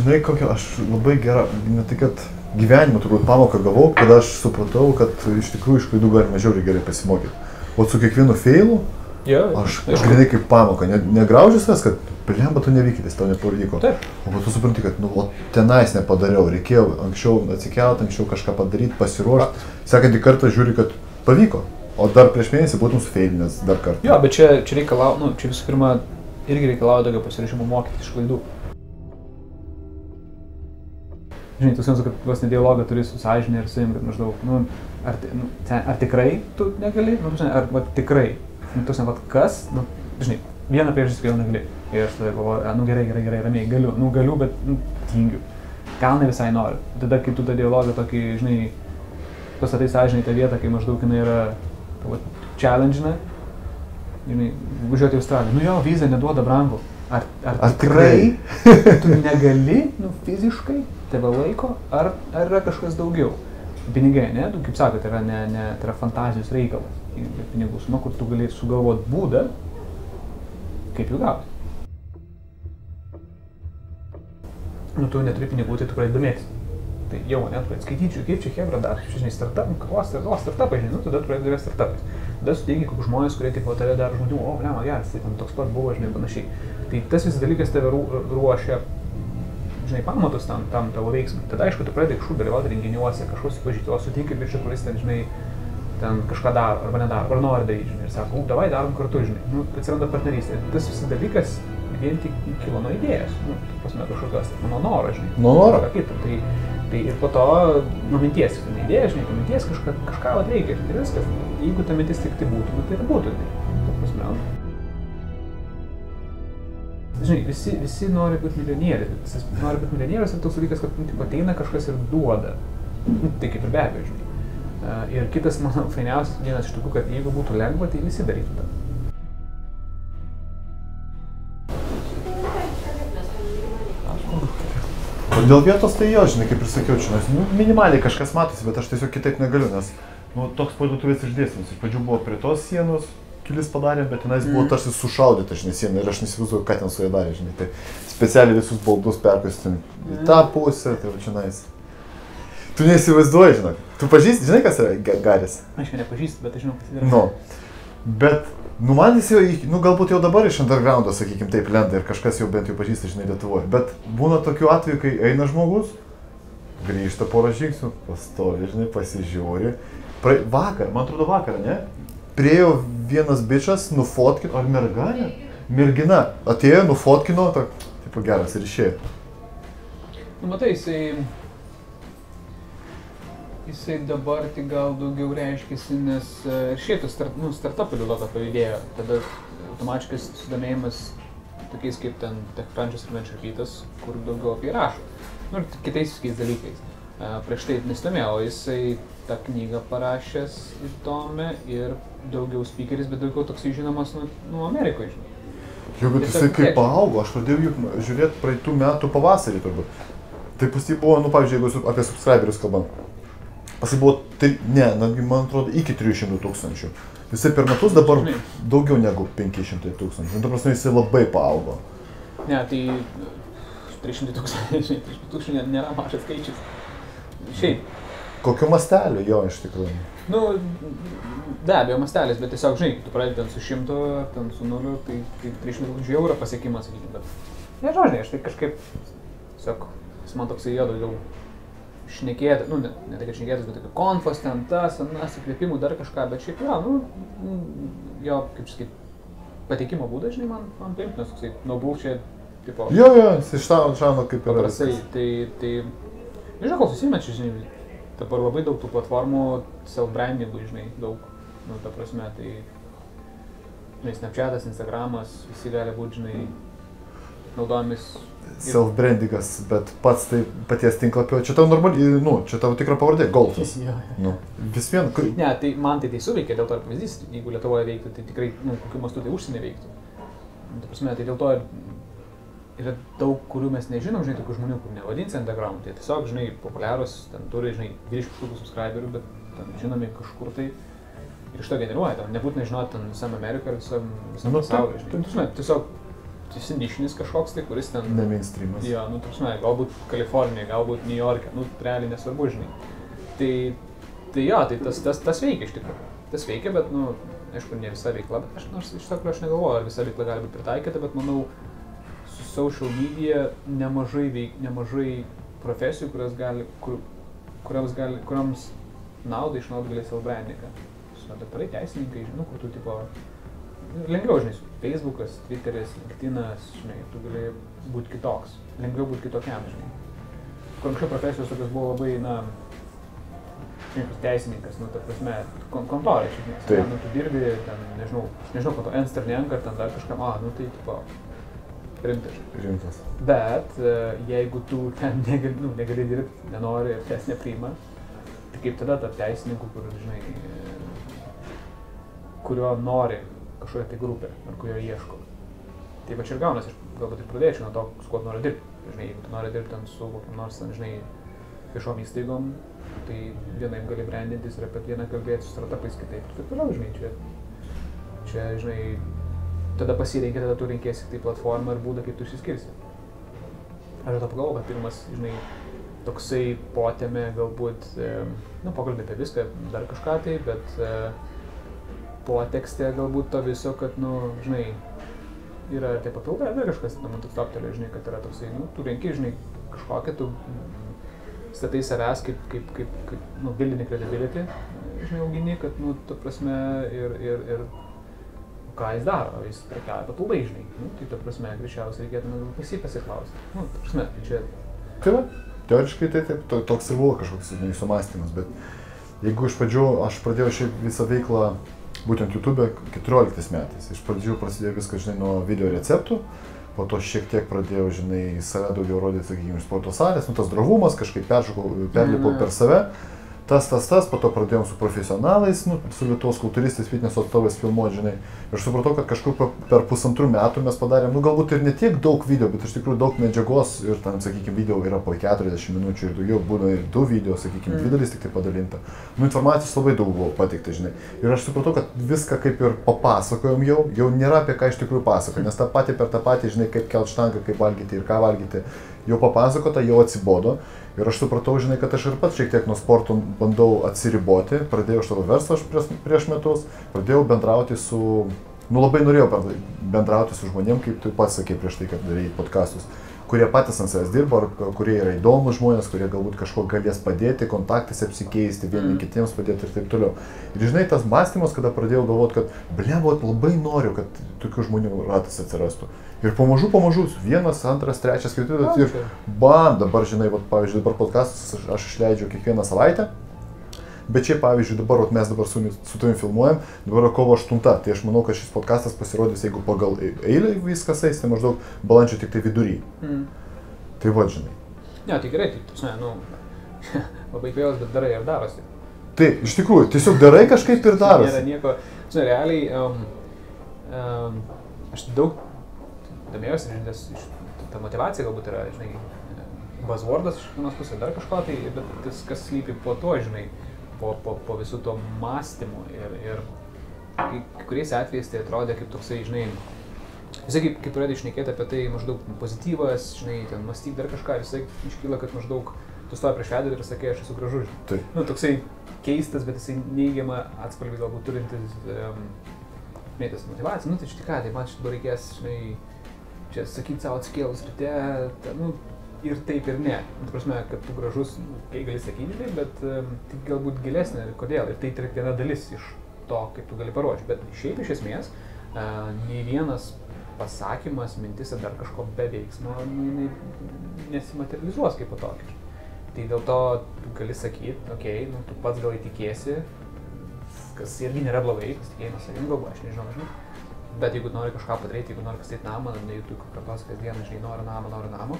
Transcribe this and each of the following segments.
žinai, kokia aš labai gera, ne tai kad gyvenimo turbūt pamoką gavau, kada aš supratau, kad iš tikrųjų iš klaidų galima žiauriai gerai pasimokyti. O su kiekvienu feilu Jo, aš aišku. grinai kaip pamoką, ne, negraužiu savęs, kad Pliamba, tu nevykėlis, tau nepavyko. O tu supranti, kad, nu, o tenais nepadariau, reikėjo anksčiau atsikelt, anksčiau kažką padaryti, pasiruošti. Sekantį kartą žiūri, kad pavyko. O dar prieš mėnesį būtum sufeilinęs dar kartą. Jo, bet čia, čia reikalauja, nu, čia visų pirma, irgi reikalauja tokio pasiryžimo mokytis iš klaidų. Žinai, tu sensu, kad vos ne dialogą turi su sąžinė ir su savim, kad maždaug, nu, ar, nu, ten- ar tikrai tu negali, nu, žinai, ar va, tikrai, nu, tu sen, va, kas, nu, žinai, vieną priežastį, kodėl negali. Ir aš tada galvoju, "A, nu gerai, gerai, gerai, ramiai, galiu, nu galiu, bet nu, tingiu. Gal ne visai noriu. Tada, kai tu tą dialogą tokį, žinai, pastatai sąžinai tą vietą, kai maždaug jinai yra, tavo challenge, žinai, važiuoti į Australiją. Nu jo, vizą neduoda brangų. Ar, ar, Ar tikrai tu negali, nu, fiziškai, tave laiko, ar, ar yra kažkas daugiau? Pinigai, ne, tu, kaip sakote, yra, ne, ne, tai yra fantazijos reikalas. Pinigų suma, kur tu gali sugalvoti būdą, kaip jų gauti. Nu, tu neturi pinigų, tai tu pradedi domėtis. Tai jau, ne, tu pradedi skaityti, kaip čia Hebra dar, žinai, startup, nu, o, start- o, startupai, žinai, nu, tada tu pradedi daryti startupais. Tada sutinki kokius žmonės, kurie tipo tave daro žmonių, o, blema, geras, tai ten toks pat buvo, žinai, panašiai. Tai tas visas dalykas tave ru- ruošia, žinai, pamatus tam, tam tavo veiksmui. Tada, aišku, tu pradedi kažkur dalyvauti renginiuose, kažkur supažyti, o sutinki bičią, kuris ten, žinai, ten kažką daro arba nedaro, ar nori daryti, žinai, ir sako, "U, davai darom kartu, žinai, nu, atsiranda partnerystė. Tas visas dalykas vien tik kilo nuo idėjos, nu, prasme, kažkokios, nuo noro, žinai. Nuo noro. Ką kita, tai, tai ir po to, nuo minties, nuo idėjos, žinai, minties kažką, kažką reikia, ir viskas. Jeigu ta mintis tik tai būtų, nu, tai ir būtų, ta prasme, nu. Žinai, visi, visi nori būti milijonieriai, visi nori būti milijonierius ir toks dalykas, kad nu, tipo, ateina kažkas ir duoda. Nu, tai kaip ir be abejo, žinai. Uh, ir kitas, mano, fainiausias vienas iš tokių, kad jeigu būtų lengva, tai visi darytų tą. Dėl vietos tai jo, žinai, kaip ir sakiau, čia, nu, minimaliai kažkas matosi, bet aš tiesiog kitaip negaliu, nes, nu, toks parduotuvės išdėstymas. Iš pradžių buvo prie tos sienos, kelis padarė, bet tenais buvo Mhm. tarsi sušaudyta, žinai, siena ir aš nesivaizduoju, ką ten su ja darė, žinai. Tai specialiai visus baldus perkasti į tą pusę, tai va čia nais. Tu neįsivaizduoji, žinai. Tu pažįsti, žinai, kas yra ga- garis? Aš jo nepažįstu, bet aš žinau, kas yra. Nu. Bet, nu man jis jau, nu galbūt jau dabar iš undergroundo, sakykim, taip lenda ir kažkas jau bent jau pažįsta, žinai, Lietuvoje. Bet būna tokių atvejų, kai eina žmogus, grįžta porą žingsnių, pastovi, žinai, pasižiūri. Pra... Vakar, man atrodo vakar, ne? Priejo vienas bičias, nufotkino, ar mergaitė? Mergina atėjo, nufotkino, tak, tipo geras ir išėjo. Nu, matai, jisai... Jisai dabar tik gal daugiau reiškiasi, nes e, ir šiaip tas start, nu, startupų to pajudėjo. Tada automatiškai susidomėjimas tokiais kaip ten TechCrunch'as ir VentureBeat'as, kur daugiau apie rašo. Nu, ir kitais tokiais dalykais. E, Prieš tai nesidomėjau, jisai tą knygą parašęs įdomi ir daugiau speakeris, bet daugiau toksai žinomas nu, nu Amerikoje, žinai. Jau, bet jisai kaip paaugo, aš pradėjau juk žiūrėti praeitų metų pavasarį turbūt. Tai pas jį buvo, nu, pavyzdžiui, jeigu apie subscriberius kalbam. Jį buvo, tai ne, netgi man atrodo, iki 300 tūkstančių. Jisai per metus dabar Žinai. daugiau negu 500 tūkstančių. Nu, ta prasme, jisai labai paaugo. Ne, tai e, 300 tūkstančių, 300 tūkstančių nė- nėra mažas skaičius. Šiaip, Kokiu masteliu jo iš tikrųjų. Nu, be abejo, mastelis, bet tiesiog, žinai, tu pradedi ten su šimtu, ten su nuliu, tai, tai 300 tūkstančių yra pasiekimas, sakykime, bet nežinau, žinai, aš tai kažkaip, tiesiog, jis man toksai jo daugiau šnekėti, nu, ne, ne tai, kad šnekėtis, bet apie konfas, ten tas, anas, įkvėpimų, dar kažką, bet šiaip jo, nu, nu, jo, kaip sakyt, pateikimo būdas, žinai, man, man priimtinas, toksai, no bullshit, tipo, Jo, jo, jis iš tavo šano kaip ir Paprastai, tai, tai, nežinau, kol susimečiu, žinai, dabar labai daug tų platformų self-brandingų, žinai, daug, nu, ta prasme, tai, žinai, Snapchatas, Instagramas, visi gali būti, žinai, naudojamis. Self-brandingas, bet pats tai paties tinklapio, čia tavo normali, nu, čia tavo tikra pavardė, golfas. Jo, jo. Nu, vis vien, kur... Ne, tai man tai tai suveikia, dėl to ir pavyzdys, jeigu Lietuvoje veiktų, tai tikrai, nu, kokiu mastu tai užsienį veiktų. Nu, ta prasme, tai dėl to ir yra daug, kurių mes nežinom, žinai, tokių žmonių, kur nevadinsi underground, tai tiesiog, žinai, populiarus, ten turi, žinai, 20 tūkstančių subscriberių, bet ten žinomi kažkur tai ir iš to generuoja, ten nebūtinai žinoti ten visam Amerikoje, visam, visam Nu, pasaulyje, taip, žinai. Tu, žinai, tiesiog esi nišinis kažkoks tai, kuris ten... Ne mainstreamas. Jo, nu, tarsi, galbūt Kalifornijoje, galbūt New York'e, nu, realiai nesvarbu, žinai. Tai, tai jo, tai tas, tas, tas veikia iš tikrųjų. Tas veikia, bet, nu, aišku, ne visa veikla, bet aš, nors iš tikrųjų aš negalvoju, ar visa veikla gali būti pritaikyta, bet manau, social media nemažai, veik, nemažai profesijų, kurias gali, kur, kuriams gali, kuriams naudą išnaudoti galės savo brandingą. Dabar teisininkai, žinau, kur tu tipo lengviau, žinai, Facebookas, Twitteris, LinkedInas, žinai, tu gali būti kitoks, lengviau būti kitokiam, žinai. Kur anksčiau profesijos tokios buvo labai, na, žinai, teisininkas, nu, ta prasme, kon kontorai, žinai, Taip. nu, tu dirbi, ten, nežinau, nežinau, po to Ensternenk ar ten dar kažkam, a, nu, tai, tipo, rimtas. Rimtas. Bet e, jeigu tu ten negali, nu, negali dirbti, nenori ir tes nepriima, tai kaip tada tarp teisininkų, kur, žinai, e, kurio nori kažkokia tai grupė ar kurio ieško. Tai va čia ir gaunasi, aš galbūt ir pradėčiau nuo to, su kuo tu nori dirbti. Žinai, jeigu tu nori dirbti ten su kokiam nors, ten, žinai, viešom įstaigom, tai vienaip gali brandintis ir apie vieną kalbėti su startupais kitaip ir taip toliau, žinai, čia, čia, žinai, tada pasirenki, tada tu renkėsi tai platformą ir būdą, kaip tu išsiskirsi. Aš tada pagalvoju, kad pirmas, žinai, toksai potėme galbūt, e, nu, pokalbė apie viską, dar kažką tai, bet e, potekstė galbūt to viso, kad, nu, žinai, yra tie papildai, dar kažkas, nu, man toks toptelė, žinai, kad yra toksai, nu, tu renki, žinai, kažkokią, tu statai savęs kaip, kaip, kaip, kaip nu, bildini credibility, žinai, augini, kad, nu, ta prasme, ir, ir, ir ką jis daro, jis prekiauja papildai, žinai, nu, tai ta prasme, greičiausiai reikėtų nu, pas jį pasiklausti. Nu, ta prasme, tai čia, Tai va, teoriškai tai taip, to, toks ir buvo kažkoks žinai, sumastymas, bet jeigu iš pradžių aš pradėjau šiaip visą veiklą būtent YouTube 14 metais, iš pradžių prasidėjo viskas, žinai, nuo video receptų, po to šiek tiek pradėjau, žinai, save daugiau rodyti, sakykime, iš sporto salės, nu tas drovumas, kažkaip peršokau, perlipau per save, tas, tas, tas, po to pradėjom su profesionalais, nu, su Lietuvos kultūristais, fitness atstovais filmuoti, žinai. Ir supratau, kad kažkur per, per pusantrų metų mes padarėm, nu, galbūt ir ne tiek daug video, bet iš tikrųjų daug medžiagos ir ten, sakykime, video yra po 40 minučių ir daugiau, būna ir du video, sakykime, Mm. dvi dalis tik tai padalinta. Nu, informacijos labai daug buvo pateikta, žinai. Ir aš supratau, kad viską kaip ir papasakojom jau, jau nėra apie ką iš tikrųjų pasakoti, nes tą patį per tą patį, žinai, kaip kelt štangą, kaip valgyti ir ką valgyti, jau papasakota, jau atsibodo. Ir aš supratau, žinai, kad aš ir pats šiek tiek nuo sporto bandau atsiriboti, pradėjau savo verslą prieš, prieš metus, pradėjau bendrauti su, nu labai norėjau bendrauti su žmonėm, kaip tu pats sakei prieš tai, kad darėjai podkastus, kurie patys ant savęs dirba, ar kurie yra įdomus žmonės, kurie galbūt kažko galės padėti, kontaktais apsikeisti, vieni Mm. kitiems padėti ir taip toliau. Ir žinai, tas mąstymas, kada pradėjau galvoti, kad, blebot, labai noriu, kad tokių žmonių ratas atsirastų. Ir pamažu, pamažu, vienas, antras, trečias, ketvirtas ir bam, dabar, žinai, vat, pavyzdžiui, dabar podcastus aš, aš išleidžiu kiekvieną savaitę. Bet čia, pavyzdžiui, dabar vat, mes dabar su, su tavim filmuojam, dabar yra kovo 8, tai aš manau, kad šis podcastas pasirodys, jeigu pagal e- eilę viskas eis, tai maždaug balandžio tik tai vidury. mm. Tai va, žinai. ne, tai gerai, tai, tu, nu, labai kvėlas, bet darai ir darosi. Taip, iš tikrųjų, tiesiog darai kažkaip ir Nėra darosi. nieko, žinai, realiai, um, um, aš daug domėjausi, tas, iš, ta motivacija galbūt yra, žinai, buzzwordas iš vienos pusės dar kažko, tai, bet tas, kas slypi po to, žinai, po, po, po visų to mąstymu ir, ir kai, kuriais atvejais tai atrodė kaip toksai, žinai, visai kaip, kaip pradėjai išnekėti apie tai, maždaug pozityvas, žinai, ten mąstyk dar kažką, visai iškyla, kad maždaug tu stovi prieš veidrodį ir sakai, aš esu gražus. Taip. Nu, toksai keistas, bet jisai neigiamą atspalvį galbūt turintis, um, žinai, tas motivacija, nu tai čia ką, tai man šitą reikės, žinai, čia sakyti savo atsikėlus ryte, ta, nu, ir taip ir ne. Nu, ta prasme, kad tu gražus, kai gali sakyti taip, bet um, tik galbūt gilesnė, kodėl. Ir tai tik viena dalis iš to, kaip tu gali paruošti. Bet šiaip iš esmės, uh, nei vienas pasakymas, mintis ar dar kažko be veiksmo, nu, nesimaterializuos kaip po tokio. Tai dėl to tu gali sakyti, okei, okay, nu, tu pats gal įtikėsi, kas irgi nėra blogai, pasitikėjimas savim galbūt, aš nežinau, žinai. Bet jeigu nori kažką padaryti, jeigu nori pastatyti namą, na, jeigu tu kartos kasdieną, žinai, nori namą, nori namą,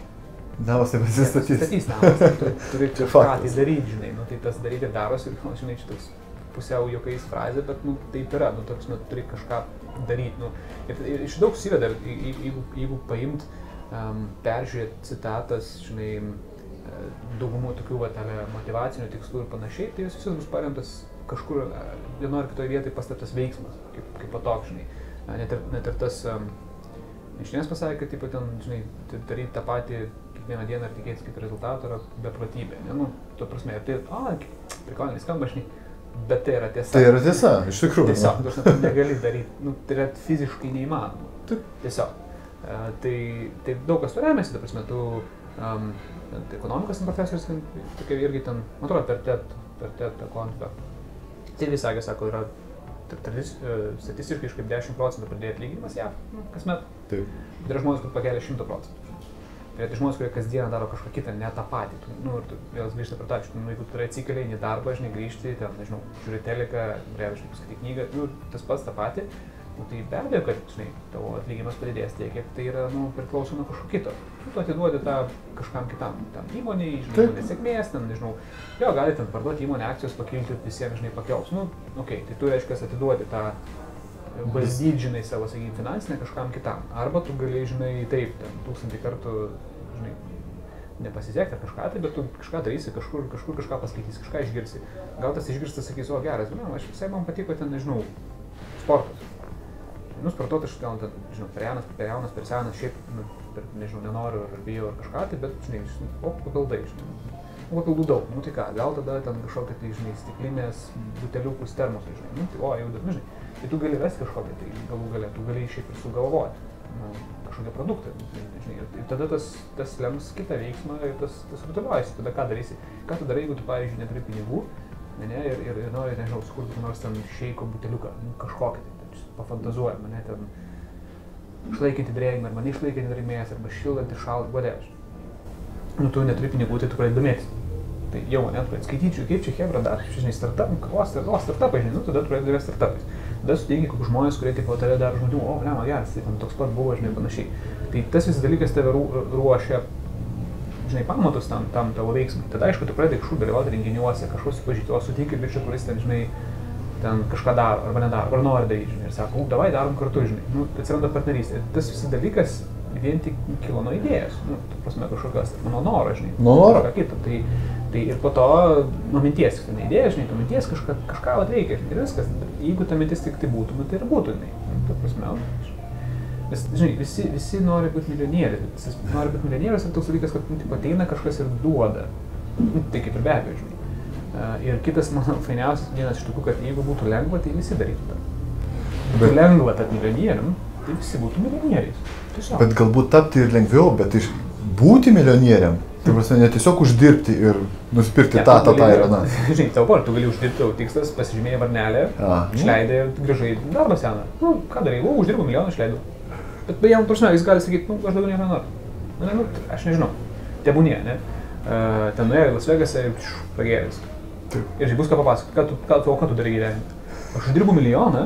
Navas taip pasistatys. Statys namas, tai tu turi kažką tai daryti, žinai, nu, tai tas daryti ir darosi, ir, nu, žinai, toks pusiau juokais frazė, bet, nu, taip yra, nu, toks, nu, turi kažką daryti, nu, ir, ir iš daug susiveda, jeigu, jeigu paimt, um, peržiūrėti citatas, žinai, e, daugumų tokių, va, tave motivacinių tikslų ir panašiai, tai jos visos bus paremtas kažkur e, vienoje ar kitoje vietoje paslėptas veiksmas, kaip, kaip E, net ir, net ir tas um, Einšteinas pasakė, kad, tipo, ten, žinai, tai daryti tą patį kiekvieną dieną ir tikėtis kito rezultato yra beprotybė. Ne, nu, tuo prasme, ir tai, a, prikoliniai skamba, žinai, bet tai yra tiesa. Tai yra tiesa, iš tikrųjų. Tiesiog, tu tu negali daryti, nu, tai yra fiziškai neįmanoma. Taip. Tiesiog. Uh, tai, tai daug kas to remiasi, ta prasme, tu um, tai ekonomikos profesorius, tokia irgi ten, man atrodo, per TED, per TED konfą. Tai vis sakė, sako, yra e, statistiškai kaip 10 procentų pradėjo atlyginimas JAV nu, kasmet. Taip. Tai yra žmonės, kur pakelia 100 procentų. Tai yra tai žmonės, kurie kasdieną daro kažką kitą, ne tą patį. Tu, nu, ir tu vėl grįžti prie to, aišku, nu, jeigu tu turi atsikeliai į darbą, žinai, grįžti, ten, nežinau, žiūri teleką, reiškia, paskaitai knygą, nu, tas pats tą patį, nu, tai be abejo, kad, žinai, tavo atlyginimas padidės tiek, kiek tai yra, nu, priklauso nuo kažko kito. Tu atiduodi tą kažkam kitam, tam įmoniai, žinai, Taip. įmonės sėkmės, ten, nežinau, jo, gali ten parduoti įmonę akcijos, pakilti visiems, žinai, pakels. Nu, okei, okay, tai tu, reiškia, atiduodi tą valdyti, žinai, savo, sakykime, finansinę kažkam kitam. Arba tu gali, žinai, taip, ten tūkstantį kartų, žinai, nepasisekti ar kažką, tai, bet tu kažką darysi, kažkur, kažkur kažką paskaitysi, kažką išgirsi. Gal tas išgirstas sakys, o geras, nu, aš visai man patiko ten, nežinau, sportas. Nu, sportuoti aš gal ten, žinau, per jaunas, per jaunas, per senas, šiaip, nu, per, nežinau, nenoriu ar bijau ar kažką, tai, bet, žinai, žinai, o papildai, žinai. Nu, papildų daug, nu tai ką, gal tada ten kažkokia, tai, žinai, stiklinės buteliukus termosai, žinai, nu tai, o, jau, nu, žinai, tai tu gali rasti kažkokią, tai galų galę, tu gali šiaip ir sugalvoti, nu, kažkokią produktą, nu, tai, žinai, ir, tada tas, tas lems kitą veiksmą ir tas, tas rutuliuojasi, tada ką darysi, ką tu darai, jeigu tu, pavyzdžiui, neturi pinigų, ne, ir, ir, ir nori, nežinau, sukurti nors ten šeiko buteliuką, nu, kažkokį, tai, ten, pafantazuoja, mane ten, išlaikyti drėgmę, arba neišlaikyti drėgmės, arba šildant ir šaldant, whatever. Nu, tu neturi pinigų, tai tu pradedi domėtis. Tai jau, ne, tu pradedi skaityti, kaip čia Hebra dar, žinai, startup, o, start, o startupai, žinai, nu, tada pradedi daryti startupais. Tada sutinki kokius žmonės, kurie pat tave dar žmonių, o, ne, man geras, tai ten toks pat buvo, žinai, panašiai. Tai tas visas dalykas tave ru- ruošia, žinai, pamatus tam, tam tavo veiksmui. Tada, aišku, tu pradedi kažkur dalyvauti renginiuose, kažkur supažįsti, o sutinki bičią, kuris ten, žinai, ten kažką daro, arba nedaro, arba nori daryti, žinai, ir sako, u, davai darom kartu, žinai, nu, atsiranda partnerystė. Ir tas visas dalykas vien tik kilo nuo idėjos, nu, tu prasme kažkokios, mano noro, žinai. Nuo noro. Tai, tai ir po to nuo minties, tai ne idėja, žinai, tu minties kažką, kažką reikia, žinai, ir viskas. Jeigu ta mintis tik tai būtų, nu, tai ir būtų, žinai. Nu, tu prasme, Nes, žinai, visi, visi nori būti milijonieriai, bet visi nori būti milijonierius ir toks dalykas, kad nu, ateina kažkas ir duoda. Nu, tai kaip ir be abejo, žinai. Ir kitas, mano fainiausias vienas iš tokių, kad jeigu būtų lengva, tai visi darytų tą. Būtų Bet- lengva tapti milijonierium, tai visi būtų milijonieriais. Tiesiog. Bet galbūt tapti ir lengviau, bet iš būti milijonieriam, tai prasme, ne tiesiog uždirbti ir nusipirkti Ne, tą, tą, tą ir aną. Žinai, tau par, tu gali uždirbti, tavo tikslas, pasižymėjai varnelę, nu. išleidai ir grįžai į darbą seną. Nu, ką darai, o, uždirbau milijoną, išleidau. Bet beje, prasme, jis gali sakyti, nu, aš daugiau nieko nenoriu. Nu, ne, nu, aš nežinau. Tebūnie, ne? Uh, ten nuėjo į Las Vegasą ir pš, pragėręs. Taip. Ir bus ką papasakoti, ką tu, ką, o ką tu darai gyvenime. Aš uždirbu milijoną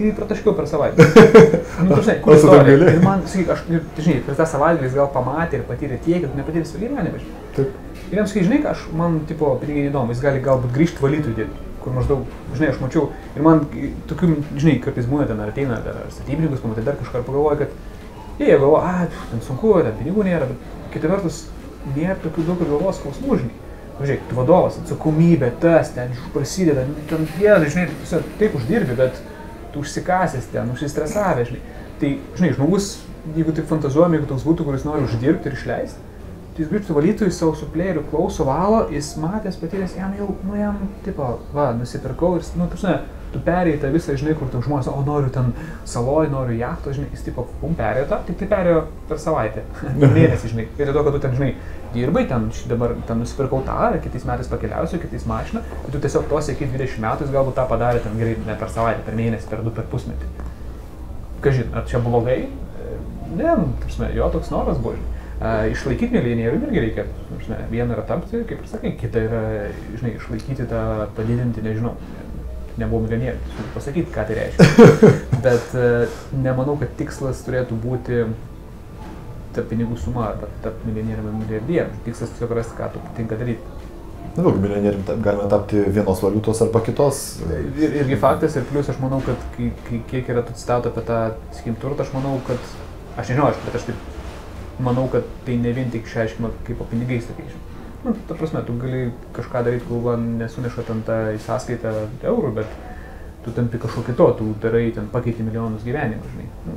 ir prataškiau per savaitę. nu, tu žinai, kur tu gali? Ir man, sakyk, aš, ir, žinai, per tą savaitę jis gal pamatė ir patyrė tiek, kad nepatyrė savo gyvenime. Taip. Ir jiems, kai žinai, aš, man, tipo, pinigai įdomu, jis gali galbūt grįžti valytojų dirbti, kur maždaug, žinai, aš mačiau, ir man tokių, žinai, kartais būna ten, ar ateina, ar ar statybininkus, pamatai dar kažką ir pagalvoja, kad jie galvoja, a, ten sunku, ten pinigų nėra, bet kita vertus, nėra tokių daug galvos skausmų, žinai. Žiūrėk, tu vadovas, atsakomybė, tas, ten prasideda, nu, ten, jie, žinai, tu taip uždirbi, bet tu užsikasęs ten, užsistresavęs, žinai. Tai, žinai, žmogus, jeigu taip fantazuojam, jeigu toks būtų, kuris nori uždirbti ir išleisti, tai jis grįžtų valytojų savo suplėrių, klauso valo, jis matęs, patyręs, jam jau, nu jam, tipo, va, nusipirkau ir, nu, tu žinai, tu perėjai tą visą, žinai, kur tam žmonės, o noriu ten saloj, noriu jachto, žinai, jis tipo, pum, perėjo tą, tik tai perėjo per savaitę, mėnesį, žinai, ir to, kad tu ten, žinai, dirbai, ten dabar ten nusipirkau tą, kitais metais pakeliausiu, kitais mašiną, ir tu tiesiog tos iki 20 metų jis galbūt tą padarė ten gerai, ne per savaitę, per mėnesį, per du, per pusmetį. Kažin, ar čia blogai? E, Ne, nu, ta prasme, jo toks noras buvo. žinai. A, Išlaikyti milijonierių irgi reikia. prasme, Viena yra tapti, kaip ir sakai, kita yra, žinai, išlaikyti tą, padidinti, nežinau, nebuvau milijonierius, pasakyti, ką tai reiškia. Bet e, nemanau, kad tikslas turėtų būti ta pinigų suma tapti milijonieriumi ar milijardieriumi. Tikslas tiesiog rasti, ką tu patinka daryti. Na, daug milijonierium tap- galime tapti vienos valiutos arba kitos. Ir, irgi faktas ir plus aš manau, kad kai, kai kiek yra citatų apie tą, sakykim, turtą, aš manau, kad, aš nežinau, aš, bet aš taip manau, kad tai ne vien tik išaiškima kaip po pinigais, sakyčiau. Nu, ta prasme, tu gali kažką daryti, kol nesuneša ten tą į sąskaitą eurų, bet tu tampi kažko kito, tu darai ten pakeiti milijonus gyvenimų, žinai. Nu,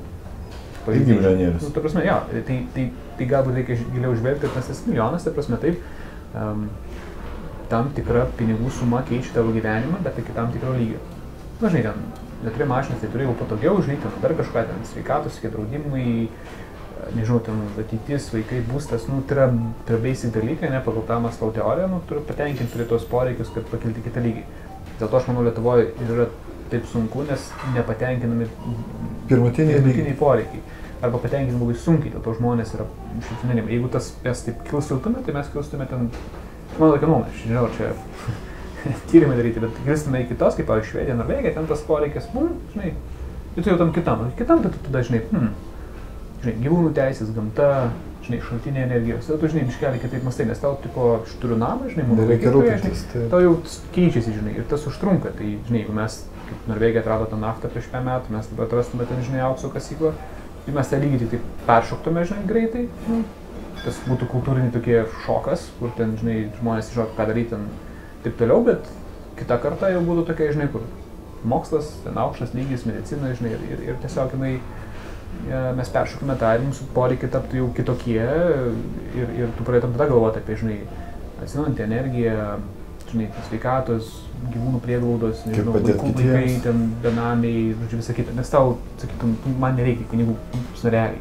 Irgi milijonierius. Nu, ta prasme, jo, tai, tai, tai galbūt reikia giliau žvelgti, ir tas milijonas, ta prasme, taip, um, tam tikra pinigų suma keičia tavo gyvenimą, bet iki tam tikro lygio. Na, žinai, ten neturi mašinas, tai turi jau patogiau, žinai, ten dar kažką, ten sveikatos, kiek draudimai, e, nežinau, ten ateitis, vaikai, būstas, nu, tai yra, tai yra basic dalykai, ne pagal tą mąstau teoriją, nu, turiu patenkinti turi tos poreikius, kad pakilti kitą lygį. Dėl to aš manau, Lietuvoje yra taip sunku, nes nepatenkinami Pirmutiniai lygiai. vidutiniai poreikiai. Arba patenkinami labai sunkiai, dėl to žmonės yra išsitinami. Jeigu tas mes taip kilstiltume, tai mes kilstume ten, mano tokia nuomonė, aš žinau, čia tyrimai daryti, bet kilstume į kitos, kaip pavyzdžiui, Švedija, Norvegija, ten tas poreikis, bum, žinai, ir tu jau tam kitam, kitam tai tu tada, žinai, hmm, žinai, gyvūnų teisės, gamta, žinai, šaltiniai energijos, tada tu, žinai, biškelį kitaip mastai, nes tau, tipo, aš turiu namą, žinai, vaikai turi, rūpintis, taip. tau jau keičiasi, žinai, ir tas užtrunka, tai, žinai, jeigu mes, kaip Norvegija atrado tą naftą prieš 5 metų, mes dabar atrastume ten, žinai, aukso kasyklą, tai mes tą tik taip peršoktume, žinai, greitai, nu, tas būtų kultūriniai tokie šokas, kur ten, žinai, žmonės žinot, ką daryti ten taip toliau, bet kita karta jau būtų tokia, žinai, kur mokslas, ten aukštas lygis, medicina, žinai, ir, ir, ir tiesiog, žinai, e, mes peršoktume tą ir mūsų poreikiai taptų jau kitokie. Ir, ir tu pradėtum tada galvoti apie, žinai, atsinaujantį energiją, žinai, sveikatos, gyvūnų prieglaudos, nežinau, vaikų vaikai, ten benamiai, žodžiu, visą kitą. Nes tau, sakytum, man nereikia pinigų, snareliai.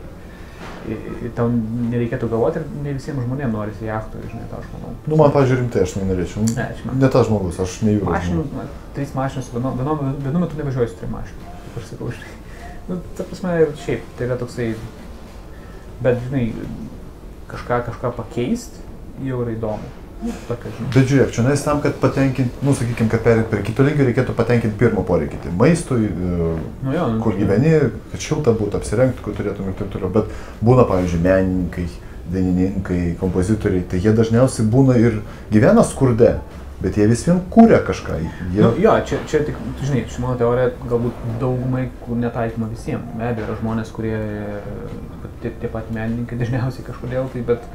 Tau nereikėtų galvoti ir ne visiems žmonėms norisi jachtų, žinai, tą aš manau. Nu, man, pažiūrėjau, rimtai aš nenorėčiau. Ne, aš man- Ne tas žmogus, aš ne jūros. Mašinų, man, trys mašinos, vienu, vienu, vienu metu nevažiuoju su trim mašinom. Kaip aš sakau, žinai. Nu, ta prasme, ir šiaip, tai yra toksai, bet, žinai, kažką, kažką pakeisti jau yra įdomu. Bet žiūrėk, čia nes tam, kad patenkinti, nu, sakykime, kad perėt prie kito lygio, reikėtų patenkinti pirmą poreikį. Tai maistui, e, Nu, jo, nu, kur gyveni, kad šilta būtų apsirengti, kur turėtum ir taip toliau. Bet būna, pavyzdžiui, menininkai, dainininkai, kompozitoriai, tai jie dažniausiai būna ir gyvena skurde, bet jie vis vien kūrė kažką. Jie... Nu, jo, čia, čia tik, tu žinai, ši mano teorija galbūt daugumai, netaikoma visiems. Be abejo, yra žmonės, kurie, tie, tie pat menininkai dažniausiai kažkodėl tai, bet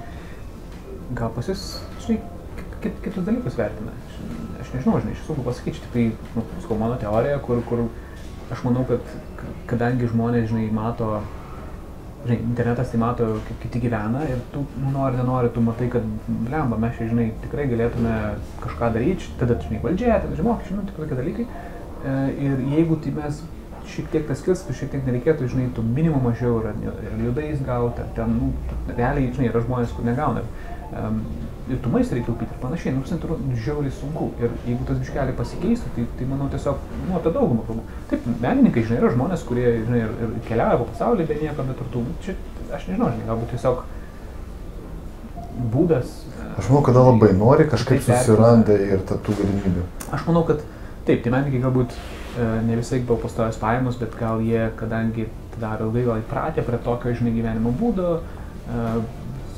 gal pas jūs, žinai, kit, kit, kitus dalykus vertina. Aš, aš nežinau, žinai, iš sunku pasakyti, tik tai, nu, sakau, mano teorija, kur, kur aš manau, kad kadangi žmonės, žinai, mato, žinai, internetas tai mato, kaip kiti gyvena ir tu, nu, nori, nenori, tu matai, kad, lemba, mes čia, žinai, tikrai galėtume kažką daryti, tada, žinai, valdžia, tada, žinai, mokesčiai, nu, tik tokie dalykai. E, Ir jeigu tai mes šiek tiek tas kilstų, šiek tiek nereikėtų, žinai, tų minimum mažiau yra ir liudais gauti, ar ten, nu, realiai, žinai, yra žmonės, kur negauna. Um, ir tu maistą reikia taupyti ir panašiai, nu, visai turbūt žiauriai sunku. Ir jeigu tas biškelį pasikeistų, tai, tai manau tiesiog, nu, apie daugumą kalbu. Taip, menininkai, žinai, yra žmonės, kurie, žinai, ir, ir keliauja po pasaulį be nieko, be turtų. Čia, aš nežinau, žinai, galbūt tiesiog būdas. e, Aš manau, kada labai nori, kažkaip vertina. susiranda ir tų galimybių. Aš manau, kad taip, tai menininkai galbūt e, ne visai gal pastojus pajamos, bet gal jie, kadangi tai daro ilgai, gal įpratę prie tokio, žinai, gyvenimo būdo, e,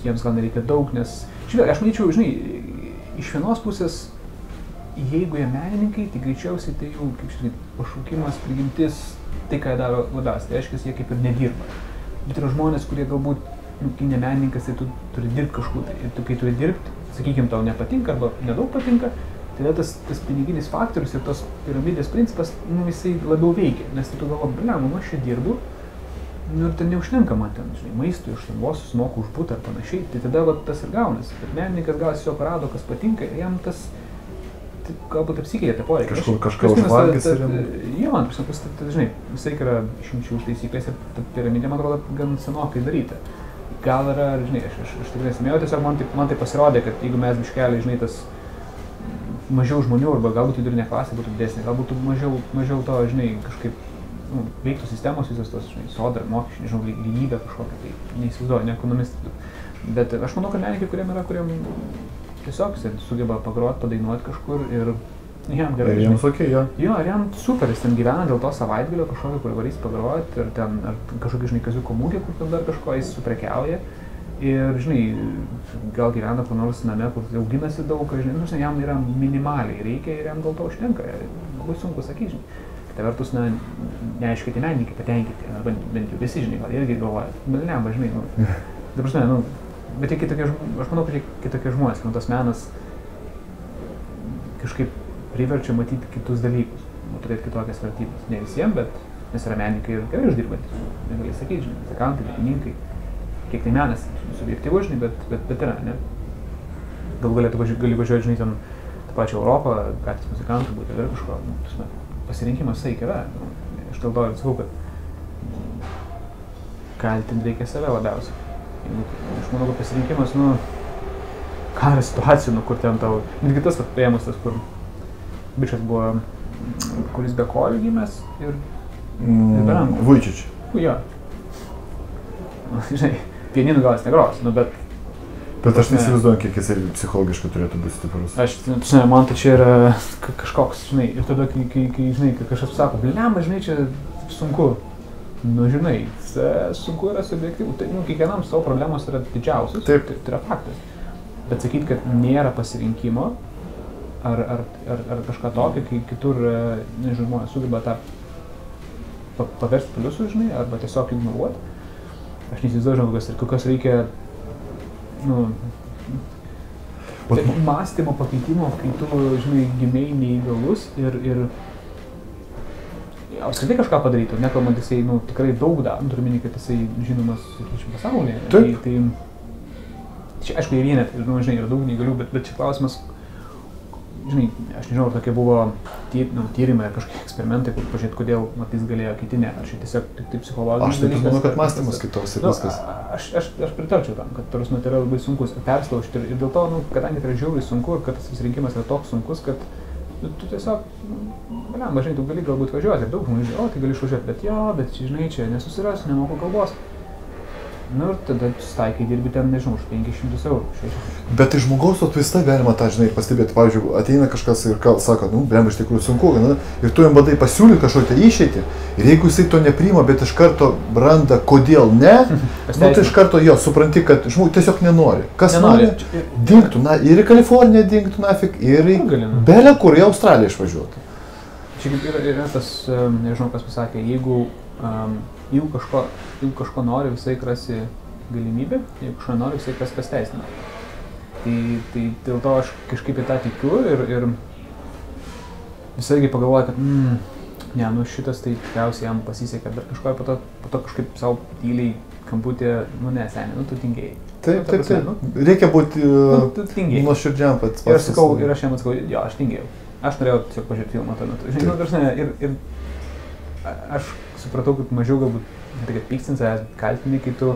jiems gal nereikia daug, nes, žinai, aš manyčiau, žinai, iš vienos pusės, jeigu jie menininkai, tai greičiausiai tai jų, kaip žinai, pašaukimas, prigimtis, tai ką jie daro labiausiai, tai reiškia, jie kaip ir nedirba. Bet yra žmonės, kurie galbūt, nu, kai ne menininkas, tai tu turi dirbti kažkur, tai ir tu kai turi dirbti, sakykime, tau nepatinka arba nedaug patinka, tai tas, tas piniginis faktorius ir tos piramidės principas, nu, jisai labiau veikia, nes tu galvo, blem, nu, aš čia dirbu, nu, ir ten neužtenka man ten, žinai, maistui, aš ten vos susimoku už būtą ar panašiai, tai tada va, tas ir gaunasi. Bet menininkas gal tiesiog rado, kas patinka ir jam tas tai galbūt apsikeitė tie poreikiai. Kažkur kažką užvalgys ir Jo, man prasme, tas, tai, žinai, visai yra išimčių už taisyklės ir ta piramidė, man atrodo, gan senokai daryta. Gal yra, žinai, aš, aš, aš tikrai nesimėjau, tiesiog man tai, man tai pasirodė, kad jeigu mes biškelį, žinai, tas mažiau žmonių arba galbūt vidurinė klasė būtų didesnė, galbūt mažiau, mažiau to, žinai, kažkaip nu, veiktų sistemos visos tos, žinai, sodra, mokesčiai, nežinau, ly- lygybė kažkokia, tai neįsivaizduoju, ne ekonomistai. Bet aš manau, kad menininkai, kuriem yra, kuriem tiesiog jis sugeba pagroti, padainuoti kažkur ir jam gerai. Ir jiems ok, jo. Jo, ir jam super, jis ten gyvena dėl to savaitgalio kažkokio, kur varys pagroti ir ten ar kažkokį, žinai, kaziuko mūgį, kur ten dar kažko jis suprekiauja. Ir, žinai, gal gyvena kur nors name, kur auginasi daug, žinai, nu, žinai, jam yra minimaliai reikia ir jam dėl to užtenka. Labai sunku sakyti, žinai. Kita vertus, na, neaišku, tie menininkai patenkinti, arba bent jau visi, žinai, gal irgi galvoja, bet ne, žinai, nu, ta prasme, nu, bet jie kitokie, aš manau, kad kitokie žmonės, nu, tas menas kažkaip priverčia matyti kitus dalykus, nu, turėti kitokias vertybės. Ne visiems, bet nes yra menininkai ir gerai uždirbantis. Negali sakyti, žinai, muzikantai, dainininkai, kiek tai menas, subjektyvu, žinai, bet, bet, bet yra, ne? Galų galėtų važi, gali važiuoti, žinai, ten tą pačią Europą, gatvės muzikantų būti ir kažko, nu, tasme, pasirinkimas saik yra. Aš dėl to ir sakau, kad kaltinti reikia save labiausiai. Aš manau, kad pasirinkimas, nu, karo situacijų, nu, kur ten tau, netgi tas, paėmus tas, kur bičias buvo, mm, kuris be kojų gimęs ir, Mm, Brangu. Vujčič. nu, jo. Nu, Žinai, pieninu gal jis negros, nu, bet Bet aš Ne. neįsivaizduoju, kiek jisai psichologiškai turėtų būti stiprus. aš, nu, žinai, man tai čia yra ka- kažkoks, žinai, ir tada, kai, kai, kai žinai, kai kažkas sako, blema, žinai, čia sunku. Nu, žinai, sunku yra subjektyvu. Tai, nu, kiekvienam savo problemos yra didžiausios. Taip. Tai, tai yra faktas. Bet sakyti, kad nėra pasirinkimo ar, ar, ar, ar kažką tokio, kai kitur, e, nežinau, žmonės sugeba tą pa, paversti pliusų, žinai, arba tiesiog ignoruoti. Aš neįsivaizduoju, žinau, kokios, kokios reikia, nu, Tai mąstymo pakeitimo, kai tu, žinai, gimiai neįgalus ir, ir apskritai kažką padarytų, nekalbant jisai, nu, tikrai daug daro, turiu minį, kad jisai žinomas, sakyčiau, pasaulyje. Taip. Tai, tai čia, aišku, jie vienetai, nu, žinai, yra daug neįgalių, bet, bet čia klausimas, žinai, aš nežinau, ar tokie buvo ty, nu, tyrimai ar kažkokie eksperimentai, kur pažiūrėti, kodėl matys galėjo, kiti ne, ar čia tiesiog tik taip psichologinis Aš taip manau, kad mąstymas kitoks ir Nu, viskas. aš, aš, aš pritarčiau tam, kad tarsi tai yra labai sunkus perslaužti ir, ir dėl to, nu, kadangi tai yra žiauriai sunku ir kad tas pasirinkimas yra toks sunkus, kad nu, tu tiesiog, ne, mažai, tu gali galbūt važiuoti ir daug žmonių, o tai gali išvažiuoti, bet jo, bet žinai, čia nesusirasiu, nemoku kalbos. Nu ir tada staikiai dirbi ten, nežinau, už 500 eurų. 600. Bet iš žmogaus atvista galima tą, žinai, pastebėti. Pavyzdžiui, ateina kažkas ir kal- sako, nu, blem, iš tikrųjų sunku, na, ir tu jam bandai pasiūlyti kažkokią išeitį. Ir jeigu jisai to nepriima, bet iš karto randa, kodėl ne, nu, tai iš karto jo, supranti, kad žmogus tiesiog nenori. Kas Nenori. nori? Dinktų, na, ir į Kaliforniją dinktų, nafik, ir į Kur gali, nu? belę kur, į Australiją išvažiuotų. Čia kaip yra, yra tas, nežinau kas pasakė, jeigu, um, jeigu, kažko, jeigu kažko nori, visai rasi galimybę, jeigu kažko nori, visai kas pasteisina. Tai, tai dėl to aš kažkaip į tą tikiu ir, ir visai irgi pagalvoju, kad, mm, ne, nu šitas tai tikriausiai jam pasisekė, bet kažko po to, po to kažkaip savo tyliai kamputė, nu ne, seniai, nu tu tingėjai. Taip, Nu, ta taip, taip. Reikia būti Nu, uh, nuoširdžiam pats. Ir aš sakau, ir aš jam atsakau, jo, aš tingėjau. Aš norėjau tiesiog pažiūrėti filmą tuo metu. Žinai, nu, ir, ir aš supratau, kad mažiau galbūt, ne tai kad pykstinti savęs, bet kaltinti, kai tu,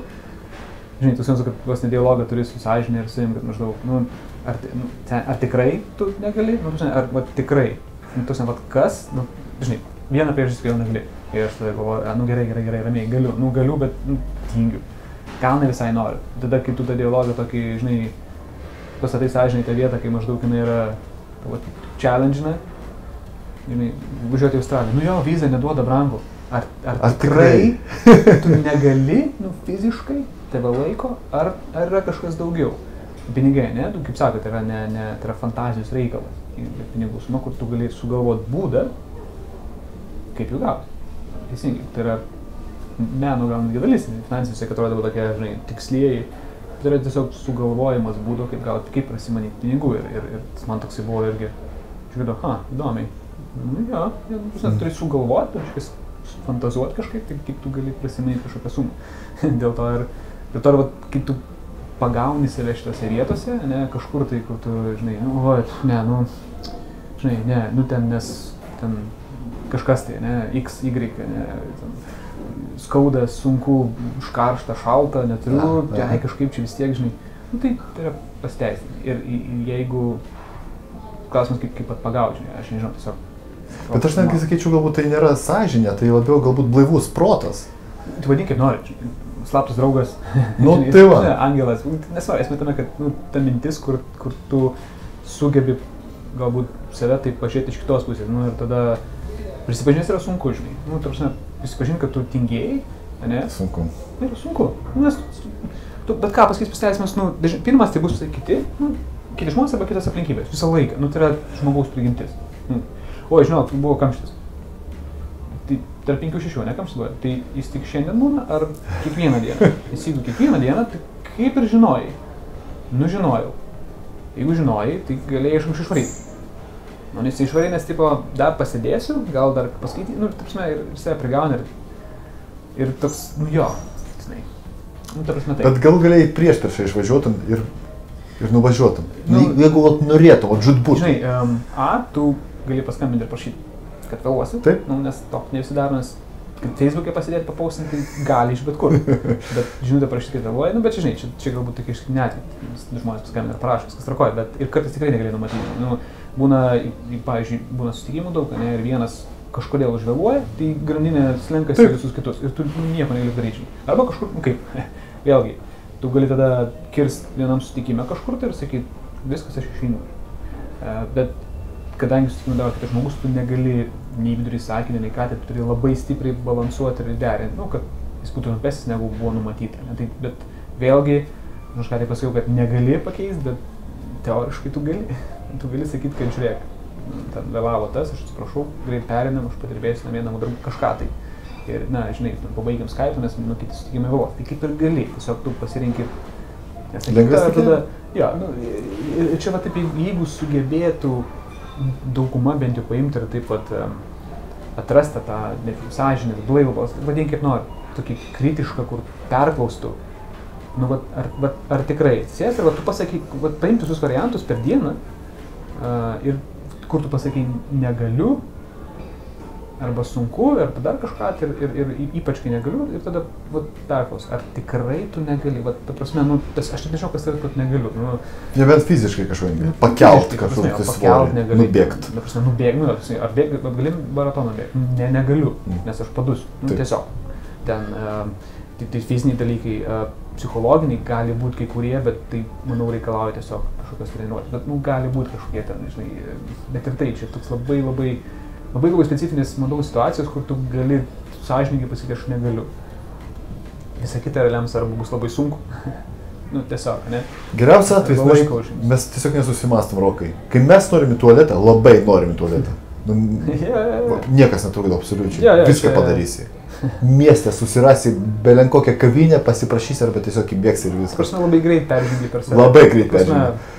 žinai, tu suprantu, kad vos ne dialogą turi su sąžinė ir su jim, kad maždaug, nu, ar, nu, ar tikrai tu negali, nu, prasme, ar va, tikrai, nu, tu žinai, kas, nu, žinai, vieną priežastį kodėl negali. Ir aš tada galvoju, "A, nu gerai, gerai, gerai, ramiai, galiu, nu galiu, bet nu, tingiu. Gal ne visai noriu. Tada, kai tu tą dialogą tokį, žinai, pasatai sąžinai tą vietą, kai maždaug jinai yra tavo challenge, žinai, važiuoti į Australiją. Nu jo, vizą neduoda brangu. Ar, ar, Ar tikrai tu negali, nu fiziškai, tave laiko, ar, ar yra kažkas daugiau? Pinigai, ne, tu kaip sakote, tai yra, ne, ne, tai yra fantazijos reikalas. Pinigų suma, kur tu gali sugalvoti būdą, kaip jų gauti. Teisingai, tai yra meno gal netgi dalis, finansinis, kad atrodo tokie, žinai, tikslieji. Tai yra tiesiog sugalvojimas būdo, kaip gauti, kaip prasimanyti pinigų. Ir, ir, ir man toksai buvo irgi, žiūrėjau, ha, įdomiai. Nu, jo, ja, tu turi sugalvoti, kažkas fantazuoti kažkaip, kaip, kaip tu gali prasimanyti kažkokią sumą. Dėl to ir, dėl to ir, vat, kai tu pagauni save šitose vietose, ne, kažkur tai, kur tu, žinai, nu, o, ne, nu, žinai, ne, nu ten, nes ten kažkas tai, ne, X, Y, ne, ten, skauda, sunku, užkaršta, šalta, neturiu, Aha, tai aha. kažkaip čia vis tiek, žinai, nu, tai, tai yra pasteisinti. Ir, i- i- jeigu, klausimas kaip, kaip pat pagauti, aš nežinau, tiesiog. Bet aš netgi sakyčiau, galbūt tai nėra sąžinė, tai labiau galbūt blaivus protas. Tu vadink kaip nori, slaptas draugas. Nu, žinai, tai va. ne, Angelas, nesvarbu, esmė tame, kad nu, ta mintis, kur, kur tu sugebi galbūt save taip pažiūrėti iš kitos pusės. Nu, ir tada prisipažinti yra sunku, žinai. Nu, tarsi, prisipažinti, kad tu tingėjai, ne? Sunku. Tai yra sunku. Nu, nes, tu, bet ką pasakys pasiteisimas, nu, pirmas tai bus kiti, nu, kiti žmonės arba kitas aplinkybės. Visą laiką. Nu, tai yra žmogaus prigimtis. Nu. O, žinok, buvo kamštis. Tai tarp 5-6 nekamštis. Tai jis tik šiandien būna ar kiekvieną dieną? Nes jeigu kiekvieną dieną, tai kaip ir žinojai. Nu, žinojau. Jeigu žinojai, tai galėjai iš anksčiau išvaryti. Nu, nes išvarai, nes, tipo, dar pasidėsiu, gal dar paskaityti, nu, taip prasme, ir save prigauni ir, ir toks, nu, jo, žinai. Nu, ta prasme, taip. Bet gal galėjai prieš prieš išvažiuotum ir, ir nuvažiuotum. Nu, jeigu vat norėtum, o žudbūt. Žinai, um, A, tu gali paskambinti ir prašyti, kad vėluosi. Taip. Nu, nes to ne visi daro, nes Facebook'e pasidėti, papaustinti gali iš bet kur. bet žinutę parašyti, kad vėluoji, nu, bet čia, žinai, čia, čia galbūt tokia išskirtinė atveju, nes žmonės paskambina ir parašo, viskas trakoja, bet ir kartais tikrai negali numatyti. Nu, būna, pavyzdžiui, būna susitikimų daug, ne, ir vienas kažkodėl užvėluoja, tai grandinė slenkasi Taip. visus kitus ir tu nu, nieko negali daryti. Arba kažkur, nu, kaip, vėlgi, tu gali tada kirst vienam susitikime kažkur tai ir sakyti, viskas aš išeinu. E, Bet kadangi daro kitas žmogus, tu negali nei vidurį sakinį, nei ką, tai tu turi labai stipriai balansuoti ir derinti, nu, kad jis būtų trumpesnis negu buvo numatyta. Ne? Tai, bet vėlgi, aš ką tai pasakiau, kad negali pakeisti, bet teoriškai tu gali. Tu gali sakyti, kad žiūrėk, ten vėlavo tas, aš atsiprašau, greit perinam, aš padirbėsiu namie namų darbų kažką tai. Ir, na, žinai, pabaigiam Skype, nes nu, kiti susitikimai vėluos. Tai kaip ir gali, tiesiog tu pasirinkit. Nes tai tada, tada, jo, nu, ir- ir čia va taip, jeigu sugebėtų dauguma bent jau paimti ir taip pat atrasti tą blaivų balsą, vadink kaip nori, tokį kritišką, kur perklaustų. Nu, vat, ar, vat, ar tikrai sės ir vat, tu pasakyk, paimti visus variantus per dieną uh, ir kur tu pasakai negaliu, arba sunku, arba dar kažką, tai ir, ir, ir ypač kai negaliu, ir tada perklaus, ar tikrai tu negali, vat, ta prasme, nu, tas, aš nežinau, kas tai, kad negaliu. Nu, Nebent fiziškai kažko Nu, pakelt fiziškai, ta kažkur prasme, tai pakelt svorį, negali. nubėgt. Ta prasme, nubėg, nu, ar bėg, gali maratoną bėgti? Ne, negaliu, Mm. nes aš padusiu. Nu, Taip. tiesiog. Ten, um, tai, tai fiziniai dalykai, uh, psichologiniai gali būti kai kurie, bet tai, manau, reikalauja tiesiog kažkokios treniruotės. Bet, nu, gali būti kažkokie ten, žinai, bet ir tai, čia toks labai, labai, labai, labai specifinės, manau, situacijos, kur tu gali sąžininkai pasakyti, aš negaliu. Visa kita lems, arba bus labai sunku. nu, tiesiog, ne? Geriausias atvejis, Arba mes, mes tiesiog nesusimastom rokai. Kai mes norim į tualetą, labai norim į tualetą. Nu, Ja, ja, ja. Niekas netrukdo absoliučiai. Jo, jo, Viską čia- padarysi. Mieste susirasi belen kokią kavinę, pasiprašysi arba tiesiog įbėgsi ir viskas. Prasme, labai greit peržengi per save. Labai greit peržengi.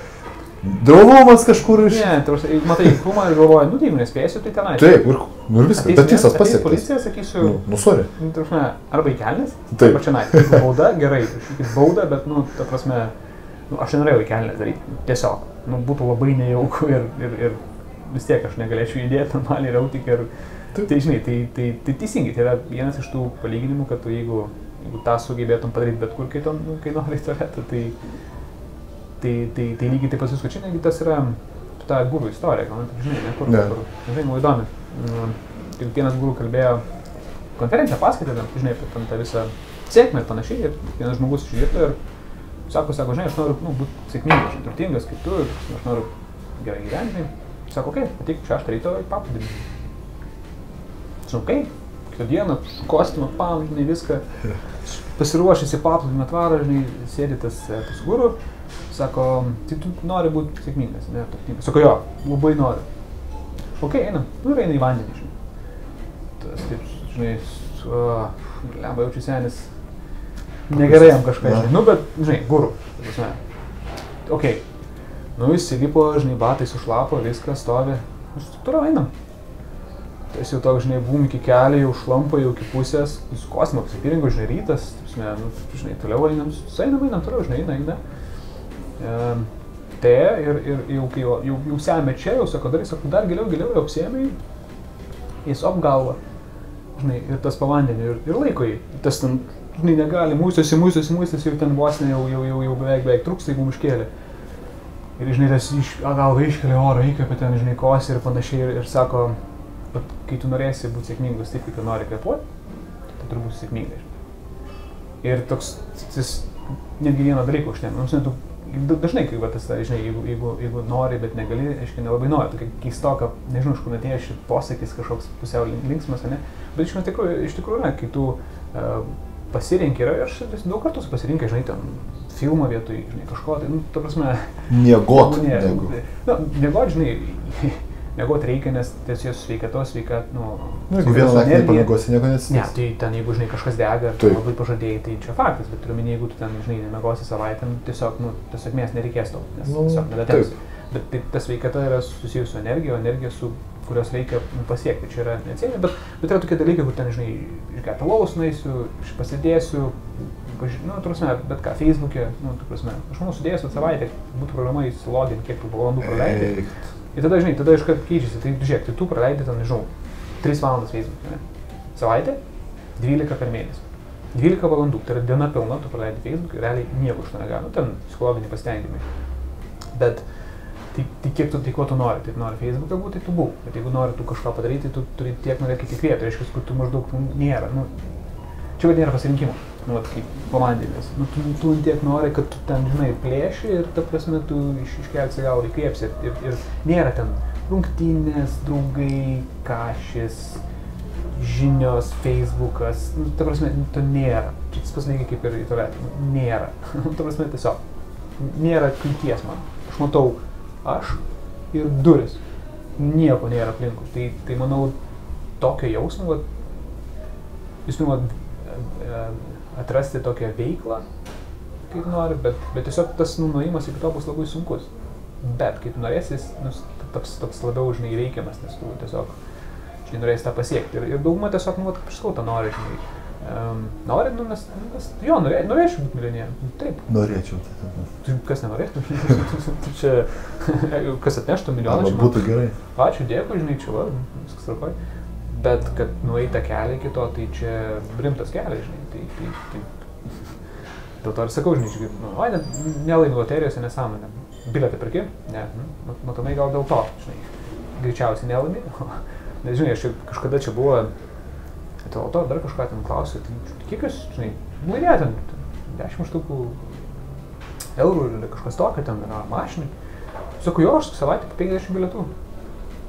Drovumas kažkur iš... Ne, tu juk matai, krūmą ir galvoji, nu tai jeigu nespėsiu, tai tenai. Taip, ir, nu ir viskas. Bet tikslas pasiektas. Policija, sakysiu, Nu, nu, sorry. nu, prasme, arba į kelnes, Taip. arba čia nai. Bauda, gerai, išykit baudą, bet, nu, ta prasme, nu, aš nenorėjau į kelnes daryti. Tiesiog, nu, būtų labai nejauku ir, ir, ir vis tiek aš negalėčiau judėti normaliai, rautik ir... Taip. Tai žinai, tai, tai, tai teisingai, tai yra vienas iš tų palyginimų, kad tu jeigu, jeigu tą sugebėtum padaryti bet kur, kai, tu, nu, kai nori į tualetą, tai, tai, tai, tai lygiai taip pat viskas čia, negi tas yra ta gurų istorija, gal net žinai, ne, kur, Ne. kur, žinai, buvo įdomi. Mm, Tai vienas gurų kalbėjo konferenciją paskaitė, ten, žinai, apie ten tą visą sėkmę ir panašiai, ir vienas žmogus išgirdo ir sako, sako, žinai, aš noriu nu, būti sėkmingas, turtingas kaip tu, aš noriu gerai gyventi. Sako, okei, okay, ateik šeštą ryto į paplūdimį. Sakau, okei, okay. kitą dieną, kostiumą, pam, žinai, viską, pasiruošęs į paplūdimį atvarą, žinai, sėdi tas, tas guru, sako, tai tu nori būti sėkmingas, ne, turtingas. Sako, jo, labai noriu. Ok, einam, nu ir eina į vandenį, žinai. Tas taip, žinai, su, lemba jaučiu senis, negerai jam kažką, Na. žinai, nu bet, žinai, guru, ta prasme. Ok, nu įsilipo, žinai, batai sušlapo, viskas stovi, aš toliau einam. Tai jau toks, žinai, bum iki kelio, jau šlampa, jau iki pusės, su kosmo apsipiringo, žinai, rytas, ta prasme, nu, žinai, toliau einam, sueinam, einam, toliau, žinai, eina, eina. Te ir, ir jau, jau, jau, jau semė čia, jau sako, darai, sako, dar giliau, giliau, jau apsėmė, jis apgalva, žinai, ir tas pavandenį, ir, ir laiko jį. Tas ten, žinai, negali, mūsiuosi, mūsiuosi, mūsiuosi, jau ten vos ne, jau, jau, jau, jau beveik, beveik trūksta, jeigu iškėlė. Ir, žinai, tas iš, galva iškelia oro, įkvėpia ten, žinai, kosi ir panašiai, ir, ir sako, bet kai tu norėsi būti sėkmingas taip, kaip nori kvėpuoti, tai turi būti sėkmingas. Ir toks, jis netgi vieną dalyką užtenka. Nu, žinai, tu dažnai, kai va, tas, žinai, jeigu, jeigu, jeigu nori, bet negali, aiškiai, nelabai nori. Tokia keistoka, nežinau, iš kur atėjo šis posakis kažkoks pusiau lin- linksmas, ne? Bet iš tikrųjų, iš tikrųjų, ne, kai tu uh, pasirinkai, ir aš daug kartų esu pasirinkęs, žinai, ten filmą vietoj, žinai, kažko, tai, nu, ta prasme, Miegot. nu, ne, Negu. nu, miegot, žinai, miegot reikia, nes tiesiog sveikatos, sveikat, nu, Nu, jeigu vieną naktį nepamiegosi, nieko Ne, neatsitiks. tai ten jeigu, žinai, kažkas dega, tu labai pažadėjai, tai čia faktas, bet turiu minėti, jeigu tu ten, žinai, nemegosi savaitę, nu, tiesiog, nu, tiesiog mes nereikės tau, nes Nu, tiesiog nedatems. Bet tai, tas veikata yra susijusi su energija, o energija su kurios reikia nu, pasiekti. Čia yra neatsiejami, bet, bet yra tokie dalykai, kur ten, žinai, išgerti alaus nueisiu, pasidėsiu, nu, prasme, bet ką, Facebook'e, nu, prasme, aš manau, sudėjęs savaitę, būtų programa įsilogin, kiek valandų praleidai. Ir tada, žinai, tada iškart keičiasi. Tai žiūrėk, tai tu praleidai ten, nežinau, 3 valandas Facebook'e? Savaitė, 12 per mėnesį. 12 valandų, tai yra diena pilna, tu praleidai Facebook'e, realiai nieko iš to negali, nu, ten psichologiniai pasitenkinimai. Bet tai, tai kiek tu, tai ko tu nori, tai nori Facebook'e būti, tai tu būk. Bet jeigu nori tu kažką padaryti, tai tu turi tiek norėti, įkvėpti. Reiškia, kur tu maždaug nu, nėra. Nu, čia vad nėra pasirinkimo. Nu, vat, kaip komandinis. Nu, tu, tu tiek nori, kad tu ten, žinai, plėši ir ta prasme tu iš, iškelsi gal įkvėpsi. Ir, ir, nėra ten rungtynės, draugai, kažis, žinios, Facebookas. Nu, ta prasme, nu, to nėra. Pats lygiai kaip ir į tave. Nu, nėra. ta prasme, tiesiog. Nėra kliūties man. Aš matau aš ir duris. Nieko nėra aplinkui. Tai, tai manau, tokio jausmo, vat, jūs pirma e, atrasti tokią veiklą, kaip nori, bet, bet tiesiog tas nu, nuėjimas iki to bus labai sunkus. Bet kai tu norėsi, jis nu, taps, taps labiau, žinai, reikiamas, nes tu tiesiog, žinai, norėsi tą pasiekti. Ir, ir dauguma tiesiog, nu, vat, kaip sakau, tą nori, žinai. Um, nori, nu, nes, nes jo, norė, norėčiau būti milijonieriumi. Taip, Norėčiau. tai- kas nenorėtų? Tai čia, kas atneštų milijoną, būtų gerai. ačiū, dėkui, žinai, čia va, viskas tvarkoj. Bet kad nueita kelią iki to, tai čia rimtas kelias, žinai. Tai, tai, tai. Dėl to ir sakau, žinai, kaip, nu, oi, net nelaimi loterijose nesąmonė. Bilietą perki? Ne. nu, Matomai gal dėl to, žinai. Greičiausiai nelaimi. Nes, žinai, aš kažkada čia buvo, dėl to dar kažką ten klausiu, tai kiek jūs, žinai, laimėjo ten, ten 10 štukų eurų ir kažkas tokio ten yra mašinai. Sakau, jo, aš savaitę po 50 bilietų.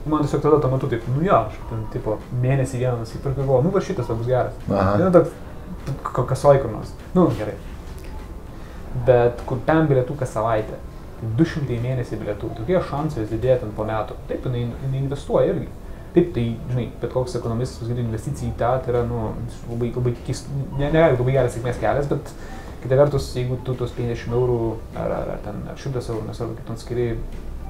Man tiesiog tada tuo metu taip, nu jo, aš ten, tipo, mėnesį vieną nusipirkau, galvoju, nu va šitas bus geras. Aha. Nu, toks kur nors. Nu, gerai. Bet kur ten bilietų kas savaitę. Tai 200 į mėnesį bilietų. Tokie šansai didėja ten po metų. Taip, jinai, jinai investuoja irgi. Taip, tai, žinai, bet koks ekonomistas pasakytų, investicija į tą tai yra, nu, labai, labai keist, ne, ne, labai geras sėkmės kelias, bet kita vertus, jeigu tu tos 50 eurų ar, ar, ar ten ar 100 eurų, nesvarbu, kaip ten skiri,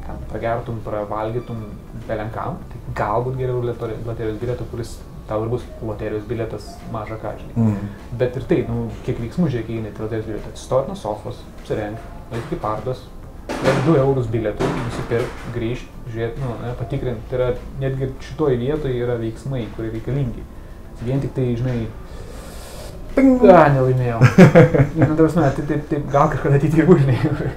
ten pragertum, pravalgytum belenkam, tai galbūt geriau loterijos bilietą, kuris tau ir bus loterijos bilietas maža ką, žinai. Mm. Bet ir tai, nu, kiek veiksmų žiūrėk įeina į loterijos bilietą. Atsistot nuo sofos, apsirenk, eik iki pardos, 2 eurus bilietų, nusipirk, grįžt, žiūrėt, nu, ne, patikrint. Tai yra, netgi šitoje vietoje yra veiksmai, kurie reikalingi. Vien tik tai, žinai, A, nelaimėjau. nu, ta prasme, tai, tai, tai gal kažkada ateityje bus, žinai.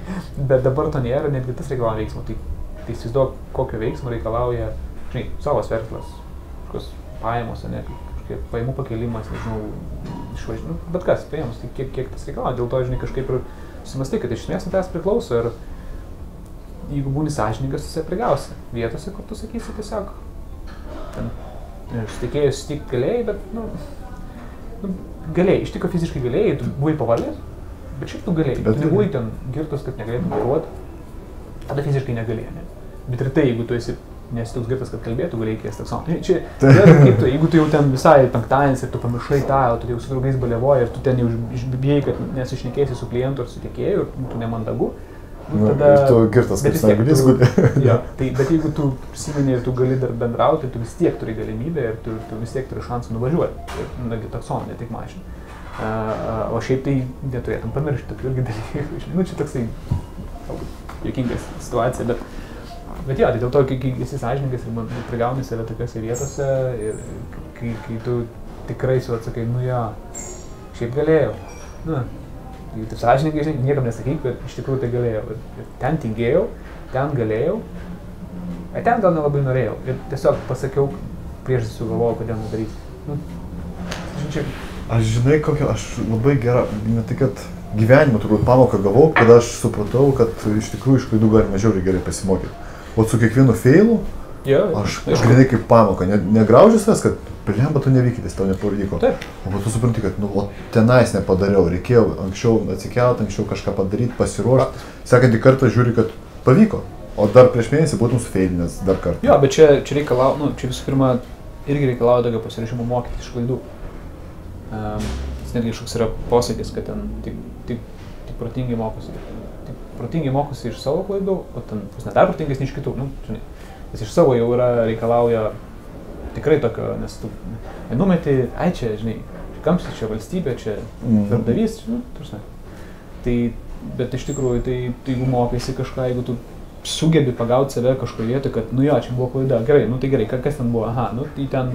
Bet dabar to nėra, netgi tas reikalauja veiksmo. Tai, tai įsivaizduok, kokio veiksmo reikalauja, žinai, savas verslas, kažkokios pajamos, ne, kažkokie pajamų pakelimas, nežinau, išvažiuoti, nu, bet kas, paėmus, tai kiek, kiek tas reikalauja. Dėl to, žinai, kažkaip ir susimastai, kad iš esmės nuo tavęs priklauso ir jeigu būni sąžininkas, tu prigausi vietose, kur tu sakysi tiesiog, ten, sutikėjus sutikti galėjai, bet, nu, nu, galėjai, iš tikrųjų fiziškai galėjai, tu buvai pavargęs, bet šiaip tu galėjai, Bet tu nebuvai ten girtas, kad negalėtum vairuoti, tada fiziškai negalėjai, ne? Bet ir tai, jeigu tu esi nesi toks girtas, kad kalbėtų, galėjai keisti taksoną. Čia, Tai- tai kaip tu, jeigu tu jau ten visai penktadienis ir tu pamiršai tą, o tu jau su draugais balevoji ir tu ten jau bijai, kad nesišnekėsi su klientu ar su tiekėju ir tu nemandagu, Nu, ir tu girtas, kaip tu- guli. Tai, bet jeigu tu prisimeni ir tu gali dar bendrauti, tu vis tiek turi galimybę ir tu, tu vis tiek turi šansą nuvažiuoti. Ir, nagi, taksoną, ne tik mašiną. O šiaip tai neturėtum pamiršti tokių irgi dalykų. Nu, čia toksai galbūt juokingas situacija, bet, bet jo, tai dėl to, kai, esi sąžininkas ir man- prigauni save tokiose vietose ir kai, kai tu tikrai su atsakai, nu jo, šiaip galėjau. Nu, jeigu tu sąžininkai, žinai, niekam nesakyk, bet iš tikrųjų tai galėjau. Ir, ten tingėjau, ten galėjau, o ten gal nelabai norėjau. Ir tiesiog pasakiau, prieš sugalvojau, kodėl nedaryti. Nu, žinai, Aš žinai, kokia, aš labai gera, ne tai kad gyvenimo turbūt pamoką gavau, kada aš supratau, kad iš tikrųjų iš klaidų galima žiauriai gerai pasimokyti. O su kiekvienu feilu jo, aš grinai kaip pamoką, ne, negraužiu savęs, kad blemba tu nevykytis, tau nepavyko. O to supranti, kad nu, o tenais nepadariau, reikėjo anksčiau atsikelt, anksčiau kažką padaryti, pasiruošti. Sekantį kartą žiūri, kad pavyko. O dar prieš mėnesį būtum sufeilinęs dar kartą. Jo, bet čia, čia reikalauja, nu, čia visų pirma, irgi reikalauja tokio pasirežimo mokytis iš klaidų. Um, netgi kažkoks yra posakis, kad ten tik, tik, tik protingi mokosi. Tik protingi mokosi iš savo klaidų, o ten bus net dar protingesni iš kitų. Nu, žinai, nes iš savo jau yra reikalauja tikrai tokio, nes tu numeti, ai čia, žinai, kamsi čia valstybė, čia Mhm. darbdavys, nu, tarsi. Tai, bet iš tikrųjų, tai, tai jeigu mokaisi kažką, jeigu tu sugebi pagauti save kažkoje vietoje, kad, nu jo, čia buvo klaida, gerai, nu tai gerai, ka- kas ten buvo, aha, nu tai ten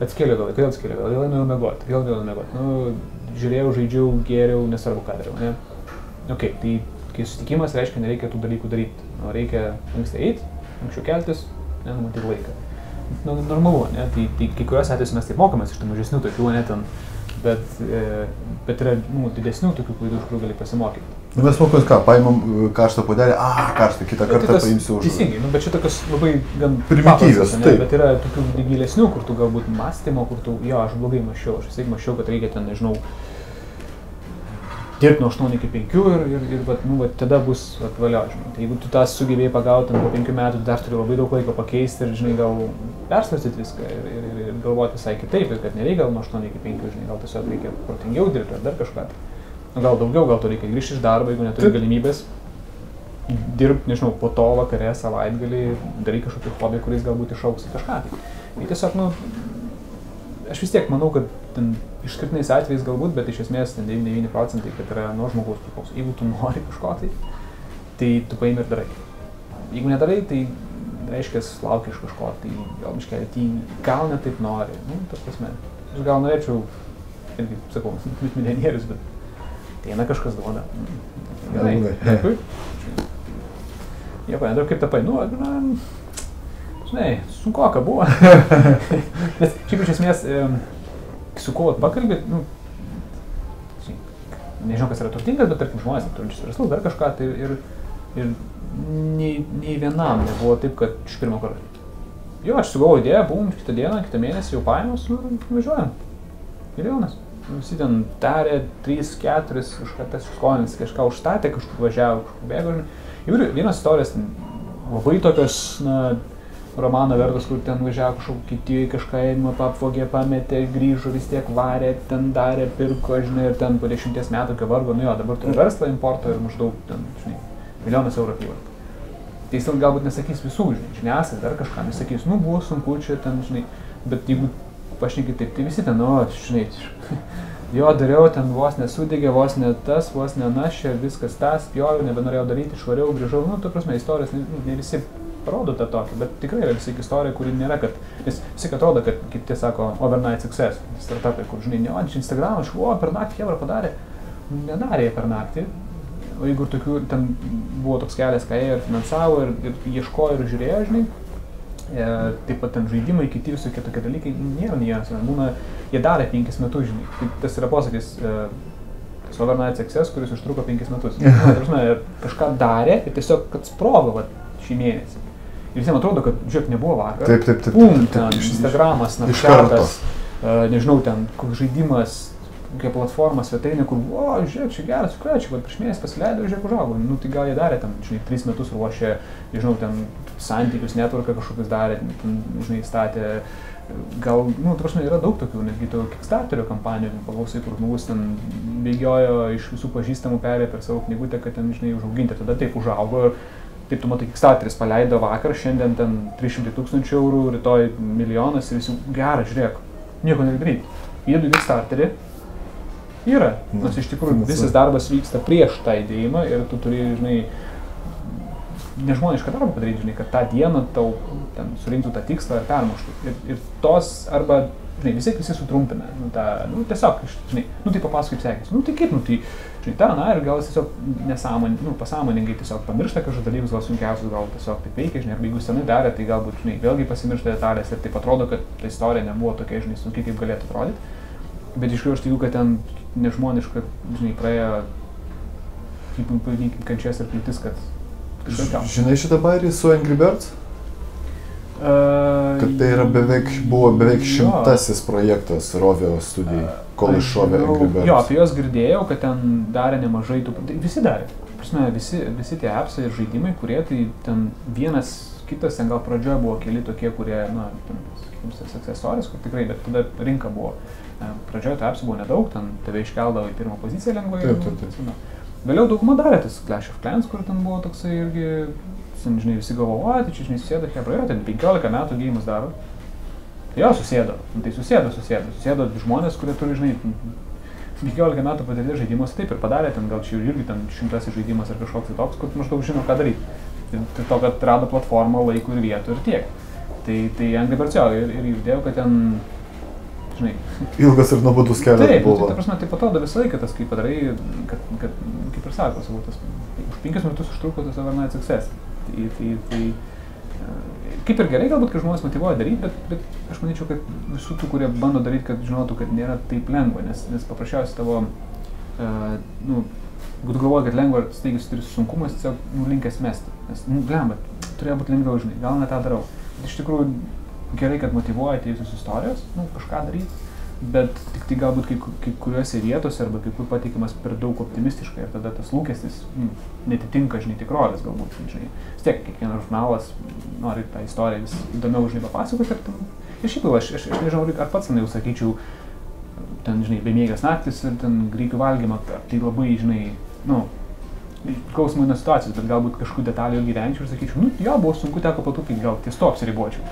atskėlė galą, kodėl atskėlė galą, vėl nuėjau mėgoti, vėl nuėjau mėgoti, nu, žiūrėjau, žaidžiau, gėriau, nesvarbu ką dariau, ne. Ok, tai kai susitikimas reiškia, nereikia tų dalykų daryti, nu, reikia anksti eiti, anksčiau keltis, nenumatyti laiką. Nu, normalu, ne, tai, tai kai kuriuos atvejus mes taip mokomės iš tų mažesnių tokių, ne ten, bet, e, bet yra, nu, didesnių tokių klaidų, iš kurių gali pasimokyti. Nu, mes mokomės ką, paimam uh, karštą puodelį, a, karštą, kitą Bet tai kartą tas paimsiu už. Teisingai, nu, bet čia tokios labai gan Primityvios, taip. Bet yra tokių gilesnių, kur tu galbūt mąstymo, kur tu, jo, aš blogai mačiau, aš vis tiek mačiau, kad reikia ten, nežinau, dirbti nuo 8 iki 5 ir, ir, ir vat, nu, vat, tada bus atvalio, žinai. Tai jeigu tu tą sugebėjai pagauti po 5 metų, dar turi labai daug laiko pakeisti ir, žinai, gal persvarstyti viską ir, ir, ir, ir galvoti visai kitaip, ir kad nereikia gal nuo 8 iki 5, žinai, gal tiesiog reikia protingiau dirbti ar dar kažką. Nu, gal daugiau, gal tu reikia grįžti iš darbo, jeigu neturi galimybės dirbti, nežinau, po to vakarė, savaitgalį, daryti kažkokį hobį, kuris galbūt išauks į kažką. Tai, tai tiesiog, nu, aš vis tiek manau, kad ten išskirtiniais atvejais galbūt, bet iš esmės ten 99 procentai, kad yra nuo žmogaus priklauso. Jeigu tu nori kažko tai, tai tu paimi ir darai. Jeigu nedarai, tai reiškia, lauki iš kažko, tai gal miškelį, tai gal net taip nori. Nu, ta prasme, aš gal norėčiau, irgi sakau, būti milijonierius, bet ateina kažkas duoda. Gerai, dėkui. Nieko nedaug kaip tapai, nu, na, žinai, sunku, ką buvo. Nes šiaip iš esmės, em, su kuo pakalbėt, nu, nežinau, kas yra turtingas, bet tarkim žmonės turinčius verslus, dar kažką, tai ir, ir nei, nei vienam nebuvo taip, kad iš pirmo karto. Jo, aš sugalvoju idėją, bum, kitą dieną, kitą mėnesį jau pajamos, nu, važiuojam. Milijonas. Visi ten darė 3, 4, kažką tas skolinis, kažką užstatė, kažkur važiavo, kažkur bėgo. Ir vienas istorijas labai tokios, na, romano vertos, kur ten važiavo kažkokie kiti, kažką ėmė, papvogė, pametė, grįžo, vis tiek varė, ten darė, pirko, žinai, ir ten po dešimties metų kai vargo, nu jo, dabar turi verslą importo ir maždaug ten, žinai, milijonas eurų apyvarta. Tai jis ten galbūt nesakys visų, žinai, žiniasklaida dar kažką, nesakys, nu buvo sunku čia ten, žinai, bet jeigu pašneki taip, tai visi ten, nu, žinai, jo dariau, ten vos nesudegė, vos ne tas, vos ne našė, viskas tas, pjoviau, nebenorėjau daryti, švariau, grįžau, nu, tu prasme, istorijos ne, ne visi parodo tą tokį, bet tikrai yra visai istorija, kuri nėra, kad, nes visi atrodo, kad kiti sako, overnight success, startupai, kur, žinai, ne, čia Instagram, aš, o, per naktį Hebra padarė, nedarė per naktį, o jeigu tokių, ten buvo toks kelias, ką jie ir finansavo, ir, ir ieškojo, ir žiūrėjo, žinai, E, taip pat ten žaidimai, kiti visokie tokie dalykai, nėra ne, būna, jie darė penkis metus, žinai, tai tas yra posakis, e, tas overnight success, kuris užtruko penkis metus. Na, ta prasme, kažką darė ir tiesiog, kad sprogo vat, šį mėnesį. Ir visiems atrodo, kad, žiūrėk, nebuvo vakar. Taip, taip, taip. Bum, taip, taip, iš- Instagramas. Snapchatas, e, nežinau, ten, koks žaidimas, kokia platforma, svetainė, kur, o, žiūrėk, čia geras, ką čia, prieš mėnesį pasileido, žiūrėk, užaugo. Nu, tai gal jie darė tam, žinai, tris metus ruošė, nežinau, ten santykius, netvarką kažkokius darė, ten, žinai, statė, gal, nu, ta prasme, yra daug tokių, netgi to Kickstarterio kampanijų, paklausai, kur žmogus ten bėgiojo iš visų pažįstamų perė per savo knygutę, kad ten, žinai, užauginti, tada taip užaugo ir taip tu matai, Kickstarteris paleido vakar, šiandien ten 300 tūkstančių eurų, rytoj milijonas ir visi, gerai, žiūrėk, nieko nereikia daryti. Įdedu Kickstarterį, yra, nors iš tikrųjų visas darbas vyksta prieš tą įdėjimą ir tu turi, žinai, nežmonišką darbą padaryti, žinai, kad tą dieną tau ten surinktų tą tikslą ir permuštų. Ir, ir tos arba, žinai, visi visi sutrumpina, nu, tą, nu, tiesiog, žinai, nu, tai papasakok kaip sekėsi, nu, tai kaip, nu, tai, žinai, tą, na, ir gal tiesiog nesąmon, nu, pasąmoningai tiesiog pamiršta kažkokius dalykus, gal sunkiausius, gal tiesiog taip veikia, žinai, arba jeigu senai darė, tai galbūt, žinai, vėlgi pasimiršta detalės ir taip atrodo, kad ta istorija nebuvo tokia, žinai, sunkiai, kaip galėtų atrodyti. Bet iš tikrųjų aš tikiu, kad ten nežmoniška, žinai, praėjo kaip pavyzdžiui kančias ir kliūtis, kad gautų. Žinai šitą bairį su Angry Birds? Kad tai yra beveik, buvo beveik šimtasis projektas Rovio studijai, kol iššovė Angry Birds. Jo, apie juos girdėjau, kad ten darė nemažai tų... tai Visi darė. Prasme, visi, visi tie appsai ir žaidimai, kurie tai ten vienas, kitas, ten gal pradžioje buvo keli tokie, kurie, na, ten, sakykim, success stories, kur tikrai, bet tada rinka buvo. Pradžioje tų appsų buvo nedaug, ten tave iškeldavo į pirmą poziciją lengvai. Taip, nu, taip, taip. Vėliau dauguma darė tas Clash of Clans, kur ten buvo toksai irgi, ten, žinai, visi galvojo, o, tai čia, žinai, susėda, kai praėjo, ten 15 metų gėjimas daro. Jo, susėdo, nu, tai susėdo, susėdo, susėdo žmonės, kurie turi, žinai, 15 metų patirties žaidimuose taip ir padarė, ten gal čia irgi ten šimtasis žaidimas ar kažkoks tai toks, kur maždaug žino, ką daryti. Tai to, kad rado platformą, laikų ir vietų ir tiek. Tai, tai Angry Birds jo, ir, ir įdėjau, kad ten, žinai, Ilgas ir nuobodus kelias Taip, nu, buvo. tai ta prasme, taip atrodo visą laiką tas, kai padarai, kad, kad kaip ir sako, savo tas, už penkis metus užtruko tas overnight success. Tai, tai, tai, kaip ir gerai galbūt, kai žmonės motivuoja daryti, bet, bet aš manyčiau, kad visų tų, kurie bando daryti, kad žinotų, kad nėra taip lengva, nes, nes paprasčiausiai tavo, uh, nu, jeigu tu galvoji, kad lengva ir staigiai turi sunkumas, tiesiog nu, linkęs mesti. Nes, nu, lemba, turėjo būti lengviau, žinai, gal ne tą darau. Bet iš tikrųjų gerai, kad motivuoja atėjusios istorijos, nu, kažką daryti bet tik tai galbūt kai, kai kuriuose vietose arba kai kur pateikiamas per daug optimistiškai ir tada tas lūkestis mm, netitinka, žinai, tikrovės galbūt, žinai. Vis tiek kiekvienas žurnalas nori tą istoriją vis įdomiau, žinai, papasakoti. Ir, ir šiaip jau aš, aš, aš nežinau, ar pats ten jau sakyčiau, ten, žinai, bemiegas naktis ir ten greikių valgymą, tai labai, žinai, nu, priklausomai nuo situacijos, bet galbūt kažkokių detalių gyvenčiau ir sakyčiau, nu, jo, buvo sunku, teko patupyti, gal ties to apsiribočiau.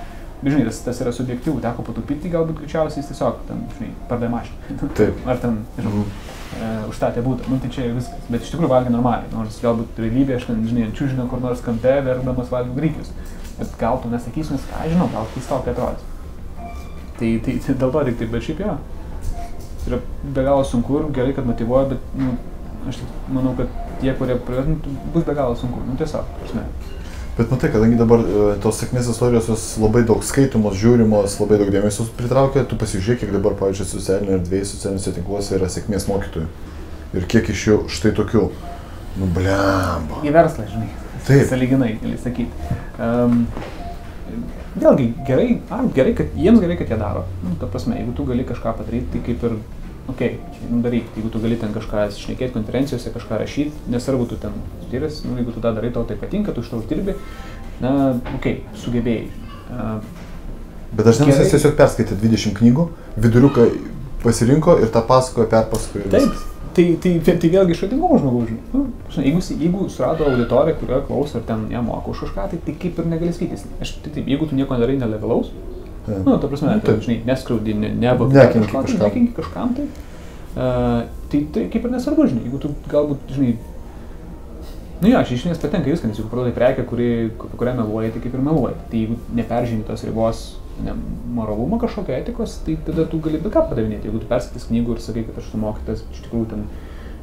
Bet žinai, tas, tas yra subjektyvų, teko patupyti, galbūt greičiausiai jis tiesiog ten, žinai, pardavė mašiną. Taip. Ar ten, nežinau, Mhm. e, užstatė būtą. Nu, tai čia viskas. Bet iš tikrųjų valgė normaliai. Nors galbūt realybėje aš ten, žinai, ant čiūžinio kur nors kampe, verkdamas valgiau grikius. Bet gal tu nesakysi, nes ką aš žinau, gal keistokai atrodys. Tai, tai, tai dėl to tik taip, bet šiaip jo. Tai yra be galo sunku ir gerai, kad motivuoja, bet nu, aš manau, kad tie, kurie pradės, nu, bus be galo sunku. Nu, tiesiog, prasme. Bet matai, kadangi dabar e, tos sėkmės istorijos jos labai daug skaitomos, žiūrimos, labai daug dėmesio pritraukia, tu pasižiūrėk, kiek dabar, pavyzdžiui, socialinėje erdvėje, socialiniuose tinkluose yra sėkmės mokytojų. Ir kiek iš jų štai tokių, nu blemba. Į verslą, žinai. Taip. Saliginai, gali sakyti. Um, vėlgi, gerai, a, gerai, kad jiems gerai, kad jie daro. Nu, ta prasme, jeigu tu gali kažką padaryti, tai kaip ir, okei, okay, nu, daryk. Jeigu tu gali ten kažką šnekėti konferencijose, kažką rašyti, nesvarbu, tu ten tyrės, nu, jeigu tu tą darai, tau tai patinka, tu iš to uždirbi, na, okei, okay, sugebėjai. Uh, Bet dažniausiai jis tiesiog perskaitė 20 knygų, viduriuką pasirinko ir tą pasakojo, perpasakojo. Taip, tai, tai, tai, tai vėlgi išradingumo žmogaus. Nu, jeigu, jeigu surado auditoriją, kurioje klauso ir ten ją moko už kažką, tai, tai kaip ir negali skaitytis. Aš, tai, taip, jeigu tu nieko nedarai nelevelaus, Taip. nu, ta prasme, Nu, tai, žinai, neskriaudi, ne, ne, tai kažkam. Nekenki kažkam, tai, uh, tai, tai kaip ir nesvarbu, žinai, jeigu tu galbūt, žinai, Nu jo, iš esmės patenka į viską, nes jeigu parduodi prekę, kuri, apie kurią meluoji, tai kaip ir meluoji. Tai jeigu neperžingi tos ribos ne, moralumo kažkokio etikos, tai tada tu gali bet ką padavinėti. Jeigu tu perskaitis knygų ir sakai, kad aš esu mokytas, iš tikrųjų ten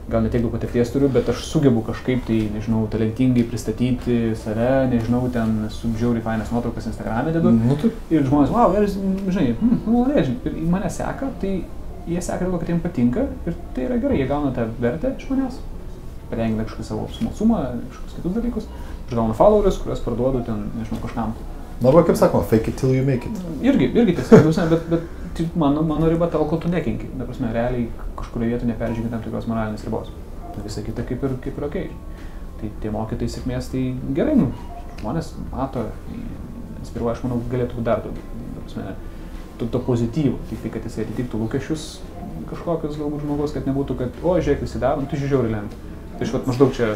gal ne tiek daug patirties turiu, bet aš sugebu kažkaip tai, nežinau, talentingai pristatyti save, nežinau, ten su žiauriai fainas nuotraukas Instagram'e dedu. Nu, taip. Ir žmonės, wow, ir, žinai, hmm, malonė, žinai, ir į mane seka, tai jie seka dėl to, kad jiems patinka ir tai yra gerai, jie gauna tą vertę iš manęs, patenkina kažkokį savo smalsumą, kažkokius kitus dalykus, aš gaunu followerius, kuriuos parduodu ten, nežinau, kažkam. Na, arba kaip sakoma, fake it till you make it. Irgi, irgi tiesiog, bet, bet mano, mano riba tavo, kol tu nekenki, ta prasme, realiai kažkurioje vietoje neperžengi tam tikros moralinės ribos. Visa kita kaip ir, kaip ir ok. Tai tie mokytojai sėkmės, tai gerai, nu, žmonės mato, inspiruoja, aš manau, galėtų dar daugiau. Ta prasme, to, to pozityvų, tik tai, kad jisai atitiktų lūkesčius kažkokius galbūt žmogaus, kad nebūtų, kad, o, žiūrėk, visi daro, nu, tai žiūri lengva. Tai iš vat maždaug čia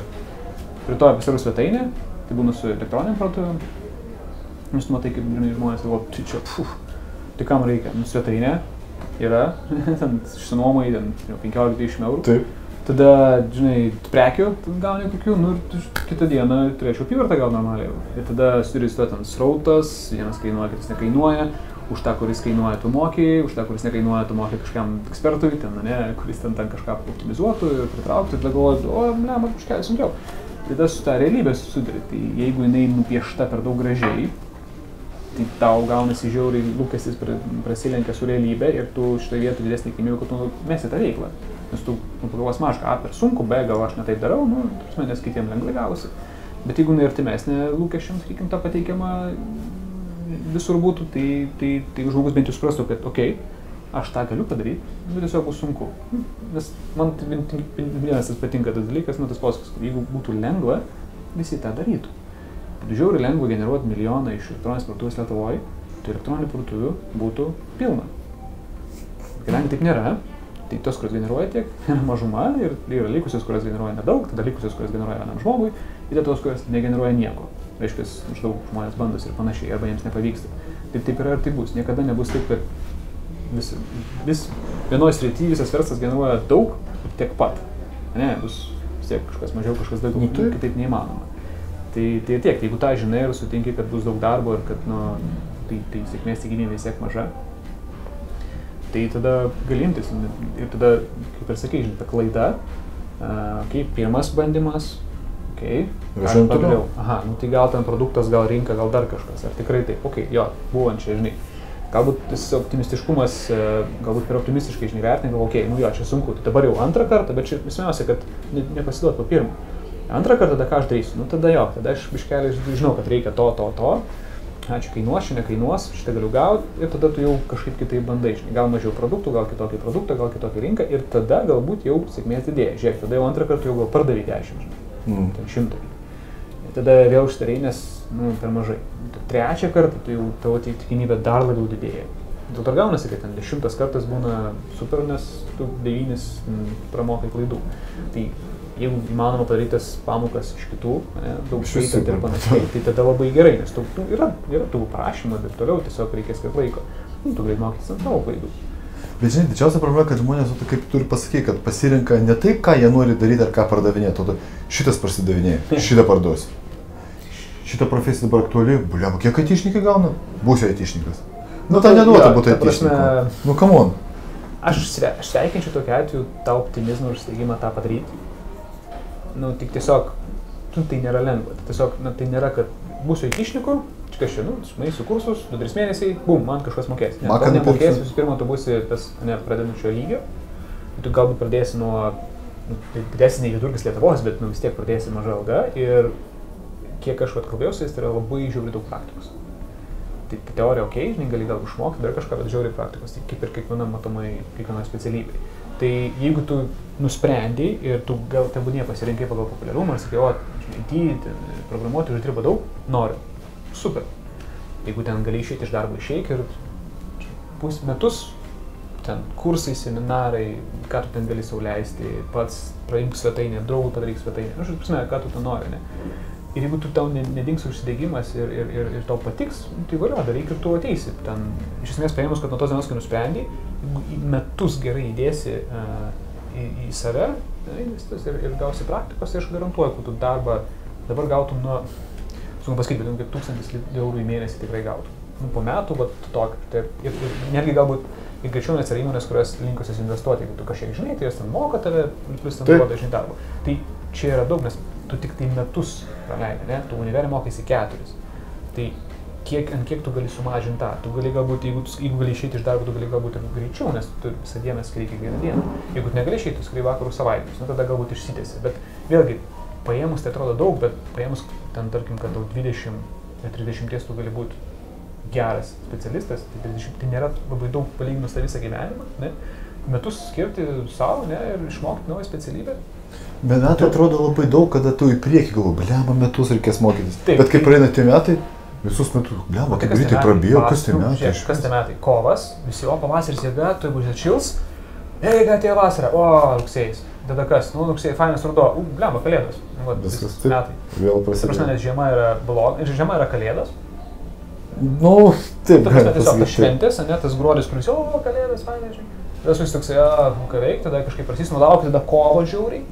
rytoj apsirų svetainė, tai būna su elektroniniam parduotuvėm. Jūs matai, kaip žmonės galvo, tai čia, puf, tai kam reikia, nu svetainė yra, ten išsinuomai, ten jau 15-20 eurų. Taip. Tada, žinai, prekių gauni kokių, nu ir kitą dieną turėčiau apyvartą gal normaliai. Ir tada turi įstoti ant srautas, vienas kainuoja, kitas nekainuoja, už tą, kuris kainuoja, tu moki, už tą, kuris nekainuoja, tu moki kažkam ekspertui, ten, ne, kuris ten, ten kažką optimizuotų ir pritrauktų, ir tada galvoju, o, ne, man kažką sunkiau. Tai tada su tą realybę susiduri. Tai jeigu jinai nupiešta per daug gražiai, tai tau gaunasi žiauriai lūkestis pra- prasilenkia su realybė ir tu šitoje vietoje didesnį tikimybę, kad tu mesi tą veiklą. Nes tu nu, pagalvos mažką, a, per sunku, b, gal aš netaip darau, nu, ta prasme, nes kitiems lengvai gausi. Bet jeigu jinai artimesnė lūkesčiams, sakykim, ta pateikiama visur būtų, tai, tai, tai žmogus bent jau suprastų, kad, okei, okay, aš tą galiu padaryti, bet tiesiog bus sunku. Nes man tai vien- vien- vienas patinka tas dalykas, nu tas posakis, kad jeigu būtų lengva, visi tą darytų. Žiauriai lengva generuoti milijoną iš elektroninės parduotuvės Lietuvoje, tai elektroninių parduotuvių būtų pilna. Kadangi taip nėra, Tai tos, kurios generuoja tiek, yra mažuma ir yra likusios, kurios generuoja nedaug, tada likusios, kurios generuoja vienam žmogui, ir tos, kurios negeneruoja nieko. Reiškia, maždaug žmonės bandosi ir panašiai, arba jiems nepavyksta. Tai taip yra ir tai bus. Niekada nebus taip, kad vis, vis vienoje srityje visas verslas generuoja daug, tiek pat. Ne, bus vis tiek kažkas mažiau, kažkas daugiau, Nu, taip. kitaip neįmanoma. Tai, tai tiek, jeigu tą žinai ir sutinki, kad bus daug darbo ir kad nu, tai, tai sėkmės tikimybė vis tiek maža, tai tada galimtis. Ir tada, kaip ir sakai, žinai, ta klaida, uh, kaip pirmas bandymas, okay, Važiuojam toliau. Aha, nu tai gal ten produktas, gal rinka, gal dar kažkas, ar tikrai taip, okei, okay, jo, buvo čia, žinai. Galbūt tas optimistiškumas, galbūt per optimistiškai, žinai, vertinai, gal, okei, okay, nu jo, čia sunku, tai dabar jau antrą kartą, bet čia svarbiausia, kad ne, nepasiduot po pirmą. Antrą kartą tada ką aš darysiu? Nu tada jo, tada aš biškelį žinau, kad reikia to, to, to. Ačiū kainuos, čia nekainuos, šitą galiu gauti ir tada tu jau kažkaip kitaip bandai, žinai, gal mažiau produktų, gal kitokį produktą, gal kitokį rinką ir tada galbūt jau sėkmės didėja. Žiūrėk, tada jau antrą kartą jau gal pardavai 10, žinai, Mm. ten 100. Ir tada vėl užtarai, nes, nu, per mažai. Trečią kartą tai jau tavo tik- tikimybė dar labiau didėja. Dėl to gaunasi, kad ten dešimtas kartas būna super, nes tu devynis pramokai klaidų. Tai jeigu įmanoma padaryti tas pamokas iš kitų, ne, daug skaitant ir panašiai, tai tada labai gerai, nes tu, tu yra, yra tų prašymų ir taip toliau, tiesiog reikės kiek laiko. Nu, tu gali mokytis ant tavo klaidų. Bet žinai, didžiausia problema, kad žmonės, tai kaip turi pasakyti, kad pasirenka ne taip, ką jie nori daryti ar ką pardavinėti, o šitas parsidavinėja, šitą parduosi. Šitą profesiją dabar aktuali, bliam, kiek aitišnikai gauna? Būsiu aitišnikas. Nu, Nu, tai tai neduota prasme- aitišniku. Nu, come on. Aš, sve, aš sveikinčiau tokiu atveju tą optimizmą ir steigimą tą padaryti. Nu, tik tiesiog, nu, tai nėra lengva. Tiesiog, na, tai nėra, kad būsiu įkišniku, čia čia, nu, sumaisiu kursus, 2-3 mėnesiai, bum, man kažkas mokės. Ne, nupirksiu. nemokės, visų pirma, tu būsi tas, ne, pradedančio lygio. Tu galbūt pradėsi nuo, nu, tai didesnė nei vidurkis Lietuvos, bet, nu, vis tiek pradėsi maža alga ir kiek aš vat kalbėjau su jais, tai yra labai žiauriai daug praktikos. Tai tai teorija ok, žinai, gali gal išmokti dar kažką, bet žiauriai praktikos, tai kaip ir kiekvienam matomai, kiekvienai specialybei. Tai jeigu tu nusprendai ir tu gal tebūnie pasirinkai pagal populiarumą ir sakai, o, IT, programuoti uždirba daug, noriu. Super. Jeigu ten gali išėti iš darbo, išeik ir pus metus ten kursai, seminarai, ką tu ten gali sauliaisti, pats praimk svetainę, draugų padaryk svetainę, nu, žinai, ką tu ten nori, ne. Ir jeigu tu tau ne- nedings užsidegimas ir, ir, ir, ir tau patiks, nu, tai valio, daryk ir tu ateisi. Ten, iš esmės paėmus, kad nuo tos dienos, kai nusprendai, metus gerai įdėsi uh, į, į save, investuos ir, ir gausi praktikos, tai aš garantuoju, kad tu darbą dabar gautum nuo, sunku pasakyti, bet kaip tūkstantis eurų į mėnesį tikrai gautum. Nu, po metų, bet tokio. Tai, ir, ir netgi galbūt ir greičiau, nes yra įmonės, kurios linkusios investuoti, jeigu tu kažkiek žinai, tai jos ten moka tave, plus ten duoda žinai darbo. Tai čia yra daug, nes tu tik tai metus praleidai, ne? Tu univerį mokaisi keturis. Tai kiek, ant kiek tu gali sumažinti tą? Tu gali galbūt, jeigu, jeigu gali išeiti iš darbo, tu gali galbūt ir greičiau, nes tu visą dieną skiri kiekvieną dieną. Jeigu negali išeiti, tu skiri vakarų savaitės, nu tada galbūt išsitėsi. Bet vėlgi, paėmus tai atrodo daug, bet paėmus ten, tarkim, kad tau 20, bet 30 tu gali būti geras specialistas, tai 30 tai nėra labai daug palyginus tą visą gyvenimą, ne? Metus skirti savo, ne, ir išmokti naują specialybę. Bet metų atrodo labai daug, kada tu į priekį galvo, blema metus reikės mokytis. Taip, Bet kai tai- praeina tie metai, visus metus, blema, Tai kaip greitai prabėjo, kas tie metai. žiūrėk, Kas tie metai? Kovas, visi, o pavasaris jėga, tu bus atšils. Ei, ką atėjo vasara, o, rugsėjas. Tada kas? Nu, rugsėjai, fainas ruduo, u, blemba, kalėdos. Nu, Viskas taip. metai. Vėl Ta prasme, prasidėjo. nes žiema yra bloga, ir žiema yra kalėdos. Nu, taip, Ta prasme, galima tiesiog šventės, ne, tas gruodis, kuris, o, kalėdos, fainas, žinai. Tada su jais toksai, a, nu, ką veikti, tada kažkaip prasisnu laukti, tada kovo žiauriai.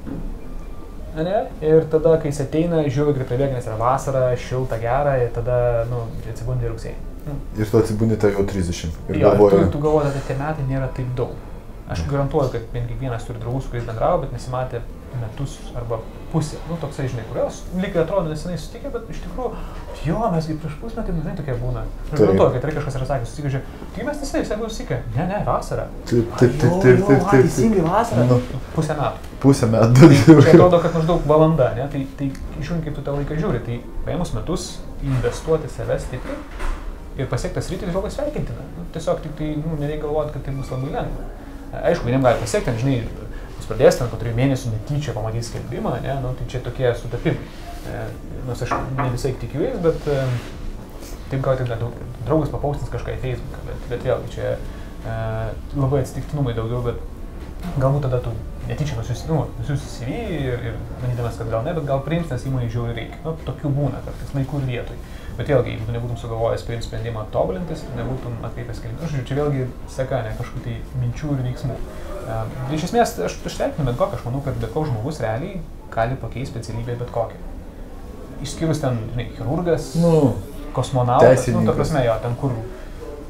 Ne? Ir tada, kai jis ateina, žiūri, kaip prabėga, nes yra vasara, šilta, gera, ir tada, nu, atsibundi rugsėjai. Nu, Ir tu atsibūni tai jau 30. Ir Jo, ir tu, galvoji, tu galvoji, kad tie metai nėra taip daug. Aš garantuoju, kad bent kiekvienas turi draugų, su kuriais bendravo, bet nesimatė metus arba pusę. Nu, toksai, žinai, kurios lygiai atrodo nesenai sutikę, bet iš tikrųjų, jo, mes gi prieš pusmetį, žinai, tokie būna. Taip. garantuoju, kad kažkas yra sakęs, susitikę, žiūrėk, tai mes visai buvome susitikę. Ne, ne, vasara. taip, taip, taip, taip, taip, taip. Teisingai vasara. Nu. Pusę metų. Pusę metų. Tai čia atrodo, kad maždaug valanda, ne? Tai, tai žiūrint, kaip tu tą laiką žiūri, tai paėmus metus, investuoti save stipriai ir pasiektas rytį labai sveikintina. Nu, tiesiog tik tai, nu, nereikia galvoti, kad tai bus labai lengva. Aišku, vieniems gali pasiekti, žinai, jūs pradėsite ten po trijų mėnesių netyčia pamatyti skelbimą, ne, nu, tai čia tokie sutapimai. E, Nors aš ne visai tikiu jais, bet e, taip gal tik draugas papaustins kažką į Facebooką, bet, bet vėlgi čia e, labai atsitiktinumai daugiau, bet galbūt tada tu netyčia nusiusi, nu, CV ir, ir manydamas, kad gal ne, bet gal priims, nes įmonai žiauriai reikia. Nu, tokių būna kartais laikų ir vietoj. Bet vėlgi, jeigu tu nebūtum sugalvojęs priimti sprendimą tobulintis, nebūtum atkreipęs kelių, žodžiu, čia vėlgi seka ne kažkokių tai minčių ir veiksmų. Uh, iš esmės, aš, vertinu bet kokią, aš manau, kad bet koks žmogus realiai gali pakeisti specialybę bet kokią. Išskyrus ten, žinai, chirurgas, Nu, kosmonautas, nu, ta prasme, jo, ten kur,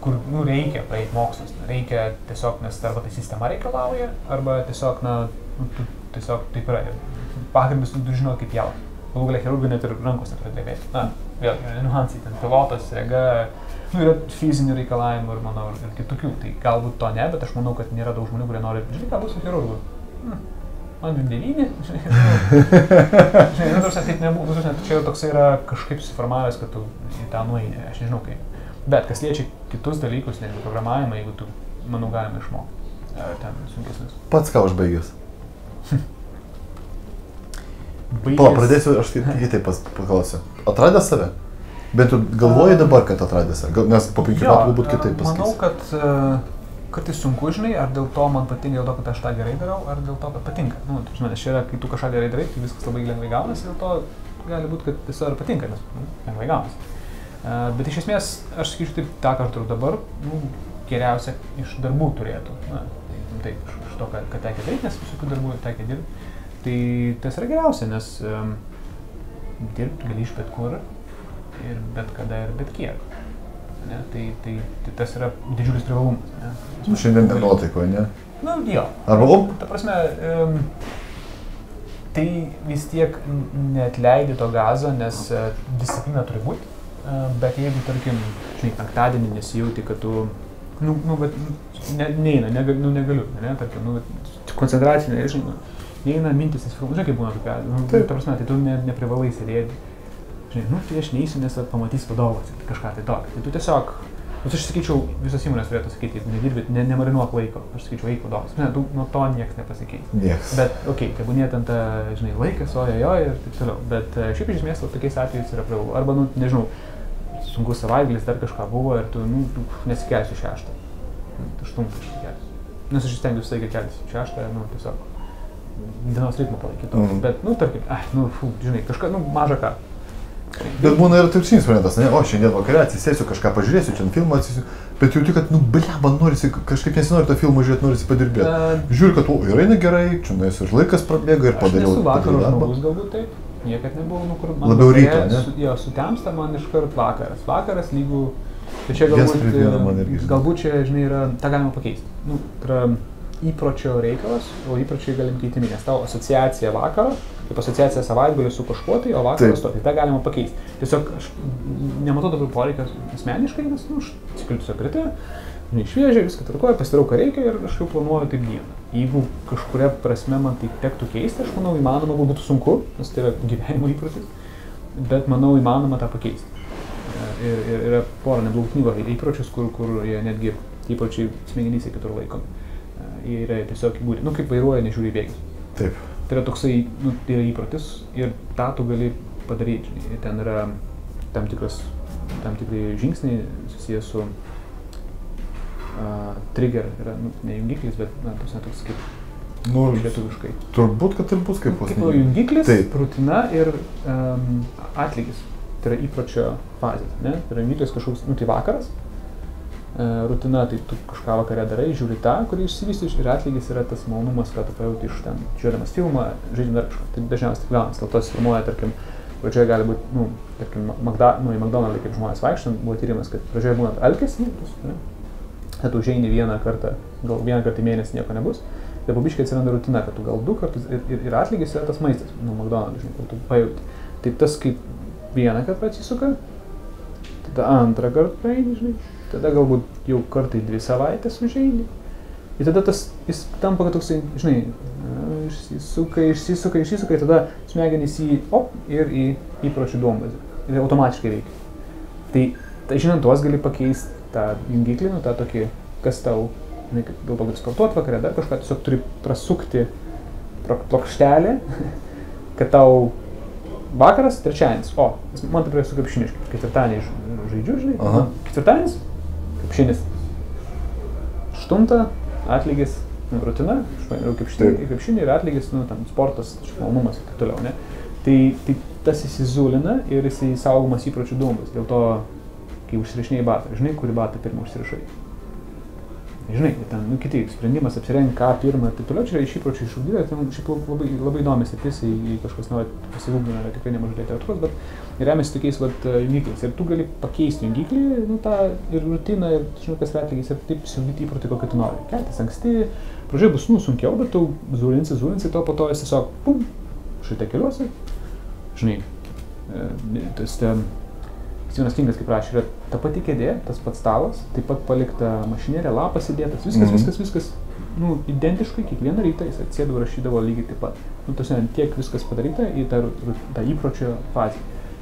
kur nu, reikia praeiti mokslus, reikia tiesiog, nes arba tai sistema reikalauja, arba tiesiog, na, nu, tu, tiesiog taip yra. Pagrindus tu žinai, kaip jauti. Galų galia chirurgai net ir rankos nepradeda drebėti. Na, vėlgi, niuansai, ten pilotas, rega, nu, yra fizinių reikalavimų ir, manau, ir, kitokių. Tai galbūt to ne, bet aš manau, kad nėra daug žmonių, kurie nori, žinai, ką bus su chirurgu. Hm. Man 29, žinai, nu, žinai, nu, tarsi taip nebūtų, nu, tarsi, čia jau toks yra kažkaip susiformavęs, kad tu į tą nueini, aš nežinau kaip. Bet kas liečia kitus dalykus, netgi programavimą, jeigu tu, manau, galima išmokti. E, Ten sunkesnis. pats ką užbaigęs. Baigęs- Pala, pradėsiu, aš taip kitaip paklausiu. Atradęs save? Bent jau galvoji dabar, kad atradęs save, nes po penkių metų galbūt kitaip Manau, pasakysi. kad e, kartais sunku, žinai, ar dėl to man patinka, dėl to, kad aš tą gerai darau, ar dėl to, kad patinka. Nu, tai, žinai, čia yra, kai tu kažką gerai darai, tai viskas labai lengvai gaunasi, dėl to gali būti, kad tiesiog ir patinka, nes nu, lengvai gaunasi. E, Bet iš esmės, aš sakyčiau, taip, tą, turiu dabar, nu, geriausia iš darbų turėtų. Na, tai, taip, iš to, ką, ką tekia daryti, nes visokių darbų tekia dirbti. Tai tas yra geriausia, nes um, dirbti gali iš bet kur ir bet kada ir bet kiek. Ne? Tai, tai, tai tas yra didžiulis privalumas. Ne? Nu, šiandien nuotaikoje, ne? Na, jo. Arba, op, Ta prasme, um, tai vis tiek n- neatleidi to gazo, nes uh, disciplina turi būti. Uh, bet jeigu, tarkim, žinai, penktadienį nesijauti, kad tu, nu, nu, bet ne, neina, negaliu, nu, negaliu, ne, tarkim, nu, bet koncentracija, nežinau, neina mintis, nes, žinai, kaip būna tokia, nu, Taip. ta prasme, tai tu ne, neprivalai sėdėti. Žinai, nu, tai aš neįsiu, nes pamatys vadovas, kažką tai tokio. Tai tu tiesiog, nu, aš sakyčiau, visos įmonės turėtų sakyti, jeigu nedirbi, ne, nemarinuok laiko, aš sakyčiau, eik vadovas. Ne, tu, nuo to niekas nepasikeis. nieks. Bet, okei, okay, tebūnė ten ta, žinai, laikas, ojojo ir taip toliau. Bet e, šiaip iš esmės tokiais atvejais yra privalu. Arba, nu, nežinau, sunkus savaitgalis, dar kažką buvo ir tu, nu, tu nesikelsi šeštą. Nu, Tu aštuntą išsikelsi. Nes aš stengiuosi laiką keltis šeštą, nu, tiesiog dienos ritmą palaikyti. Mhm. Mm. Bet, nu, tarkim, ai, nu, fu, žinai, kažką, nu, mažą ką. Bet būna ir atvirkštinis variantas, ne? O šiandien vakare atsisėsiu, kažką pažiūrėsiu, čia filmą atsisėsiu. Bet jauti, kad, nu, bleba, norisi, kažkaip nesinori to filmo žiūrėti, norisi padirbėti. E, Žiūri, kad, o, ir eina gerai, čia nuėjus ir laikas prabėga ir padariau. padariau darbą. žmogus galbūt taip. Niekad nebuvau, nu kur man Labiau ryto, ne? Su, jo, sutemsta man iškart vakaras. Vakaras lygų. Tai čia galbūt, man e, galbūt čia, žinai, yra, tą galima pakeisti. Nu, yra įpročio reikalas, o įpročiai galim keitimi, nes tavo asociacija vakaro, kaip asociacija savaitgalio su kažkuo tai, o vakaras to, tai tą galima pakeisti. Tiesiog aš nematau dabar poreikio asmeniškai, nes, nu, aš atsikeliu tiesiog ryte, žinai, šviežiai, viską tvarkoju, pasidarau, ką reikia ir aš jau planuoju taip dieną. Jeigu kažkuria prasme man tai tektų keisti, aš manau, įmanoma, galbūt būtų sunku, nes tai yra gyvenimo įprotis, bet manau, įmanoma tą pakeisti. Ir, ir yra pora neblogų knygų apie įpročius, kur, kur jie netgi įpročiai smegenyse kitur laikomi. Yra tiesiog įgūdžiai, nu kaip vairuoja, nežiūri bėgius. Taip. Tai yra toksai, nu, tai yra įprotis ir tą tu gali padaryti. Ten yra tam, tikras, tam tikri žingsniai susijęs su uh, trigger, yra nu, ne jungiklis, bet na, tas ne toks kaip Nu, lietuviškai. turbūt, kad ir bus kaip Kaip pas jungiklis, Taip. rutina ir um, atlygis. Tai yra įpročio fazė. Ne? Tai yra jungiklis kažkoks, nu tai vakaras. Uh, rutina, tai tu kažką vakare darai, žiūri tą, kurį išsivysti ir atlygis yra tas malonumas, ką tu pajauti iš ten, žiūrėdamas filmą, žaidžiant dar kažką. Tai dažniausiai taip gaunasi, dėl to susiformuoja, tarkim, pradžioje gali būti, nu, tarkim, Magda, nu, į McDonald's, kaip žmonės vaikštant, buvo tyrimas, kad pradžioje būna alkis, nu, kad tu užeini vieną kartą, gal vieną kartą į mėnesį nieko nebus, tai pabiškai atsiranda rutina, kad tu gal du kartus ir, ir, ir atlygis yra tas maistas, nu, McDonald's, žinai, kur tu pajauti. Tai tas kaip vieną kartą atsisuka, tada antrą kartą praeini, žinai, tada galbūt jau kartai dvi savaitės užeini. Ir tada tas, jis tampa toksai, žinai, išsisuka, išsisuka, išsisuka, ir tada smegenys į, op, ir į įpročių duombazę. Ir automatiškai veikia. Tai, tai žinant, tuos gali pakeisti tą jungiklį, nu, tą tokį, kas tau, žinai, kaip dėl to, kad sportuot vakarė, dar kažką, tiesiog turi prasukti plokštelę, kad tau vakaras, trečiadienis, o, man taip yra su krepšiniu, aš ketvirtadienį žaidžiu, žinai, ketvirtadienis, krepšinis, aštunta, atlygis, nu, rutina, krepšinį, krepšinį ir atlygis, nu, tam sportas, malonumas ir taip toliau, ne? Tai, tai tas įsizulina ir jisai saugomas įpročių dumbas. Dėl to, kai užsirašinėjai batą, žinai, kurį batą pirmą užsirašai. Žinai, ten, nu, kiti sprendimas apsirengti, ką pirmą ir taip toliau, čia yra iš įpročių išugdyta, tai šiaip labai, labai įdomi sritis, jei kažkas nori pasigūglina, yra tikrai nemažai literatūros, bet remiasi tokiais vat jungikliais. Ir tu gali pakeisti jungiklį, nu, tą ir rutiną, ir žinai, kas yra atlygis, ir taip įsiugdyti įprotį, kokį tu nori. Keltis anksti, pradžioje bus, nu, sunkiau, bet tu zulinsi, zulinsi, to po to esi tiesiog, pum, šitai keliuosi, žinai, e, tas ten, Stevenas Kingas, kaip rašė, yra ta pati kėdė, tas pats stalas, taip pat palikta mašinėlė, lapas įdėtas, viskas, Mhm. viskas, viskas, nu, identiškai, kiekvieną rytą jis atsėdavo rašydavo lygiai taip pat. Nu, tas tiek viskas padaryta į tą, tą įpročio fazę.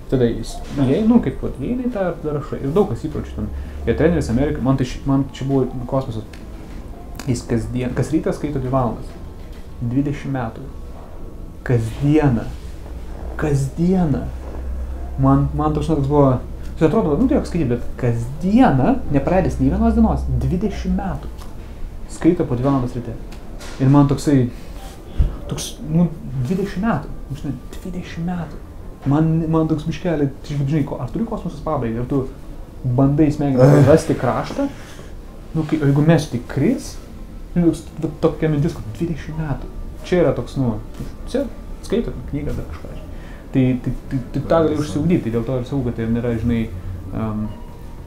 Tada jis įeina, nu, kaip pat įeina į tą rašai. Ir daug kas įpročių ten. Ir treneris Amerikai, man, tai, man čia buvo kosmosas. Jis kasdien, kas rytą skaito 2 valandas. 20 metų. Kasdieną. Kasdieną. Man, man toks toks buvo, tai atrodo, nu tai joks skaityti, bet kasdieną, nepraleidęs nei vienos dienos, 20 metų. Skaito po 2 valandas ryte. Ir man toksai, toks, nu, 20 metų. Nu, Žinai, 20 metų. Man, man toks miškelė, tai žinai, ar turi kosmosas pabaigą, ir tu bandai smegenis rasti kraštą, nu, kai, jeigu mes tik kris, nu, tokia mintis, kad 20 metų. Čia yra toks, nu, čia skaito knygą dar kažką. Tai, tai, tai, tai tą gali užsiugdyti, dėl to ir sakau, kad tai nėra, žinai, um,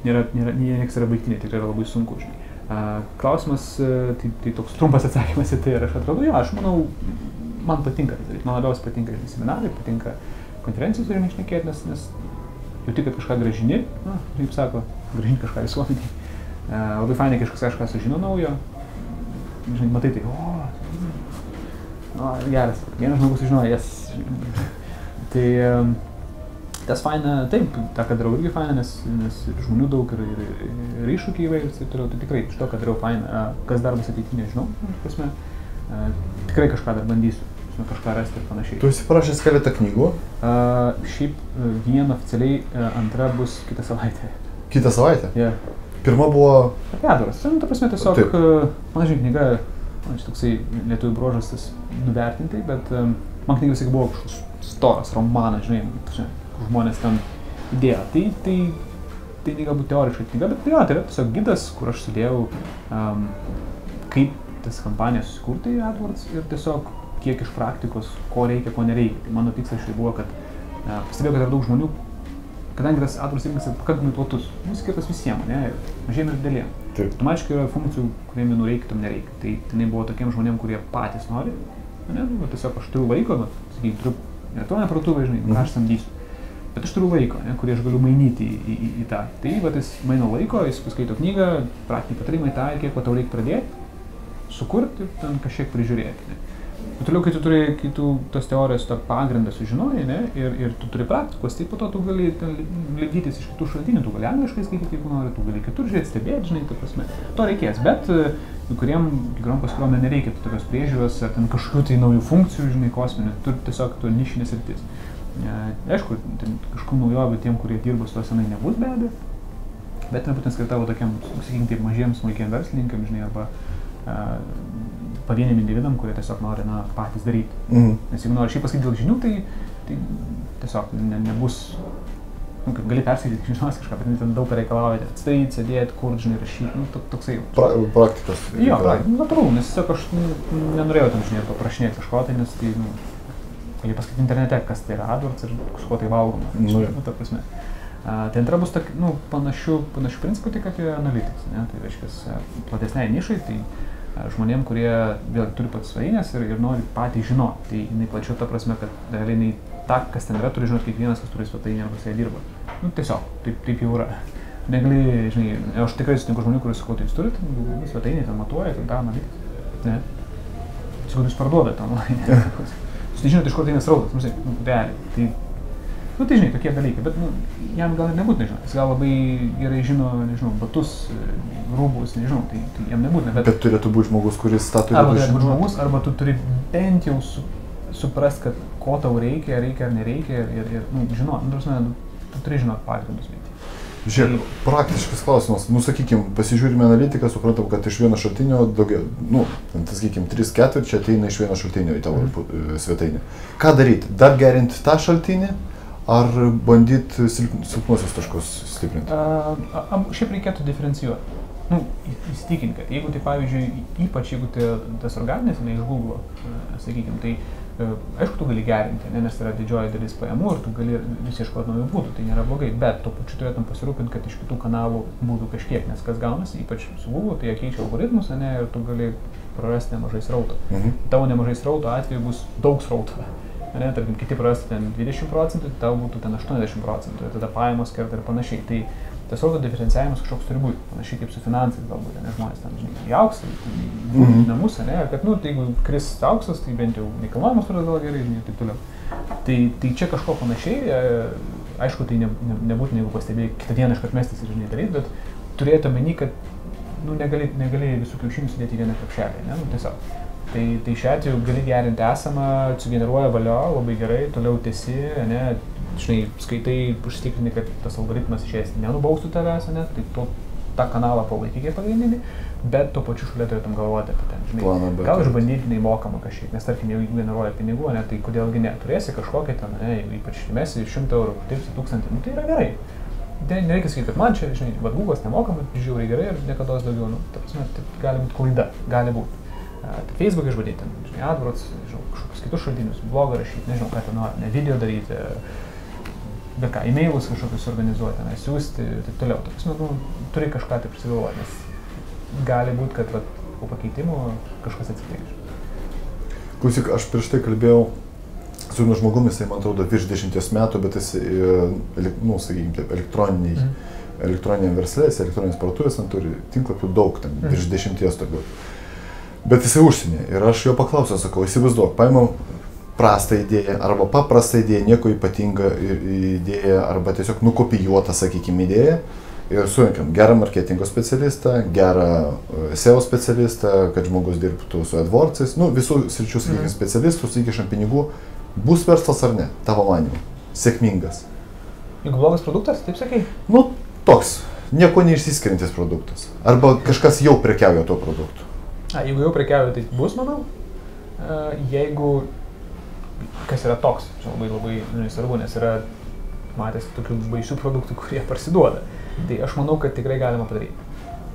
nėra, nėra, niekas yra baigtinė, tikrai yra labai sunku, žinai. Uh, klausimas, uh, tai, tai toks trumpas atsakymas į tai ir aš atrodo, jo, aš manau, man patinka tai daryti, man labiausiai patinka žinai, seminarai, patinka konferencijos ir išnekėti, nes, nes jauti, kad kažką gražini, na, kaip sako, gražini kažką visuomeniai. Uh, labai fainai, kažkas kažką sužino naujo, žinai, matai tai, o, o geras, vienas žmogus sužinojo, jas. Tai tas faina, taip, tą, ką darau irgi faina, nes, nes ir žmonių daug ir, ir, ir, iššūkiai įvairūs, tai tai tikrai iš to, ką darau faina, kas dar bus ateityje, nežinau, prasme, tikrai kažką dar bandysiu, kažką rasti ir panašiai. Tu esi parašęs keletą knygų, A, šiaip a, viena oficialiai, a, antra bus kitą savaitę. kitą savaitę. Yeah. Pirma buvo, Apie Adoras. Nu, ta prasme, tiesiog, Taip. e, man žinai, knyga, man čia toksai lietuvių brožas tas nuvertintai, bet um, man knyga visai buvo kažkoks storas romanas, žinai, kur žmonės ten įdėjo. Tai, tai, tai ne galbūt teoriškai knyga, bet jo, tai yra tiesiog gidas, kur aš sudėjau, um, kaip tas kampanijas susikurti AdWords ir tiesiog kiek iš praktikos, ko reikia, ko nereikia. Tai mano tikslas štai buvo, kad uh, pastebėjau, kad yra daug žmonių, kadangi tas AdWords rinkas yra pakankamai platus, nu, skirtas visiems, ne, mažiem ir dėliem. taip, Automatiškai yra funkcijų, kuriem vienų reikia, tam nereikia. Tai jinai buvo tokiem žmonėm, kurie patys nori. Ne, nu, tiesiog aš turiu laiko, nu, sakykime, turiu elektroninę parduotuvę, žinai, ką aš samdysiu. Bet aš turiu laiko, ne, kurį aš galiu mainyti į, į, į, į tą. Tai va, jis maino laiko, jis paskaito knygą, praktiniai patarimai, tai, kiek tau reikia pradėti, sukurti ir ten kažkiek prižiūrėti. Ne. O toliau, kai tu turi, kai tu tos teorijos tą pagrindą sužinoji, ne, ir, ir tu turi praktikos, tai po to tu gali ten lydytis iš kitų šaltinių, tu gali angliškai skaityti, jeigu nori, tu gali kitur žiūrėti, stebėti, žinai, ta prasme. To reikės, bet e, kuriem, kai kuriom paskrom nereikia tokios priežiūros ar ten kažkokių tai naujų funkcijų, žinai, kosminių, tu tiesiog tu nišinės rytis. E, Aišku, kažkokių naujovių tiem, kurie dirba su to senai nebus be abejo, bet nebūtent skirta va tokiam, sakykime, taip mažiems smulkiem verslininkam, žinai, arba a, pavieniam individam, kurie tiesiog nori, na, patys daryti. mhm. Nes jeigu nori šiaip pasakyti dėl žinių, tai, tai tiesiog ne, nebus, nu, kaip gali perskaityti žinos kažką, bet ten daug reikalauja, atstaryti, sėdėti, kur, žinai, rašyti, nu, to- toksai. pra, praktikos. Jo, yra. natūralu, nes tiesiog aš nenorėjau tam, žinai, paprašinėti kažko, tai nes tai, nu, gali pasakyti internete, kas tai yra AdWords ir kuo tai valgoma. Nu, nu, ta prasme. A, tai antra bus tak, nu, panašių, panašių principų tik apie analitics, ne? tai reiškia platesniai nišai, tai žmonėm, kurie vėl turi pats svajinės ir, ir nori patys žinoti, tai jinai plačiau ta prasme, kad realiai jinai tą, kas ten yra, turi žinoti kiekvienas, kas turi svetainę arba jisai dirba. Nu, tiesiog, taip, taip jau yra. Negali, žinai, aš tikrai sutinku žmonių, kuris sakau, tai jūs turite nu, svetainę, ten matuoja, ten tą analitics. Ne. Sakau, jūs parduodate online. Jūs nežinote, iš kur tai nesrautas, nu, žinai, nu, realiai. Tai, nu, tai žinai, tokie dalykai, bet nu, jam gal ir nebūtina žinoti. Jis gal labai gerai žino, nežinau, batus, rūbus, nežinau, tai, tai jam nebūtina. Bet, Bet turėtų būti žmogus, kuris tą arba turėtų turi būti žmogus, arba tu turi bent jau su, suprast, kad ko tau reikia, reikia ar nereikia ir, ir, ir nu, žinot, nu, prasme, tu turi žinot pagrindus. Žiūrėk, praktiškas klausimas. Nu, sakykime, pasižiūrime analitiką, suprantam, kad iš vieno šaltinio daugiau, nu, tai sakykime, 3 ketvirčiai ateina iš vieno šaltinio į tavo mm. svetainę. Ką daryti? Dar gerinti tą šaltinį, ar bandyti silp, silpnuosius taškus stiprinti? A, a, šiaip reikėtų diferencijuoti. Nu, įsitikinti, kad jeigu tai, pavyzdžiui, ypač jeigu tai tas organinis, ne iš Google, sakykime, tai E, aišku, tu gali gerinti, ne, nes yra didžioji dalis pajamų ir tu gali vis ieškoti naujų būdų, tai nėra blogai, bet tuo pačiu turėtum pasirūpinti, kad iš kitų kanalų būtų kažkiek, nes kas gaunasi, ypač su Google, tai jie keičia algoritmus, ne, ir tu gali prarasti nemažai srauto. Mhm. Tavo nemažai srauto atveju bus daug srauto. Ne, tarkim, kiti prarasti ten 20 procentų, tai tau būtų ten 80 procentų ir tada pajamos kerta ir panašiai. Tai tas srauto diferencijavimas kažkoks turi būti, panašiai kaip su finansais galbūt, nes žmonės ten, žinai, į auksą, į mm -hmm. namus, ne, kad, nu, tai jeigu kris auksas, tai bent jau nekilnojamas turės gal gerai, žinai, taip toliau. Tai, tai čia kažko panašiai, e, aišku, tai ne, ne, nebūtų, jeigu pastebėjai kitą dieną iškart mestis ir, žinai, daryti, bet turėtų omeny, kad, nu, negali, negali visų kiaušinių sudėti į vieną krepšelį, ne, nu, tiesiog. Tai, tai šiuo atveju gali gerinti esamą, sugeneruoja valio, labai gerai, toliau tiesi, ne, žinai, skaitai, užtikrini, kad tas algoritmas išėjęs nenubaustų tavęs, ne, tai tu tą kanalą palaikyk pagrindinį, bet tuo pačiu šalia turėtum galvoti apie ten, žinai, Planą, gal išbandyti neįmokamą kažkiek, nes tarkim, jau generuoja pinigų, ne, tai kodėlgi ne, turėsi kažkokią ten, ne, jeigu ypač mesi 100 eurų, dirbsi 1000, nu, tai yra gerai. Tai nereikia sakyti, kad man čia, žinai, vad Google'as nemokamai, žiūri gerai ir niekada daugiau, nu, ta prasme, tai gali būti klaida, gali būti. Uh, tai Facebook išbandyti, žinai, AdWords, žinau, kažkokius kitus šaltinius, blogą rašyti, nežinau, ką ten nori, ne video daryti, bet ką, e-mailus kažkokius organizuoti, ne, siūsti ir taip toliau. Ta prasme, nu, turi kažką tai prisigalvoti, nes gali būti, kad vat, po pakeitimų kažkas atsitiks. Klausyk, aš prieš tai kalbėjau su vienu žmogumi, jisai man atrodo virš dešimties metų, bet jis, e, nu, sakykime, elektroniniai, mm. elektroniniam verslė, jis elektroninės parduotuvės, ten turi tinklapių daug, ten mm. virš dešimties turbūt. Bet jisai užsienė ir aš jo paklausiau, sakau, įsivaizduok, paėmiau prastą idėją arba paprastą idėją, nieko ypatingą idėją arba tiesiog nukopijuotą, sakykime, idėją ir surinkam gerą marketingo specialistą, gerą e, SEO specialistą, kad žmogus dirbtų su AdWords'ais, nu, visų sričių, sakykime, mhm. specialistus, įkišam pinigų, bus verslas ar ne, tavo manimu, sėkmingas. Jeigu blogas produktas, taip sakai? Nu, toks, nieko neišsiskiriantis produktas. Arba kažkas jau prekiauja tuo produktu. A, jeigu jau prekiauja, tai bus, manau. E, jeigu kas yra toks, čia labai labai nu, svarbu, nes yra matęs tokių baisių produktų, kurie parsiduoda. Tai aš manau, kad tikrai galima padaryti.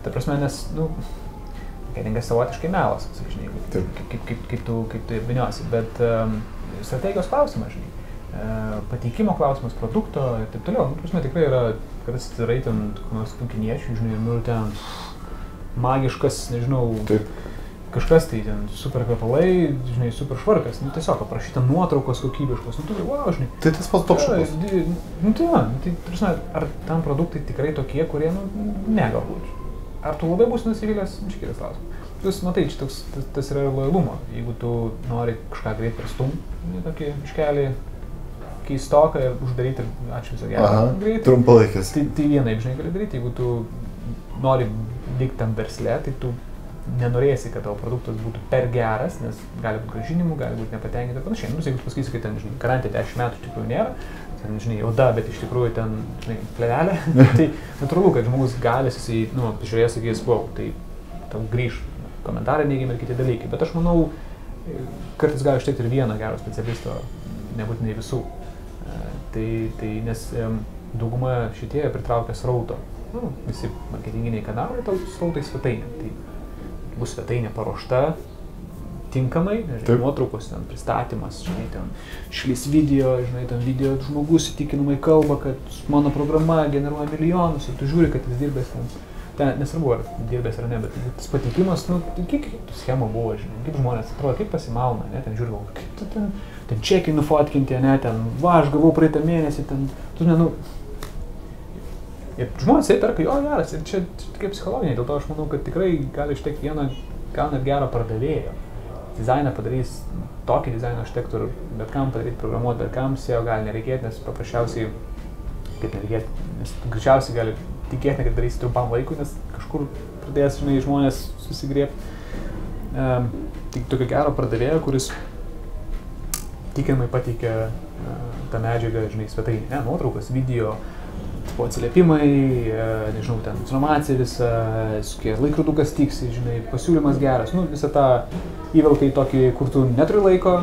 Ta prasme, nes, nu, marketingas savotiškai melas, žinai, kaip, kaip, kaip, kaip tu, kaip tu viniuosi, bet um, strategijos klausimas, žinai, uh, pateikimo klausimas, produkto ir taip toliau. Nu, prasme, tikrai yra, kad atsidarai ten kokios kiniečių, žinai, nu, ten magiškas, nežinau, taip kažkas tai ten super kvepalai, žinai, super švarkas, nu tiesiog aprašyta nuotraukos kokybiškos, nu tu, wow, žinai. Tai tas pats topšukas. Nu tai, man, tai, prasme, ar tam produktai tikrai tokie, kurie, nu, ne galbūt. Ar tu labai būsi nusivylęs, čia kitas klausimas. Jūs matai, čia toks, tas, tas yra lojalumo. Jeigu tu nori kažką greit pristumti, tokį iškelį keistoką ir uždaryti ir ačiū viso gero. Greitai. Trumpalaikis. Tai, tai vienaip, žinai, gali daryti. Jeigu tu nori likti tam versle, tai tu nenorėsi, kad tavo produktas būtų per geras, nes gali būti gražinimų, gali būti nepatenkinti ir panašiai. Nu, jeigu pasakysi, kad ten, žinai, garantija 10 metų iš tikrųjų nėra, ten, žinai, oda, bet iš tikrųjų ten, žinai, plevelė, tai natūralu, kad žmogus gali, jisai, nu, žiūrės, sakys, wow, tai tau grįž komentarai neigiami ir kiti dalykai. Bet aš manau, kartais gali užtekti ir vieno gero specialisto, nebūtinai visų. E, tai, tai nes dauguma šitie pritraukia srauto. Nu, visi marketinginiai kanalai tau srautai svetainė. Tai bus svetainė paruošta tinkamai, žinai, nuotraukos, ten pristatymas, žinai, ten šlis video, žinai, ten video žmogus įtikinamai kalba, kad mano programa generuoja milijonus ir tu žiūri, kad jis dirbęs ten. Ten nesvarbu, ar dirbęs ar ne, bet tas patikimas, nu, tai kiek schemų buvo, žinai, kaip žmonės atrodo, kaip pasimauna, ne, ten žiūri, kaip tu ten, ten čekiai nufotkinti, ne, ten, va, aš gavau praeitą mėnesį, ten, tu, ne, nu, Ir žmonės tai perka, jo geras, ir čia tokie psichologiniai, dėl to aš manau, kad tikrai gali ištekti vieno, gal net gero pardavėjo. Dizainą padarys, tokį dizainą užtektų bet kam padaryti, programuoti, bet kam SEO gali nereikėti, nes paprasčiausiai, kaip nereikėti, nes greičiausiai gali tikėti, kad darysi trumpam laikui, nes kažkur pradės, žinai, žmonės susigriebti. Um, tik tokio gero pardavėjo, kuris tikinamai pateikia uh, tą medžiagą, žinai, svetainį, ne, nuotraukas, video, uh, tipo atsiliepimai, e, nežinau, ten informacija visa, laikrodukas tiksi, žinai, pasiūlymas geras, nu, visą tą įvelka į tokį, kur tu neturi laiko,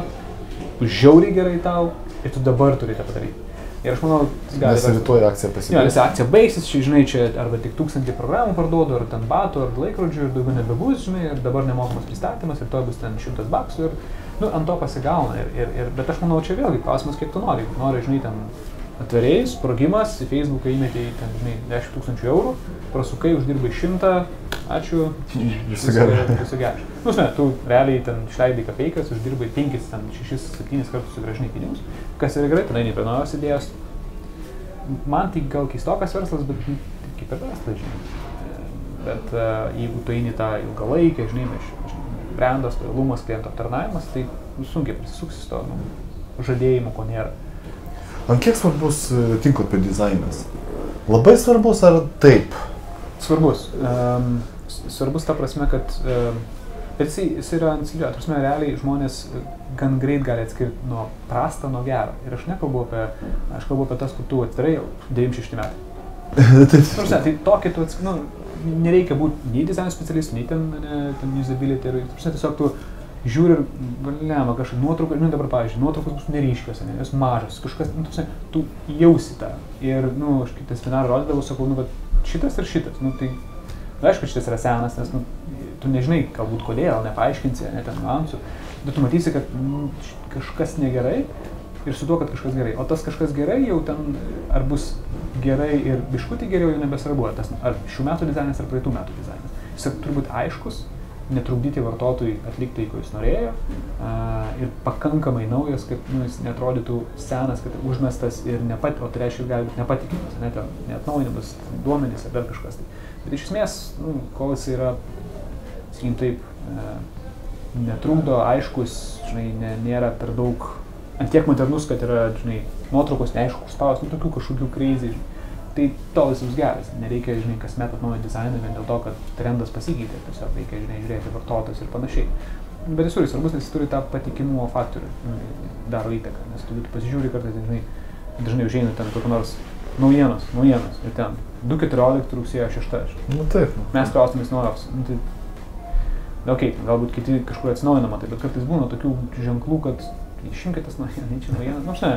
žiauriai gerai tau ir tu dabar turi tą padaryti. Ir aš manau, gali... Nes rytoj akcija Jo, pasibaigs. nes akcija baigsis, čia, žinai, čia arba tik tūkstantį programų parduodu, ar ten batų, ar laikrodžių, ir daugiau nebebus, žinai, ir dabar nemokamas pristatymas, ir to bus ten šimtas baksų, ir, nu, ant to pasigauna. Ir, ir, ir, bet aš manau, čia vėlgi klausimas, kiek tu nori. Nori, žinai, ten atverėjai, sprogimas, į Facebooką įmetėjai ten, žinai, 10 tūkstančių eurų, prasukai, uždirbai 100, ačiū. Visi gerai. Nu, ne, tu realiai ten išleidai kapeikas, uždirbai 5, ten 6, 7 kartus sugražinai pinigus, kas yra gerai, eini prie naujos idėjos. Man tai gal keistokas verslas, bet nu, tai kaip ir verslas, žinai. Bet uh, jeigu tu eini tą ilgalaikę, žinai, mes- žinai, brandas, lojalumas, kliento aptarnavimas, tai nu, sunkiai prisisuksi to nu, žadėjimo, ko nėra. Ant kiek svarbus e, tinklapio dizainas? Labai svarbus ar taip? Svarbus. Um, svarbus ta prasme, kad um, jisai, jisai yra ant slidžio. Prasme, realiai žmonės e, gan greit gali atskirti nuo prastą nuo gero. Ir aš nekalbu apie, aš kalbu apie tas, kur tu atvirai jau 96 metai. Prasme, tai tokį tu atskirti, nu, nereikia būti nei dizaino specialistų, nei ten, ne, ten usability. Ir, prasme, tiesiog tu žiūri ir, lemą, kažkaip nuotrauką, nu dabar, pavyzdžiui, nuotraukos bus neryškios, ne, jos mažos, kažkas, nu, tu, tu jausi tą. Ir, nu, aš kai tas seminarą rodydavau, sakau, nu, bet šitas ir šitas, nu, tai, nu, aišku, šitas yra senas, nes, nu, tu nežinai, galbūt kodėl, nepaaiškinsi, net ten niuansų, bet tu matysi, kad nu, kažkas negerai ir su tuo, kad kažkas gerai. O tas kažkas gerai jau ten, ar bus gerai ir biškutį geriau, jau nebesvarbu, ar, tas, ar šių metų dizainas, ar praeitų metų dizainas. Jis turi būti aiškus, netrukdyti vartotojui atlikti tai, ko jis norėjo a, ir pakankamai naujas, kad nu, jis netrodytų senas, kad užmestas ir nepat, o tai reiškia, gali būti nepatikimas, net neatnaujinamas duomenys ar dar kažkas. Tai. Bet iš esmės, nu, kol jis yra, sakykim taip, e, netrukdo, aiškus, žinai, ne, nėra per daug, ant tiek modernus, kad yra, žinai, nuotraukos neaišku, kur spaus, nu, tokių kažkokių kreizi. Tai tol jis bus geras. Nereikia, žinai, kasmet atnaujinti dizainą vien dėl to, kad trendas pasikeitė. Tiesiog reikia, žinai, žiūrėti vartotojus ir panašiai. Bet jis turi svarbus, nes jis turi tą patikimumo faktorių, nu, daro įtaką. Nes tu, pasižiūri kartais, žinai, dažnai užeina ten kokią nors naujienos, naujienos. Ir ten 2.14 rugsėjo 6. Nu taip. nu. Mes klausimais naujos. Nu, tai, na, okay, galbūt kiti kažkur atsinaujinama, tai bet kartais būna tokių ženklų, kad išimkite tas naujienas, nu, aš ne.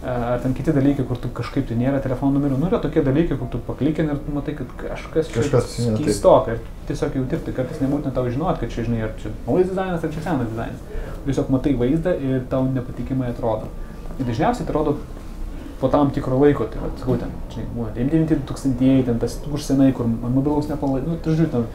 Ar ten kiti dalykai, kur tu kažkaip tai nėra telefono numerių, nu yra tokie dalykai, kur tu paklikini ir tu matai, kad kažkas Kažkas keistoka ir tiesiog jau tirti, kartais nebūtina tau žinot, kad čia, žinai, ar čia naujas dizainas, ar čia senas dizainas. Tiesiog matai vaizdą ir tau nepatikimai atrodo. Ir dažniausiai tai rodo po tam tikro laiko, tai vat, sakau, ten, žinai, buvo 90 tūkstantieji, ten tas užsienai, kur mobilaus nepalaikė, nu, tu žiūri, ten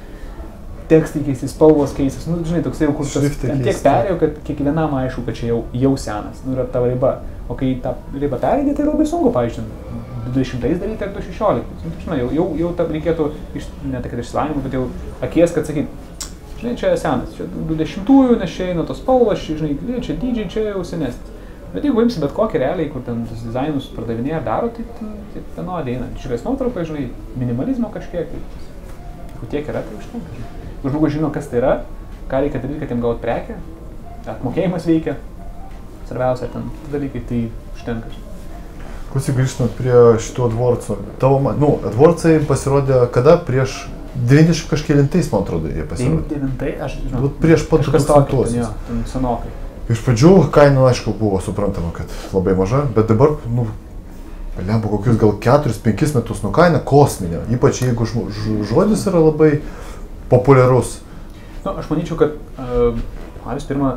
tekstai keisis, spalvos keisis, nu, žinai, toksai jau kur Šriftai ten tiek perėjo, kad kiekvienam aišku, kad čia jau, jau senas, nu, yra ta riba. O kai tą ribą perėdė, tai labai sunku paaiškinti. 20 daryti ar 216. Nu, tai, žinai, jau, jau, jau tą reikėtų, iš, ne tai kad išsilavinimo, bet jau akies, kad sakyt, žinai, čia senas, čia 20-ųjų, nes čia eina tos spalvos, žinai, čia dydžiai, čia jau senesnis. Bet jeigu imsi bet kokį realiai, kur ten tas dizainus pardavinėja daro, tai, tai, tai vienodai eina. Žiūrės nuotrauką, žinai, minimalizmo kažkiek, tai jeigu tiek yra, tai užtenka. Žmogus žino, kas tai yra, ką reikia daryti, kad jam gauti prekę, apmokėjimas veikia, svarbiausia ten dalykai, tai užtenka. Klausyk, grįžtant prie šitų AdWords'ų. Tavo, ma- nu, AdWords'ai pasirodė kada? Prieš 90 kažkėlintais, man atrodo, jie pasirodė. 99, aš žinau. Vat prieš pat kažkas tokio, ten, 2000-uosius. jo, ten senokai. Iš pradžių kaina, aišku, buvo suprantama, kad labai maža, bet dabar, nu, lempa kokius gal 4-5 metus, nu kaina kosminė. Ypač jeigu žodis yra labai populiarus. Nu, aš manyčiau, kad uh, Marius pirmą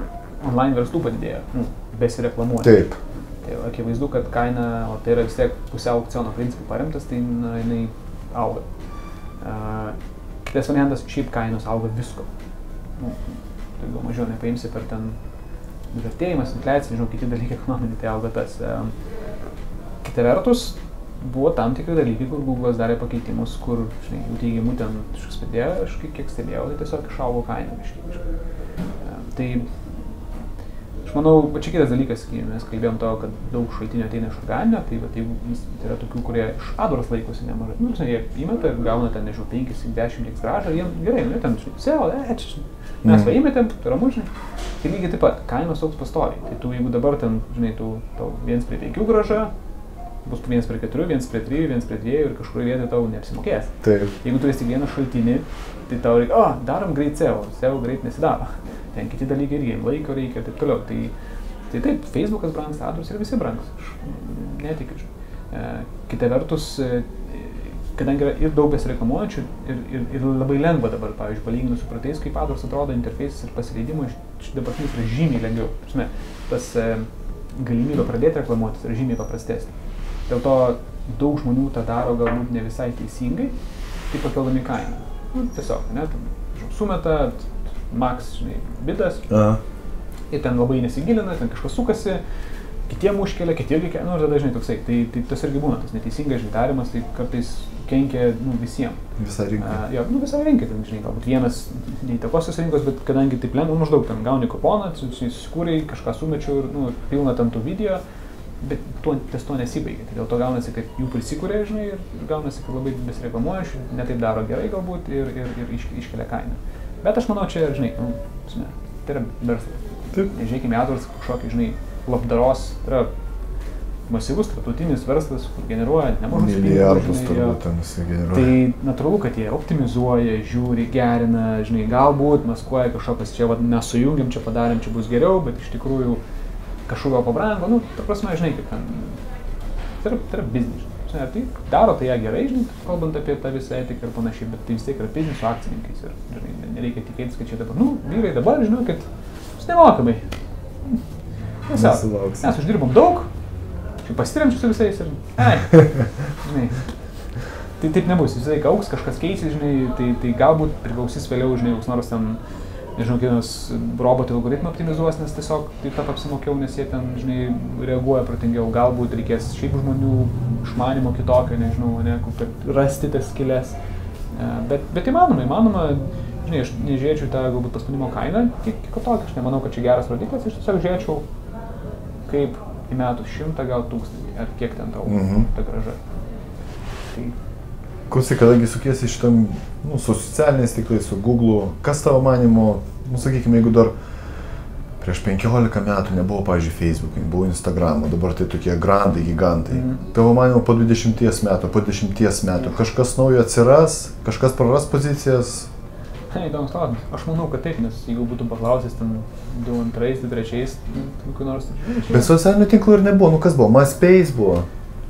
online verslų padidėjo, nu, besireklamuoja. Taip. Tai akivaizdu, kad kaina, o tai yra vis tiek pusiau aukciono principų paremtas, tai na, jinai auga. Uh, kitas variantas, šiaip kainos auga visko. Nu, tai gal mažiau nepaimsi per ten vertėjimas, infliacija, žinau, kiti dalykai ekonominiai, tai auga tas. Um, kita vertus, buvo tam tikri dalykai, kur Google'as darė pakeitimus, kur, žinai, jų teigiamų ten kažkas padėjo, aš kiek, stebėjau, tai tiesiog išaugo kaina. Um, tai Aš manau, bet čia kitas dalykas, kai mes kalbėjom to, kad daug šaltinių ateina iš organinio, tai, vis- tai yra tokių, kurie iš adoros laikosi nemažai. Nu, žinai, jie įmeta ir gauna ten, nežinau, 5-10 x gražą, jiem gerai, nu, ten, žinai, SEO, e, čia, mes Mhm. va įmetėm, tai ramu, žinai. Tai lygiai taip pat, kainos auks pastoviai. Tai tu, jeigu dabar ten, žinai, tu tau 1 prie 5 graža, bus vienas prie keturių, vienas prie trijų, vienas prie dviejų ir kažkur vietoje tau neapsimokės. Taip. Jeigu turėsi vieną šaltinį, tai tau reikia, o, darom greit SEO, SEO greit nesidaro. Ten kiti dalykai irgi, laiko reikia ir taip toliau. Tai, tai taip, Facebookas brangs, Adus ir visi brangs. Aš netikiu. E, kita vertus, e, kadangi yra ir daug besireklamuojančių ir, ir, ir labai lengva dabar, pavyzdžiui, palyginus su praeitais, kaip Adus atrodo interfejsas ir pasileidimo dabartinis yra žymiai lengviau. Prasme, tas e, galimybė pradėti reklamuotis yra žymiai paprastesnė. Dėl to daug žmonių tą daro galbūt ne visai teisingai, tai pakeldami kainą. Nu, tiesiog, ne, tam, sumeta, max, žinai, bidas, A. ir ten labai nesigilina, ten kažkas sukasi, kitiem užkelia, kiti irgi kelia, nu, ir tada, žinai, toksai, tai, tai tas irgi būna, tas neteisingas žvitarimas, tai kartais kenkia, nu, visiems. Visą rinką. Uh, jo, nu, visai rinkai, ten, žinai, galbūt vienas neįtakosios rinkos, bet kadangi taip lengva, nu, maždaug ten gauni kuponą, susikūrei, kažką sumečiau ir, nu, pilna ten tų video, bet tuo, ties to nesibaigia. Tai dėl to gaunasi, kad jų prisikūrė, žinai, ir gaunasi, kad labai besireklamuoja, netaip daro gerai galbūt ir, ir, ir iš, iškelia kainą. Bet aš manau, čia, žinai, nu, tai yra verslas. Taip. Nežiūrėkime, AdWords kažkokį, žinai, labdaros, tai yra masyvus tarptautinis verslas, kur generuoja nemažus Milijardus žinai, jo. turbūt ten įsigeneruoja. Tai natūralu, kad jie optimizuoja, žiūri, gerina, žinai, galbūt maskuoja kažkokias čia, vad, nesujungiam, čia padarėm, čia bus geriau, bet iš tikrųjų kažkokio pabrango, nu, ta prasme, žinai, kaip ten, tai yra, tai yra biznis, žinai. Ar tai daro tai ją gerai, žinai, kalbant apie tą visą etiką ir panašiai, bet tai vis tiek yra biznis su akcininkais ir, žinai, ne- nereikia tikėtis, kad čia dabar, nu, vyrai dabar, kad bus nemokamai. Tiesiog, Nesulauksi. mes uždirbom daug, čia pasitiriam čia su visais ir, ai, žinai. Tai taip nebus, visą laiką auks, kažkas keisis, žinai, tai, tai galbūt priklausys vėliau, žinai, koks nors ten, nežinau, kiekvienas robotų algoritmą optimizuos, nes tiesiog tai tap apsimokiau, nes jie ten, žinai, reaguoja protingiau, galbūt reikės šiaip žmonių išmanimo kitokio, nežinau, ne, kad rasti tas skilės. E, Bet, bet įmanoma, įmanoma, žinai, aš nežiūrėčiau tą galbūt paspaudimo kainą, kiek tokį, aš nemanau, kad čia geras rodiklis, aš tiesiog žiūrėčiau, kaip į metus šimtą, gal tūkstantį, ar kiek ten tau Mhm. ta graža. Tai Klausyk, kadangi sukiesi šitam, nu, su socialiniais tinklais, su Google, kas tavo manimo, nu, sakykime, jeigu dar prieš 15 metų nebuvo, pavyzdžiui, Facebook'ai, buvo Instagram, o dabar tai tokie grandai, gigantai. Mhm. Tavo manimo po 20 metų, po 10 metų kažkas naujo atsiras, kažkas praras pozicijas. Na, įdomus klausimas. Aš manau, kad taip, nes jeigu būtum paklausęs ten 2-2, 2-3, kokiu nors... Bet socialinių tinklų ir nebuvo, nu kas buvo, MySpace buvo.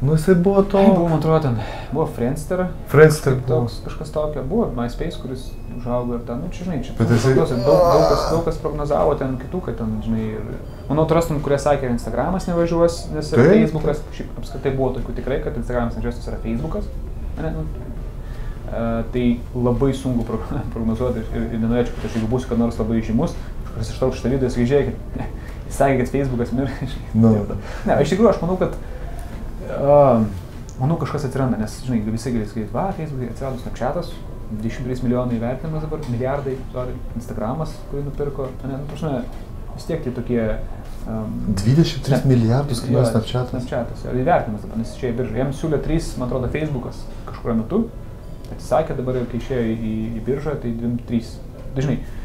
Nu jisai buvo to. Tai buvo, man atrodo, ten buvo Friendster, Friendster buvo. toks, kažkas tokio, buvo MySpace, kuris užaugo ir ten, nu, čia, žinai, čia Bet jisai- daug, daug, kas, daug kas prognozavo ten kitų, kad ten, žinai, ir, manau, atrastum, kurie sakė, Instagramas nevažiuos, nes yra Taip. Facebookas, šiaip apskritai buvo tokių tikrai, kad Instagramas nevažiuos, nes yra Facebookas. Ne, nu, Uh, tai labai sunku pro, prognozuoti ir, ir nenorėčiau, kad aš jeigu būsiu kad nors labai žymus, kažkas ištrauks šitą video, sakai, žiūrėkit, jis sakė, kad Facebookas mirė. Nu. Ne, iš tikrųjų aš manau, kad uh, manau kažkas atsiranda, nes, žinai, visi gali sakyti, va, Facebook'e atsirado Snapchatas, 23 milijonai įvertinimas dabar, milijardai, sorry, Instagramas, kurį nupirko, ne, nu, prasme, vis tiek tai tokie... Um, 23 milijardus Jo, kainuoja Snapchatas. Snapchatas, jo, įvertinimas dabar, nes į biržą. Jam siūlė 3, man atrodo, Facebookas kažkurio metu, atsisakė dabar, kai išėjo į, į biržą, tai 2-3. Dažnai. Tai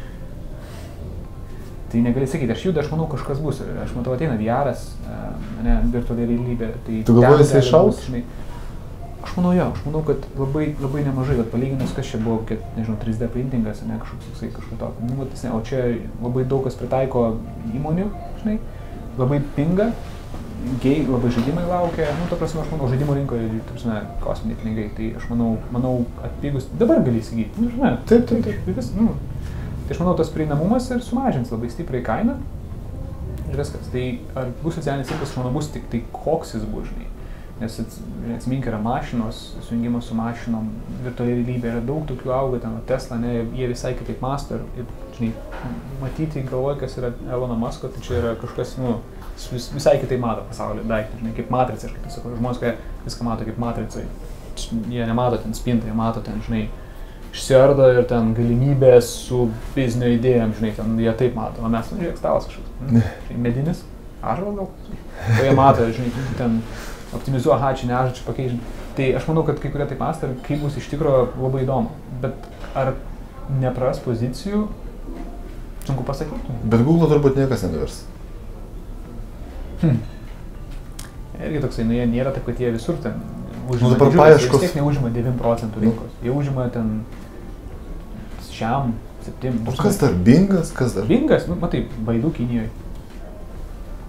negali sakyti, aš judu, aš manau, kažkas bus. Aš matau, ateina VR'as, e, ne, virtuali realybė. Tai Tu galvoji, jisai būt, žinai. Aš manau, jo, aš manau, kad labai, labai nemažai, bet palyginus, kas čia buvo, kad, nežinau, 3D printingas, ne kažkoks toksai kažkas tokio. Nu, vat, ne, o čia labai daug kas pritaiko įmonių, žinai, labai pinga, gei, labai žaidimai laukia, nu, ta prasme, aš manau, žaidimų rinkoje, ta prasme, kosminiai pinigai, tai aš manau, manau, atpigus, dabar gali įsigyti, nu, žinai, Taip, taip, taip. tai vis, nu, tai aš manau, tas prieinamumas ir sumažins labai stipriai kainą ir viskas. Tai ar bus socialinis tinklas, manau, bus tik tai koks jis bus, žinai. Nes ats- atsimink yra mašinos, sujungimas su mašinom, virtuali realybė, yra daug tokių auga, ten Tesla, ne, jie visai kitaip masto ir, ir žinai, matyti galvoja, kas yra Elono Musko, tai čia yra kažkas, nu, vis, visai kitaip mato pasaulį daiktą, žinai, kaip matrica, aš kaip sakau, žmonės, kurie viską mato kaip matricai, jie nemato ten spintą, jie mato ten, žinai, išsiardo ir ten galimybės su biznio idėjom, žinai, ten jie taip mato, o mes, nu, žiūrėk, stalas kažkoks, žinai, medinis, ąžuolas gal, o jie mato, žinai, ten optimizuoja, aha, čia ne ąžuolą, čia pakeičia. Tai aš manau, kad kai kurie taip mąsto ir kaip bus iš tikrųjų labai įdomu, bet ar nepraras pozicijų, sunku pasakyti. Bet Google turbūt niekas nedavers. Irgi toksai, nu jie nėra taip, kad jie visur ten užima. Nu, dabar jie paieškos- tiek neužima 9 procentų Nu. rinkos. Jie užima ten šiam 7. O kas dar bingas, kas dar? Bingas, nu, matai, baidų Kinijoje.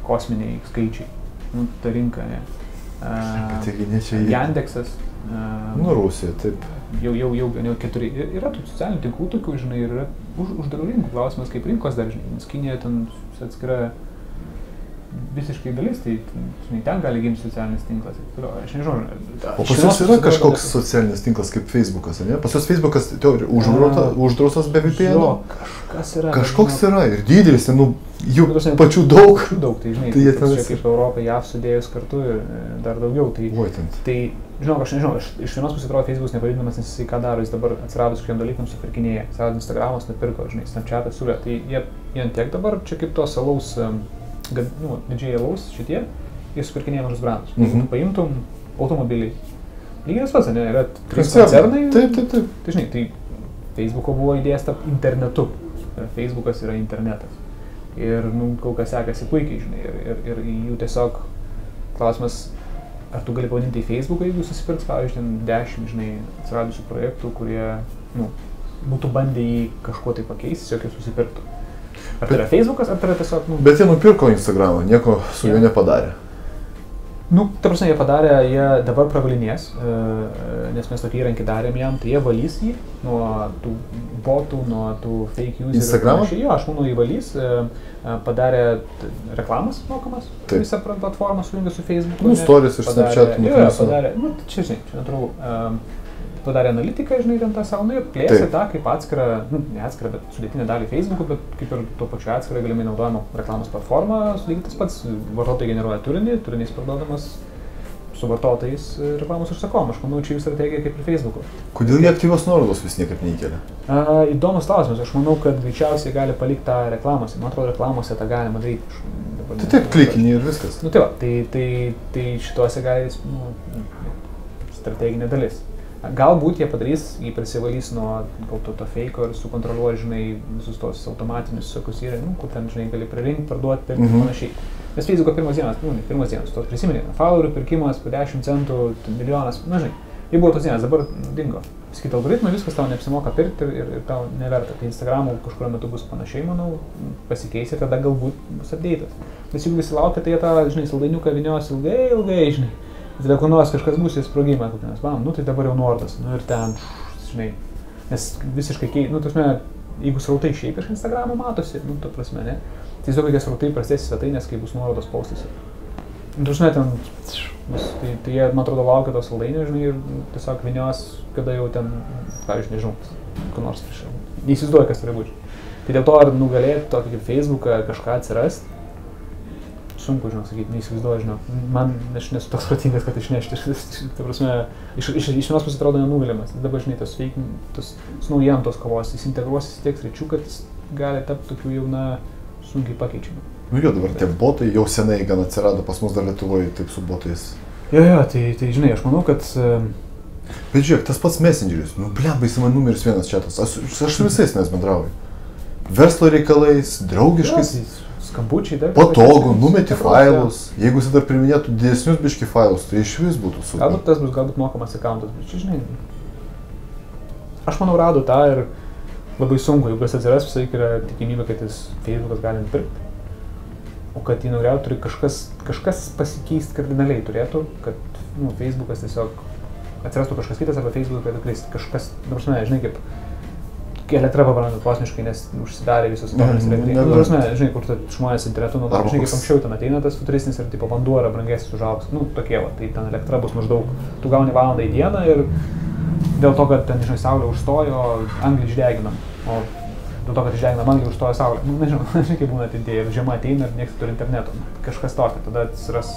Kosminiai skaičiai. Nu, ta rinka, ne. Taigi ne čia jie. Yandeksas. Uh, Nu, Rusija, taip. jau, jau, jau, jau keturi. Yra tų socialinių tinklų tokių, žinai, ir yra už, uždarų rinkų. Klausimas, kaip rinkos dar, žinai, nes Kinija ten atskira visiškai dalis, tai žinai, ten gali gimti socialinis tinklas. Aš nežinau. O pas jūs yra kažkoks gal- socialinis tinklas kaip Facebookas, ne? Pas jūs Facebookas uždraustas be VPN? Jo, kažkas yra. Kažkoks yra ir didelis, nu, jų Ta prasme, pačių daug. Pačių daug, tai žinai, Tai jie ten čia kaip Europą, JAV sudėjus kartu ir e, dar daugiau. Tai, Oi, ten. tai žinok, aš nežinau, aš, iš vienos pusės atrodo Facebookas nepavydamas, nes jisai ką daro, jis dabar atsiradus kokiam dalykam supirkinėja. Atsirado Instagramas, nupirko, žinai, Snapchat'ą siūlė. Tai jie, jie ant tiek dabar čia kaip tos alaus, em, gad- nu, didžiai alaus šitie, jie supirkinėja mažus brandus. Mhm. tu paimtum automobiliai. Lygiai tas pats, ne, yra trys Koncernai. Taip, taip, taip. Tai žinai, tai Facebooko buvo idėjas tapti internetu. Ir Facebookas yra internetas. Ir, nu, kol kas sekasi puikiai, žinai. Ir, ir, ir jų tiesiog klausimas, ar tu gali pavadinti tai Facebooką, jeigu susipirks, pavyzdžiui, ten 10, žinai, atsiradusių projektų, kurie, nu, būtų bandę jį kažkuo tai pakeisti, jį susipirktų. Ar tai yra Facebookas, ar tai yra tiesiog, nu, Bet jie nupirko Instagramą, nieko su juo nepadarė. Nu, ta prasme, jie padarė, jie dabar pravalinės, e, e, nes mes tokį įrankį darėm jam, tai jie valys jį nuo tų botų, nuo tų fake users. Instagramą? Jo, aš manau, jį valys, e, padarė reklamas mokamas, Taip. visą platformą sujungė su Facebook. Nu, stories iš Snapchat Jo, padarė, nu, čia žinai, čia natūralu. Padarė analitiką, žinai, ten tą savo, nu, ir plėsė tą kaip atskirą, nu, ne atskirą, bet sudėtinę dalį Facebook'o, bet kaip ir tuo pačiu atskirą galimai naudojama reklamos platforma, lygiai tas pats, vartotojai generuoja turinį, turinys parduodamas su vartotojais reklamos užsakovom. Aš manau, čia jų strategija kaip ir Facebook'o. Kodėl jie aktyvios nuorodos vis niekaip neįkelia? A, įdomus klausimas, aš manau, kad greičiausiai gali palikti tą reklamose. Man atrodo, reklamose tą galima daryti. Dabar Tai taip, klikini ir viskas. Nu tai va, tai, tai, tai šituose gali, nu, strateginė dalis. Galbūt jie padarys, jį prisivalys nuo to, to fake ir sukontroliuoja, žinai, visus tos automatinius visokius įrenginius, kur ten, žinai, gali pririnkti, parduoti, ir Mhm. panašiai. Nes Facebook'o pirmas dienas, nu, ne pirmas dienas, tos prisiminė, followerių pirkimas po 10 centų, milijonas, na žinai, jau buvo tos dienas, dabar dingo. Skita algoritmai, viskas tau neapsimoka pirkti ir, ir, tau neverta. Tai Instagram'o kažkurio metu bus panašiai, manau, pasikeis ir tada galbūt bus update'as. Nes jeigu visi laukia, tai jie tą, žinai, saldainiuką vinios ilgai, ilgai, žinai. Tada kur nors kažkas bus, jis sprogimą kokį nors, bam, nu tai dabar jau nuordas, nu ir ten, žinai, nes visiškai kei, nu, tasme, jeigu srautai šiaip iš Instagramo matosi, nu, tu prasme, ne, tai tiesiog kokie srautai prastės svetainės, kai bus nuorodos paustasi. Nu, tasme, ten, bus, tai, tai jie, man atrodo, laukia tos saldainio, žinai, ir tiesiog vinios, kada jau ten, pavyzdžiui, nežinau, kur nors prieš, neįsivaizduoju, kas turi būti. Tai dėl to, ar nugalėti tokį kaip Facebooką kažką atsirasti, sunku, žinok, sakyti, neįsivaizduoju, žinok. Man, aš nesu toks protingas, kad išnešti. Tai prasme, iš, iš, iš vienos pusės atrodo nenugalimas. Dabar, žinai, tos veik, tos, su naujam tos kovos, jis integruosis tiek sričių, kad jis gali tapti tokiu jau, na, sunkiai pakeičiamu. Nu jo, dabar tie botai jau senai gan atsirado pas mus dar Lietuvoje, taip su botais. Jo, jo, tai, tai žinai, aš manau, kad... em, Bet žiūrėk, tas pats messengeris, nu blemba, jis man numeris vienas čatas, aš, aš su visais mes bendrauju. Verslo reikalais, draugiškais, tai Skambučiai dar. patogu, numeti failus. Jeigu jis dar priminėtų didesnius biški failus, tai iš vis būtų super. Galbūt tas bus, galbūt mokamas akantas, bet čia, žinai, aš manau, rado tą ir labai sunku, jeigu jis atsiras, visai yra tikimybė, kad jis Facebookas gali nupirkti. O kad jį nugriauti turi kažkas, kažkas pasikeisti kardinaliai turėtų, kad nu, Facebookas tiesiog atsirastų kažkas kitas arba Facebookas kad kristi. Kažkas, dabar žinai, žinai, kaip kai elektra pabrango kosmiškai, nes užsidarė visos atominės ne, ne, Nu, prasme, žinai, kur žmonės internetu naudoja, žinai, kaip anksčiau ten ateina tas futuristinis ir tipo vanduo yra brangesnis už auksą. Nu, tokie va, tai ten elektra bus maždaug, tu gauni valandą į dieną ir dėl to, kad ten, žinai, saulė užstojo, anglį išdeginam. O dėl to, kad išdeginam anglį užstojo saulė. Nu, nežinau, žinai, kaip būna atidėję, žiema ateina ir niekas turi interneto. Kažkas tokio, tada atsiras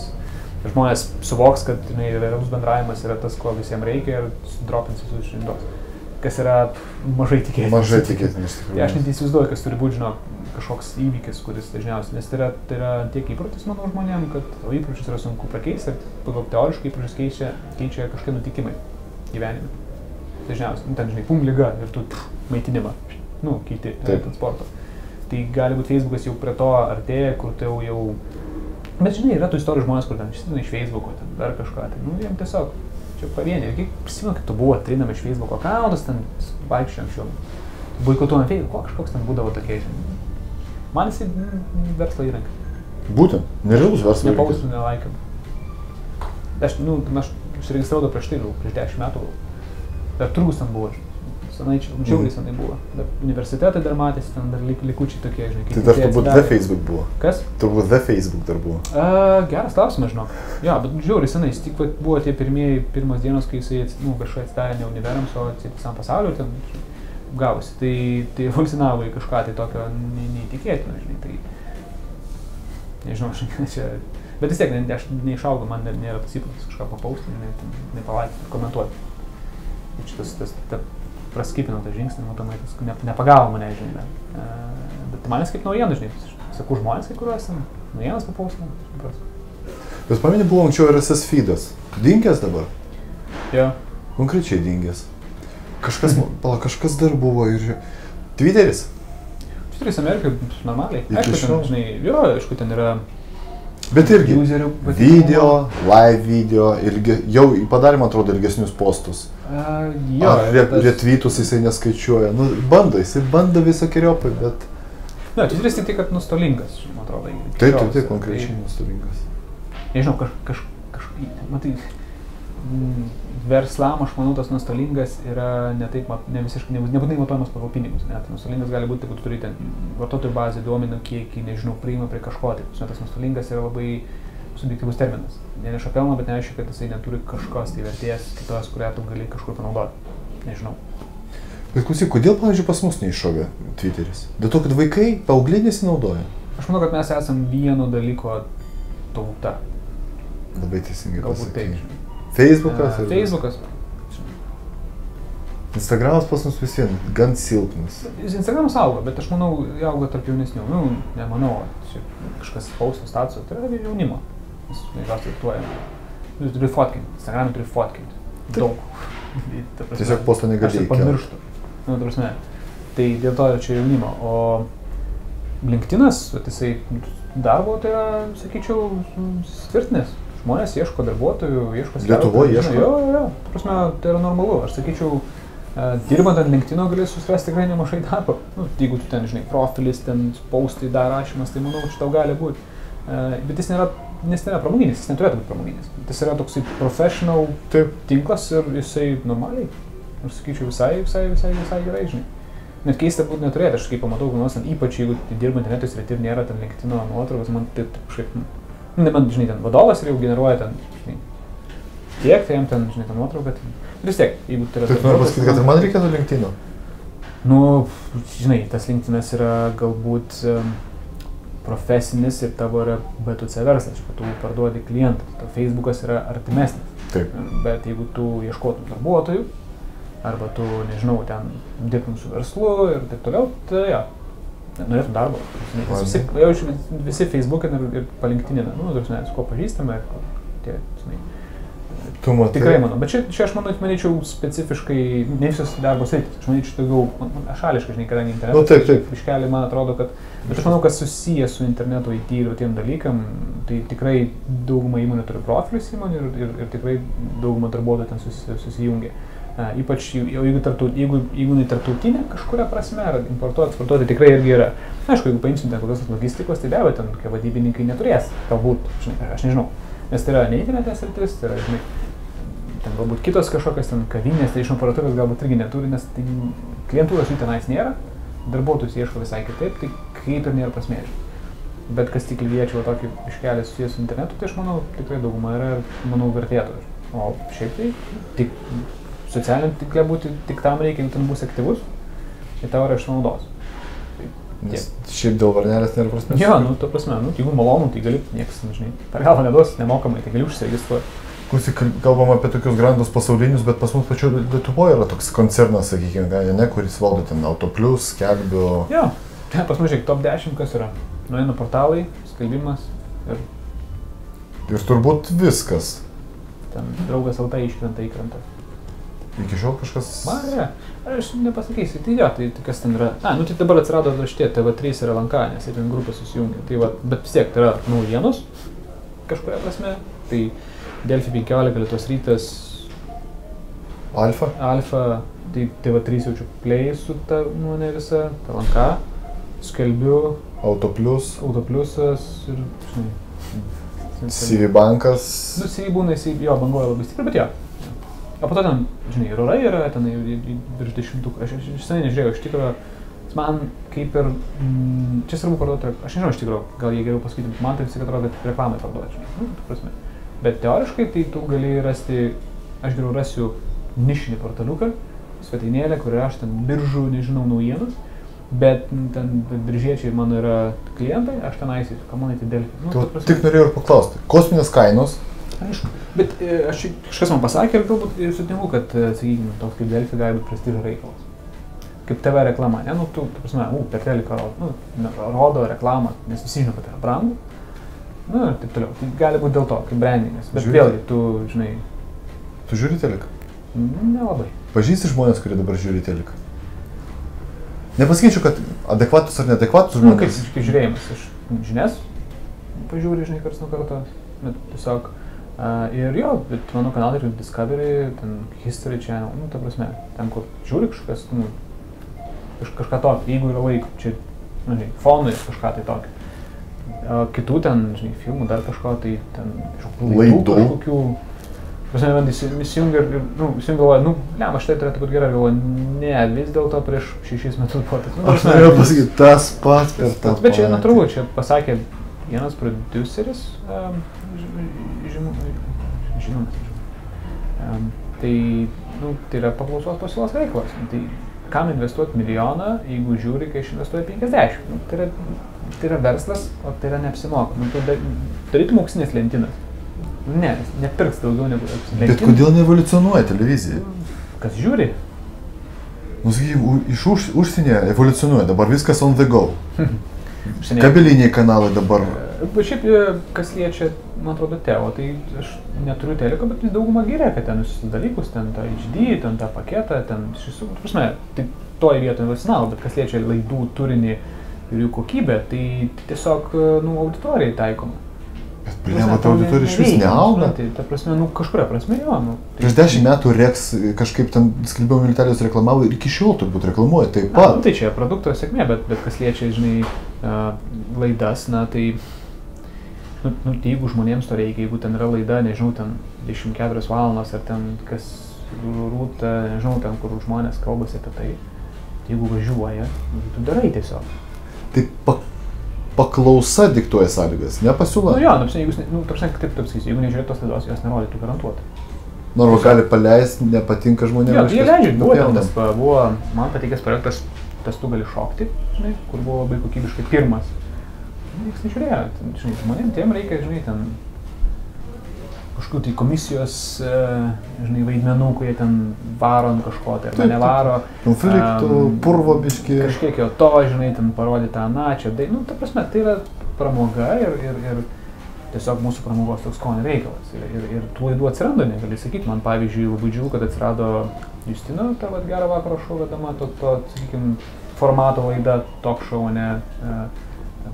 žmonės suvoks, kad realus bendravimas yra tas, ko visiems reikia ir dropins visus žindos. Kas yra mažai tikėtina. Mažai tikėtina iš Tai aš tikrųjų. net įsivaizduoju, kas turi būti, žinok, kažkoks įvykis, kuris dažniausiai, nes tai yra, tai yra tiek įprotis, manau, žmonėm, kad o įpročius yra sunku pakeisti ir pagal teoriškai įpročius keičia, keičia kažkokie nutikimai gyvenime. Dažniausiai, nu, ten, žinai, pum lyga ir tu pff, maitinimą, nu, keiti Taip. transportą. Tai gali būti Facebookas jau prie to artėja, kur tu jau, jau Bet žinai, yra tų istorijų žmonės, kur ten išsidina iš Facebook'o, ten dar kažką, tai, nu, jiems tiesiog, čia pavieniai, kiek prisimenu, kad tu buvo trinami iš Facebook'o akauntus, ten vaikščiai anksčiau, boikotuojant Facebook'o, kažkoks ten būdavo tokie, žinai. Man jisai mm, verslo įrankis. Būtent, nerealus verslas. Nepaustų, nelaikiam. Aš, nu, aš užsiregistravau prieš tai, prieš 10 metų, dar turgus ten buvo, žinai. Senai čia, žiauriai senai buvo. Dar universitetai dar matėsi, ten dar lik, likučiai tokie, žinai. Tai dar turbūt The Facebook buvo. Kas? Turbūt The Facebook dar buvo. A, geras klausimas, žinok. Jo, bet žiauriai senai, jis tik buvo tie pirmieji, pirmas dienos, kai jisai, nu, viešai atsidarė ne univerams, o visam pasauliu ten gavosi. Tai, tai evoliucionavo į kažką tai tokio ne- neįtikėtino, žinai. Tai, nežinau, žinai, čia. Bet vis tiek, ne, aš neišaugau, man nėra tas įprotis kažką papaustinti, ne, nepalaikyti, komentuoti. Ir šitas, tas, ta, praskipino tą žingsnį, matomai, tas ne, nepagavo mane, žinai. E, bet man jis kaip naujienų, žinai, sakau žmonės, kai kuriuos naujienas papaustina, supras. Bet pamenį buvo anksčiau RSS feedas. Dingęs dabar. Jo. Konkrečiai dingęs. Kažkas, pala, kažkas dar buvo ir... Twitteris. Twitteris Amerikai normaliai. Aišku, ten, žinai, jo, aišku, ten yra Bet irgi. userių Video, live video, ilgi, jau padarė, man atrodo, ilgesnius postus. Uh, jo, Jo, re, tas- retweetus jisai neskaičiuoja. Nu, bando, jisai bando visokiojopai, bet... Ne, Twitteris tik tai, kad nustolingas, man atrodo. Taip, taip, taip, jis- konkrečiai tai- nustolingas. Nežinau, kaž, kaž, kaž, matai, mm, verslam, aš manau, tas nuostolingas yra ne taip, mat- ne visiškai, ne- nebūtinai matuojamas pagal pinigus. Ne? Tai nuostolingas gali būti, jeigu tu turi ten vartotojų bazę, duomenų kiekį, nežinau, priima prie kažko. Tai prasme, tas nuostolingas yra labai subjektyvus terminas. Neneša pelno, bet nereiškia, kad jisai neturi kažkos tai vertės kitos, kurią tu gali kažkur panaudoti. Nežinau. Bet klausyk, kodėl, pavyzdžiui, pas mus neiššovė Twitteris? Dėl to, kad vaikai, paaugliai nesinaudoja. Aš manau, kad mes esam vieno dalyko tauta. Labai teisingai Galbūt taip. pasakė. žinai. Facebookas. Ir- Facebookas. Instagramas pas mus vis vien gan silpnas. Instagramas auga, bet aš manau, auga tarp jaunesnių. Nu, nemanau, čia kažkas pausto statusą, tai yra jaunimo. Jis nežinau, tuoja. Nu, turi fotkinti, Instagram'e turi fotkinti. Daug. Ta prasme, Tiesiog posto Aš negali. tai pamirštu. Nu, prasme. Tai dėl to yra čia jaunimo. O LinkedIn'as, jisai darbo, tai yra, sakyčiau, tvirtinės. Žmonės ieško darbuotojų, ieško Lietuvoj skelbimų, ieško? Jo, jo, prasme, tai yra normalu. Aš sakyčiau, e, dirbant ant LinkedIn'o gali susirasti tikrai nemažai darbo. Nu, jeigu tu ten, žinai, profilis, ten postai, dar rašymas, tai manau, šitau gali būti. E, Bet jis nėra, jis nėra pramoginis, jis neturėtų būti pramoginis. Jis yra toksai professional Taip. tinklas ir jisai normaliai, aš sakyčiau, visai, visai, visai, visai gerai, žinai. Net keista būtų neturėti, aš kaip pamatau, kad nors ypač jeigu dirba interneto srity ir nėra ten LinkedIn nuotraukos, man taip kažkaip, nebent, žinai, ten vadovas ir jau generuoja ten, žinai, tiek, tai jam ten, žinai, ten nuotrauką, ten, vis tiek, jeigu tai yra... Tai tu nori pasakyti, kad ir man reikėtų lenktynų? Nu, žinai, tas LinkedInas yra galbūt um, profesinis ir tavo yra B2C verslas, kad tu parduodi klientams, o Facebookas yra artimesnis. Taip. Bet jeigu tu ieškotum darbuotojų, arba tu, nežinau, ten dirbtum su verslu ir taip toliau, tai jo, norėtum darbo. Nes Visi, jau visi Facebook'e ir, ir palinktinina, nu, tu žinai, su kuo pažįstame, tie, žinai. Tu matai. Tikrai manau, bet čia, čia aš manau, manyčiau, specifiškai, ne visos darbo sritis, aš manyčiau, daugiau, man- aš šališkai, žinai, kadangi internetas. Nu, taip, taip. Iškeli, man atrodo, kad, bet aš manau, kas susijęs su internetu IT ir tiem dalykam, tai tikrai dauguma įmonių turi profilius įmonių ir, ir, ir tikrai dauguma darbuotojų ten susi, susijungia. Uh, ypač jeigu, tarptaut, jeigu, jeigu jinai tarptautinė kažkuria prasme, ar importuoti, eksportuoti, tikrai irgi yra. Aišku, jeigu paimsim ten kokios logistikos, tai be abejo, ten kokie vadybininkai neturės, galbūt, žinai, aš nežinau. Nes tai yra ne internetinės sritis, tai yra, žinai, ten galbūt kitos kažkokios ten kavinės, tai iš aparatūros galbūt irgi neturi, nes tai klientūros jų tenais nėra, darbuotojus ieško visai kitaip, tai kaip ir nėra prasmės. Bet kas tik liečia tokį iškelį susijęs su internetu, tai aš manau, tikrai dauguma yra ir manau vertėtų. O šiaip tai tik socialiniam tinkle būti tik tam reikia, jeigu ten bus aktyvus, tai tau yra išnaudos. Nes šiaip dėl varnelės nėra prasmės. Jo, nu, ta prasme, nu, jeigu malonu, tai gali, niekas, nu, žinai, per galvą neduos nemokamai, tai gali užsiregistruoti. Klausyk, kalbam apie tokius grandus pasaulinius, bet pas mus pačiu Lietuvoje yra toks koncernas, sakykime, ne, kuris valdo ten Autoplius, Skelbiu. Jo, ja, pas mus žiūrėk, top 10 kas yra. Nueina portalai, skelbimas ir Ir turbūt viskas. ten draugas LT iškrenta įkrenta. Iki šiol kažkas... Marė, aš nepasakysiu, tai jo, tai, tai kas ten yra. A, nu tai dabar atsirado šitie TV3 ir LNK, nes jie ten grupė susijungia. Tai va, bet vis tiek tai yra naujienos, kažkuria prasme. Tai Delfi 15, Lietuvos rytas, Alfa. Alfa, tai TV3 jaučiu play su ta nuomonė visa, talanka, skelbiu, Auto Plus. Autopliusas ir, žinai. CV bankas. Nu, jisai būna, jisai jo banguoja labai stipriai, bet jo. O po to ten, žinai, ir orai yra, ten jau virš dešimtukų. Aš, aš, aš seniai nežiūrėjau, iš tikrųjų, man kaip ir, mm, čia svarbu parduoti, aš nežinau iš tikrųjų, gal jie geriau pasakyti, bet man tai vis tik atrodo, kad reklamai parduoti, žinai, nu, prasme. Bet teoriškai tai tu gali rasti, aš geriau rasiu nišinį portaliuką, svetainėlę, kur aš ten biržų, nežinau, naujienas. Bet ten biržiečiai mano yra klientai, aš ten eisiu, kamonai tai dėl. Nu, Tu prasme- tik norėjau ir paklausti. Kosminės kainos. Aišku, bet e, aš kažkas man pasakė ir galbūt sutinku, kad, e, sakykime, toks kaip Delfi gali būti prestižo reikalas. Kaip TV reklama, ne, nu, tu, tu prasme, u, per teliką rodo, nu, rodo reklamą, nes visi žino, kad tai yra brangu. Nu, ir taip toliau. Tai gali būti dėl to, kaip brandingas. Bet Žiūrėti. vėlgi, tu, žinai, Tu žiūri teleką? nelabai. Pažįsti žmonės, kurie dabar žiūri teleką? Nepasakyčiau, kad adekvatus ar neadekvatus Nu, kaip, žmonės. kaip žiūrėjimas, aš žinias pažiūriu, žinai, karts nuo karto, bet tiesiog. Uh, ir jo, bet mano kanalai yra Discovery, ten History Channel, nu, ta prasme, ten kur žiūri kažkas, nu, kaž, kažką tokio, jeigu yra laiko, čia, nu, žinai, fonui kažką tai tokio. Uh, kitų ten, žinai, filmų, dar kažko, tai ten kažkokių Laidų. kažkokių, Prasme, man įsi- įsijungia ir, nu, įsijungia galvoja, nu, ne, aš tai turėtų būti gerai, galvoju, ne, vis dėlto prieš šešis metus buvo tas. Nu, Aš norėjau pasakyti, tas pats per tą. Bet, čia natūralu, čia pasakė vienas produceris, um, žinomas. Um, tai, nu, tai yra paklausos pasiūlos reikalas. Nu, tai kam investuoti milijoną, jeigu žiūri, kai aš investuoju 50. Nu, tai, yra, tai yra verslas, o tai yra neapsimoka. Nu, tu darytum auksinės lentynas. Ne, nepirks daugiau negu auksinės Bet kodėl neevoliucionuoja televizija? Kas žiūri? Nu, sakykime, iš už, užsienyje evoliucionuoja, dabar viskas on the go. Kabeliniai kanalai dabar. Šiaip, e, kas liečia, man atrodo, tėvo, tai aš neturiu teliko, bet vis dauguma giria, kad ten visus dalykus, ten tą HD, ten tą paketą, ten šis, prasme, tai toje vietoje vasinavo, bet kas liečia laidų turinį ir jų kokybę, tai tiesiog, e, nu, auditorijai taikoma. Bet, blema, ta auditorija iš vis neauga. Tai, ta prasme, nu, kažkuria prasme, jo, nu. Tai, Prieš dešimt metų Rex kažkaip ten skelbimo militarius reklamavo ir iki šiol turbūt reklamuoja taip Na, nu, pat. tai čia produkto sėkmė, bet, bet kas liečia, žinai, uh, laidas, na tai, nu, nu, tai jeigu žmonėms to reikia, jeigu ten yra laida, nežinau, ten 24 valandos, ar ten kas rūta, nežinau, ten kur žmonės kalbasi apie tai, tai jeigu važiuoja, nu, tai tu darai tiesiog. Tai pa, paklausa diktuoja sąlygas, ne pasiūla. Nu jo, nu, jeigu, ne- nu, ta prasme, taip, taip sakysiu, jeigu nežiūrėt tos laidos, jos nerodytų garantuotai. Nors gali paleisti, nepatinka žmonėms. Tai jie leidžia, buvo tas, buvo man patikęs projektas, tas tu gali šokti, žinai, kur buvo labai kokybiškai pirmas. Niekas nežiūrėjo, ten, žinai, žmonėms tiem reikia, žinai, ten kažkokių tai komisijos, e, žinai, vaidmenų, kurie ten varo ant kažko, tai Taip, nevaro. Konfliktų, Am, purvo biški. Kažkiek jo to, žinai, ten parodyti tą anačią. Tai, nu, ta prasme, tai yra pramoga ir, ir, ir tiesiog mūsų pramogos toks skonio reikalas. Ir, ir, ir tų laidų atsiranda, negali sakyti. Man, pavyzdžiui, labai džiugu, kad atsirado Justino, ta vat, gero vakaro šou vedama, to, to sakykime, formato laida, talk show, ne, e,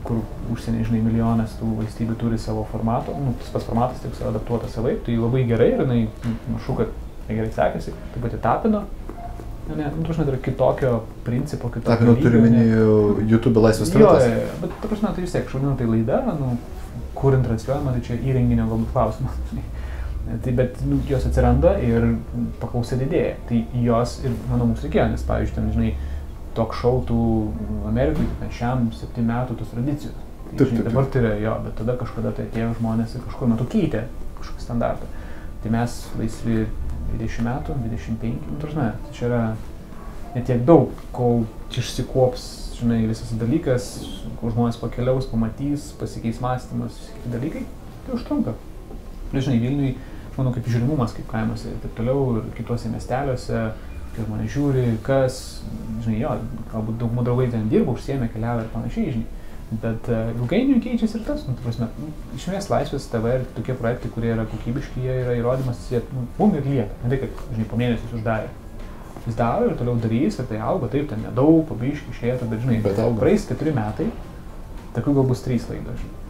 kur užsienį, žinai, milijonas tų valstybių turi savo formato, nu, tas pats formatas tik adaptuotas savaip, tai labai gerai ir jinai, kad tai gerai sekėsi, taip pat įtapino. Ne, ne, nu, prasme, tai yra kitokio principo, kitokio lygio, turiu minį YouTube laisvės stratas. jo, jo, bet, ta prasme, tai vis tiek, aš vadinu tai laida, nu, kurint transliuojama, tai čia įrenginio galbūt klausimas. žinai. Tai bet nu, jos atsiranda ir paklausa didėja. Tai jos ir, manau, mums reikėjo, nes, pavyzdžiui, ten, žinai, talk show tų Amerikai, ten šiam septynių metų tos tradicijos. Tai, Taip, žinai, taip, dabar tai yra jo, bet tada kažkada tai atėjo žmonės ir kažkur metu keitė kažkokį standartą. Tai mes laisvi 20 metų, 25, nu, tarsi, tai čia yra netiek daug, kol išsikuops, žinai, visas dalykas, kur žmonės pakeliaus, pamatys, pasikeis mąstymas, kiti dalykai, tai užtrunka. Ir, žinai, Vilniui, manau, kaip žinomumas, kaip kaimuose ir taip toliau, ir kituose miesteliuose, kai žmonės žiūri, kas, žinai, jo, galbūt daug draugai ten dirba, užsiemė, keliauja ir panašiai, žinai. Bet uh, ilgainiui keičiasi ir tas, nu, prasme, nu, iš esmės laisvės TV ir tokie projektai, kurie yra kokybiški, jie yra įrodymas, jie, nu, bum ir lieka. Ne tai, kad, žinai, po mėnesius uždarė. Jis daro ir toliau darys, ir tai auga, taip, ten nedaug, pabiški išėtų, bet žinai, Bet auga. praeis keturi metai, tokių gal bus trys laidos, žinai.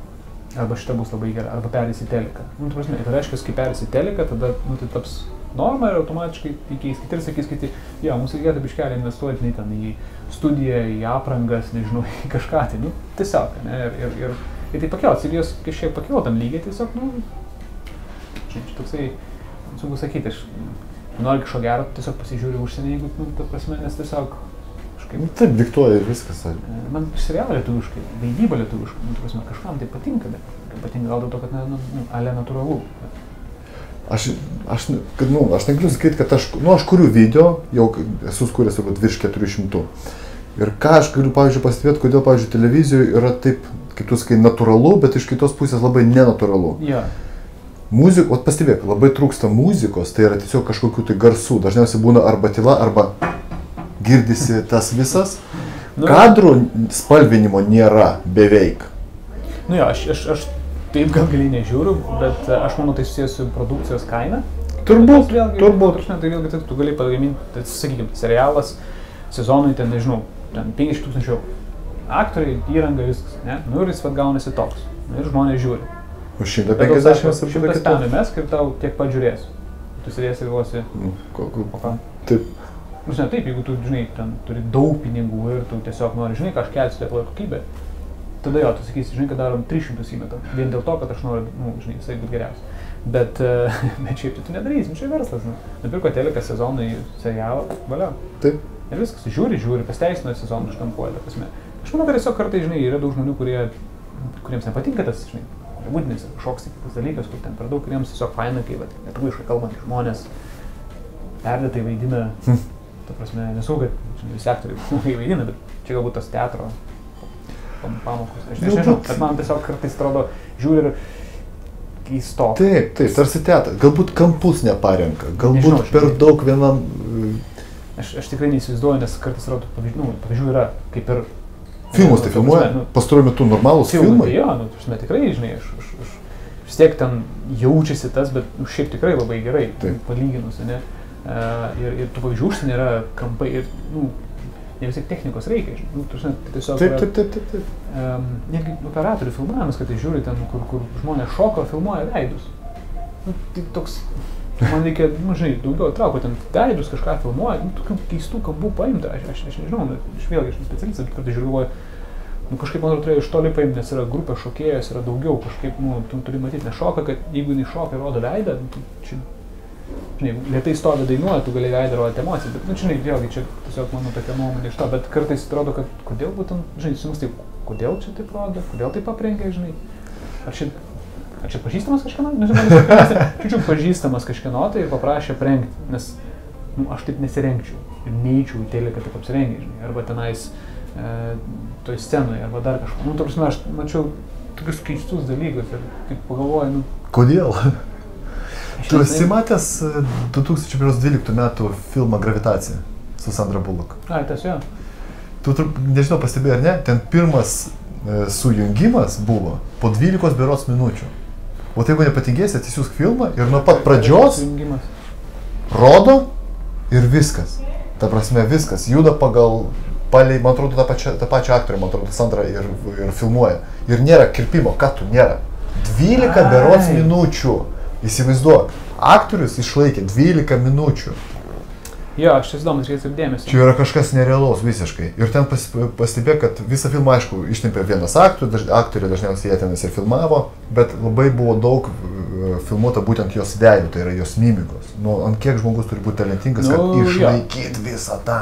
arba šita bus labai gera, arba perės į teleką. Nu, tu prasme, tai reiškia, kai perės į teleką, tada, nu, tai taps norma ir automatiškai įkeis kiti ir sakys kiti, jo, mums reikėtų biškelį investuoti ne ten į studiją, į aprangas, nežinau, į kažką tai, nu, tiesiog, ne, ir, ir, ir, ir tai pakels, ir jos kažkiek pakelo tam lygiai, tiesiog, nu, čia, čia toksai, sunku sakyti, aš noriu kažko gero, tiesiog pasižiūriu užsienį, jeigu, nu, ta prasme, nes tiesiog kažkaip... Nu, taip, diktuoja ir viskas. ar- Man serialą lietuviškai, vaidyba lietuviškai, nu, prasme, kažkam tai patinka, bet patinka gal dėl to, kad, ne, nu, nu, ale natūralu. Aš, aš, kad, nu, aš negaliu sakyti, kad aš, nu, aš kuriu video, jau esu skūręs turbūt virš 400. Ir ką aš galiu, pavyzdžiui, pastebėti, kodėl, pavyzdžiui, televizijoje yra taip, kaip tu sakai, natūralu, bet iš kitos pusės labai nenatūralu. Jo, Muzik, o pastebėk, labai trūksta muzikos, tai yra tiesiog kažkokių tai garsų. Dažniausiai būna arba tyla, arba girdisi tas visas. Nu, Kadrų spalvinimo nėra beveik. Nu jo, aš, aš, aš taip gal giliai nežiūriu, bet e, aš manau tai susijęs su produkcijos kaina. Turbūt, vėlgi, turbūt. prasme, Tai vėlgi tai tu gali pagaminti, tai, sakykime, serialas, sezonui ten, nežinau, ten 50 tūkstančių aktoriai, įranga, viskas, ne? Nu ir jis vad gaunasi toks. Nu, ir žmonės žiūri. Už Bet tau sako, 150 Šimtas ten įmesk ir tau tiek pat žiūrės. Tu sėdėsi ir galvosi, Nu, ko- ko- o ką? Taip, žinai, taip, jeigu tu, žinai, ten turi daug pinigų ir tu tiesiog nori, žinai, kelsiu Lietuvoje kokybę, tada jo, tu sakysi, žinai, kad darom 300 įmetam, vien dėl to, kad aš noriu, nu, žinai, jisai būtų geriausias. Bet, e, bet šiaip tai tu nedarysi, nu, čia verslas, nu. Nupirko teleką sezonui serialą, valia. taip. Ir viskas, žiūri, žiūri, pasteisino sezoną štampuoja, ta prasme. Aš manau, kad tiesiog kartais, žinai, yra daug žmonių, kurie, kuriems nepatinka tas, žinai, būdinis ar kažkoks kitas dalykas, kur ten per daug, kuriems tiesiog faina, kai, va, lietuviškai kalbant žmonės perdėtai vaidina, ta prasme, nesau, kad žinai, visi aktoriai vaidina, bet čia galbūt tas teatro pamokos. Aš, nežinau, bet man tiesiog kartais atrodo, žiūri ir keisto. Taip, taip, tarsi teatras. Galbūt kampus neparenka, galbūt Nežinau, per ne- daug vienam. Aš, aš tikrai neįsivaizduoju, nes kartais atrodo, pavyzdžių, nu, pavyzdžių yra kaip ir... Filmus nu, tai ta filmuoja. nu, Pastaruoju metu normalūs Filmai. filmai. Tai jo, nu, ta prasme, tikrai, žinai, aš, aš, aš vis tiek ten jaučiasi tas, bet nu, šiaip tikrai labai gerai, Taip. palyginus, ne? Uh, ir, ir tų pavyzdžių užsienį yra kampai ir, nu, ne vis tiek technikos reikia, žinai, nu, ta prasme, tai tiesiog... Taip, taip, taip, taip. taip. um, netgi operatorių filmavimas, kad tai žiūri ten, kur, kur žmonės šoka, filmuoja veidus. Nu, tai toks, man reikia, nu, žinai, daugiau traukų, ten veidus kažką filmuoja, nu, tokių keistų kampų paimta, aš, aš, aš nežinau, bet aš vėlgi, aš ne specialistas, bet kartais žiūriu, nu, kažkaip, man atrodo, iš toli paimti, nes yra grupė šokėjos, yra daugiau, kažkaip, nu, tu turi matyti, nešoka, kad jeigu jinai šoka ir rodo veidą, nu, tai čia, žinai, lietai stovi dainuoja, tu gali veidą rodyti emocijas, bet, nu, žinai, vėlgi, čia tiesiog mano tokia nuomonė iš to, bet kartais atrodo, kad kodėl būtent, žinai, sumastai, kodėl čia taip rodo, kodėl taip aprengia, žinai, ar čia, ar čia pažįstamas kažkieno, nežinau, čiūčiu pažįstamas kažkieno tai ir paprašė aprengti, nes, nu, aš taip nesirengčiau ir neįčiau į teleką taip apsirengę, žinai, arba tenais e, toj scenoje, arba dar kažko, nu, ta prasme, aš mačiau tokius keistus dalykus ir kaip pagalvoju, nu, Kodėl? Tu esi matęs e, 2012 metų filmą Gravitacija su Sandra Bullock. Ai, tas jo. Tu, nežinau, pastebėjai ar ne, ten pirmas e, sujungimas buvo po 12 beros minučių. O tai jeigu nepatingėsi, atsisiųsk filmą ir nuo pat pradžios rodo ir viskas. Ta prasme, viskas. Juda pagal, palei, man atrodo, tą pačią, tą pačią aktorę, man atrodo, Sandra ir, ir filmuoja. Ir nėra kirpimo, ką tu nėra. 12 berots Ai. minučių. Įsivaizduok, aktorius išlaikė 12 minučių. Jo, aš įdomus, reikia ir dėmesio. Čia yra kažkas nerealaus visiškai. Ir ten pas, pastebė, kad visą filmą, aišku, ištempė vienas aktorius, daž, aktoriai dažniausiai jie ten ir filmavo, bet labai buvo daug e, filmuota būtent jos veidų, tai yra jos mimikos. Nu, ant kiek žmogus turi būti talentingas, kad Nu, jo. išlaikyti visą tą.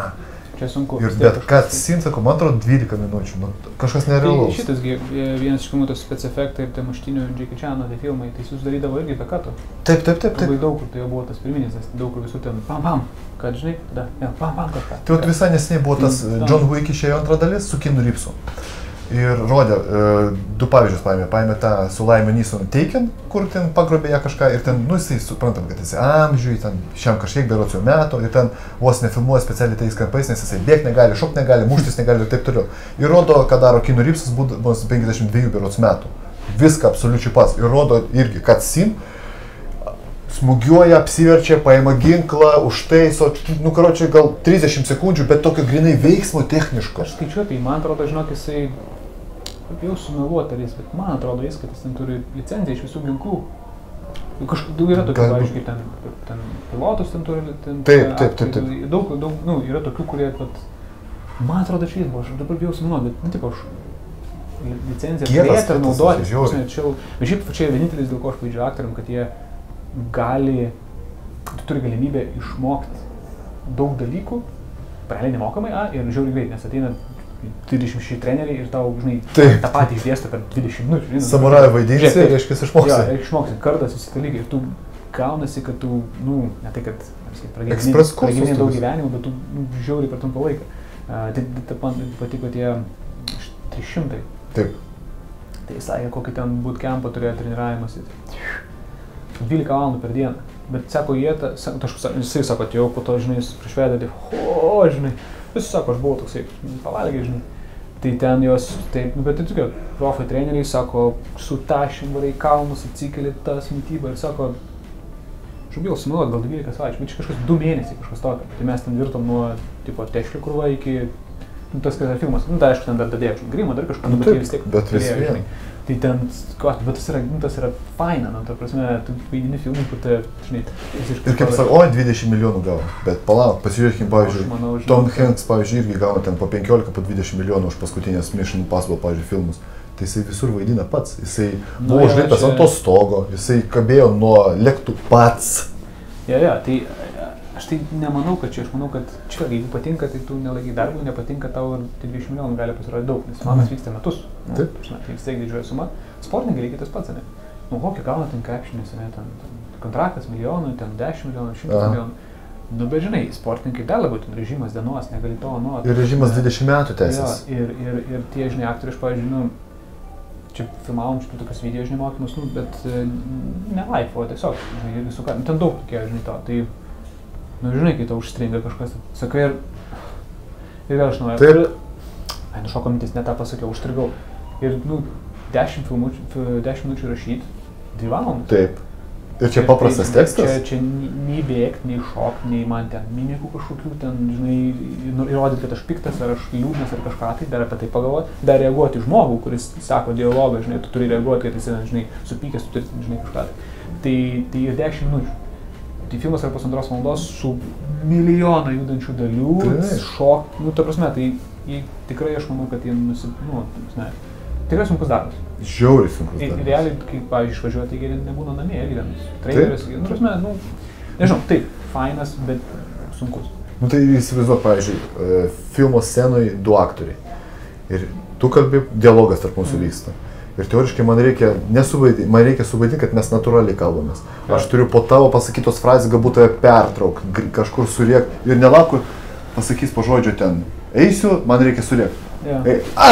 Čia sunku. Ir bet tai- sin, sako, man atrodo, 12 minučių. Nu, kažkas Tai nerealaus. šitasgi e, vienas iš pirmų tos specefektai ir tie maštinių Jackie Chano tai filmai, tai jis darydavo irgi be kato. Taip, taip, taip, Labai daug kur tai jau buvo tas pirminis, nes daug kur visur ten pam pam, kad žinai, tada, ja, pam pam kažką. Tai vat visai nesiniai buvo tas Mm, John Wick išėjo antra dalis su Kinu Ripsu. Ir rodė, e, du pavyzdžius paėmė. Paėmė tą su Laimė Nyson Taken, kur ten pagrobė ją kažką ir ten, nu, jisai suprantam, kad jisai amžiui, ten šiam kažkiek berots jau metų ir ten vos nefilmuoja specialiai tais kampais, nes jisai bėgti negali, šokti negali, muštis negali ir taip toliau. Ir rodo, ką daro Kinu Ripsas, būdamas 52 berots metų. Viską absoliučiai pats. Ir rodo irgi, kad Sin smūgiuoja, apsiverčia, paima ginklą, užtaiso, nu, karočiui, gal 30 sekundžių, bet tokio grinai veiksmo techniško. Aš skaičiuoju, tai man atrodo, žinok, jisai bijau sumeluoti, ar jis, bet man atrodo jis, kad jis ten turi licenciją iš visų ginklų. Kažkaip yra tokių, pavyzdžiui, kaip ten, ten pilotus ten turi. Ten, Taip, taip, taip, taip. Daug, daug, nu, yra tokių, kurie, vat, man atrodo, jis buvo, aš dabar bijau sumeluoti, bet, nu, tipo, aš li- licenciją turėti ir naudoti. bet šiaip čia vienintelis, dėl ko aš pavyzdžiui aktoriam, kad jie gali, tu turi galimybę išmokti daug dalykų, realiai nemokamai, a, ir žiauriai greit, nes ateina 26 treneriai ir tau, žinai, Taip. tą patį išdėsto per 20 minučių. nu, Žiūrėk, taip. reiškia, Jo, išmoksi. ir išmoksti kartas visi dalykai ir tu gaunasi, kad tu, nu, ne tai, kad pragyveni daug gyvenimų, bet tu nu, žiauriai per trumpą laiką. Uh, tai tai man patiko tie š- 300. Taip. Tai jis sakė, kokį ten bootcampą turėjo treniravimąsi. 12 valandų per dieną. Bet sako, jie, ta, ta, jisai sako, atėjau po to, žinai, prieš veidą, tai, o, žinai, jis sako, aš buvau toksai, pavalgiai, žinai. Tai ten jos, taip, nu, bet tai tokie profai treneriai sako, su tašim varai kalnus, atsikeli tas mytybą ir sako, žubėjau simuliuoti gal 12 savaičių, bet čia kažkas 2 mėnesiai kažkas tokio. Tai mes ten virtom nuo, tipo, tešlių krūva iki, nu, tas kas yra filmas, nu, tai aišku, ten dar dadėjo, žinai, grimą, dar kažką, Nu, nu, bet jie vis tiek bet vis žinai. Tai ten, ko, bet tas yra, nu, tas yra faina, nu, ta prasme, tu vaidini filmai, kur te, žinai, visiškai... Ir kaip sako, o 20 milijonų gavo. Bet palauk, pasižiūrėkime, pavyzdžiui, manau, žinai, Tom Hanks, pavyzdžiui, irgi gauna ten po 15, po 20 milijonų už paskutinės Mission Impossible, pavyzdžiui, filmus. Tai jisai visur vaidina pats. Jisai Nu buvo jo, užlipęs čia- ant to stogo, jisai kabėjo nuo lėktų pats. Ja, ja, tai aš tai nemanau, kad čia, aš manau, kad čia, jeigu patinka, tai tu nelaikai darbui, nepatinka tau ir tai 20 milijonų gali pasirodyti daug, nes filmas vyksta metus. Nu, Taip. ta prasme, Tai vis tiek didžioji suma. Sportininkai lygiai tas pats, ne? Nu, kokį gauna ten krepšinės, ne? Ten, ten kontraktas milijonų, ten 10 milijonų, 100 Aha. milijonų. Nu, bet žinai, sportininkai dar labiau ten režimas dienos, negali to nuot. Ir režimas 20 metų tęsiasi. ir, ir, ir tie, žinai, aktoriai, aš, pavyzdžiui, nu, čia filmavom šitų tokius video, žinai, mokymus, nu, bet e, ne live, o tiesiog, žinai, su ką, nu, ten daug tokie, žinai, to, tai, nu, žinai, kai tau užstringa kažkas, sakai, ir, ir vėl aš noriu. Taip. Ai, nušoko mintis, ne tą pasakiau, užstrigau. Ir, nu, 10 filmučių, fi- 10 minučių rašyti, 2 valandas. Taip. Ir čia Ir paprastas tai, tekstas. Čia, čia nei bėgti, nei šokti, nei man ten mimikų kažkokių ten, žinai, nu, įrodyti, kad aš piktas ar aš liūdnas ar kažką, tai dar apie tai pagalvoti, dar reaguoti žmogų, kuris sako dialogą, žinai, tu turi reaguoti, kad jis, žinai, supykęs, tu turi, žinai, kažką. Tai, tai, tai ir 10 minučių. Tai filmas yra pusantros valandos su milijoną judančių dalių, Taip. šok, nu, ta prasme, tai jie, tikrai aš manau, kad jie nusi, nu, ta prasme, tikrai sunkus darbas. Žiauriai sunkus. Ir darbas. realiai, kai, pavyzdžiui, išvažiuoja, tai nebūna namie, ten traileris, nu, prasme, nu, nežinau, taip, fainas, bet sunkus. Nu tai įsivaizduok, pavyzdžiui, e, filmo scenoje du aktoriai. Ir tu kalbi, dialogas tarp mūsų Mhm. vyksta. Ir teoriškai man reikia nesuvaidinti, man reikia suvaidinti, kad mes natūraliai kalbamės. Aš turiu po tavo pasakytos frazės galbūt tave pertraukti, gr- kažkur suriekti. Ir nelauk, kur pasakys po žodžio ten, eisiu, man reikia suriekti. Ja. E, a!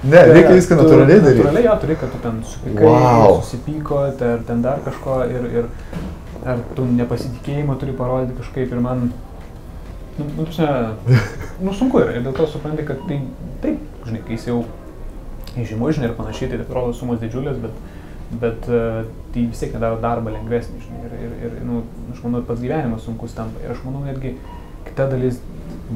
Ne, reikia viską Tu natūraliai daryti. Natūraliai, jo, turi, kad tu ten supykai, Wow. susipyko, ar ten dar kažko ir, ir ar tu nepasitikėjimą turi parodyti kažkaip ir man, nu, nu, prasme, nu sunku yra ir dėl to supranti, kad tai, taip, žinai, kai jis jau žymus, žinai, ir panašiai, tai atrodo sumos didžiulės, bet, bet e, tai vis tiek nedaro darbą lengvesnį, žinai, ir, ir, ir nu, aš manau, pats gyvenimas sunkus tampa. Ir aš manau, netgi kita dalis,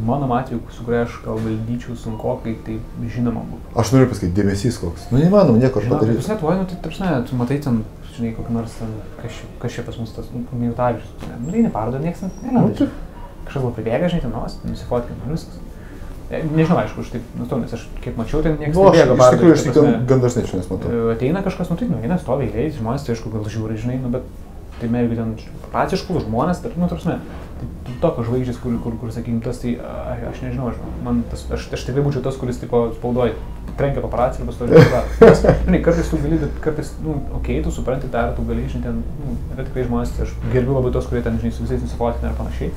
mano atveju, su kuria aš gal valdyčiau sunkokai, tai žinoma būtų. Aš noriu pasakyti, dėmesys koks. Nu, neįmanoma nieko Žinau, padaryti. Jūs Lietuvoje, nu, tai tarsi, tu matai ten, žinai, kokį nors ten, kas, čia- pas mus tas, nu, minutavičius, nu, tai neparodo, niekas ten, Nu, ne, tai- kažkas gal pribėga, žinai, ten nos, nusifotkina, nu, viskas. Nežinau, aišku, aš taip nustau, nes aš kiek mačiau, ten niekas Nu, nebėga iš tikrųjų, aš tik gan, dažnai čia nesmatau. e, Ateina kažkas, nu taip, nu, eina, stovi eiliai, žmonės, tai aišku, gal žiūri, žinai, nu, bet tai jeigu ten praciškų žmonės, tai, nu, tarsi, tai tokios žvaigždės, kur, kur, kur sakykim, tas, tai a, aš nežinau, aš, man tas, aš, aš tikrai būčiau tas, kuris, tipo, spaudoj, trenkia paparaciją ir pastovi žinai, kartais tu gali, kartais, nu, okei, okay, tu supranti tą, tu gali, žinai, ten, nu, yra tikrai žmonės, tai aš gerbiu labai tos, kurie ten, žinai, su visais nusifotkina ir panašiai.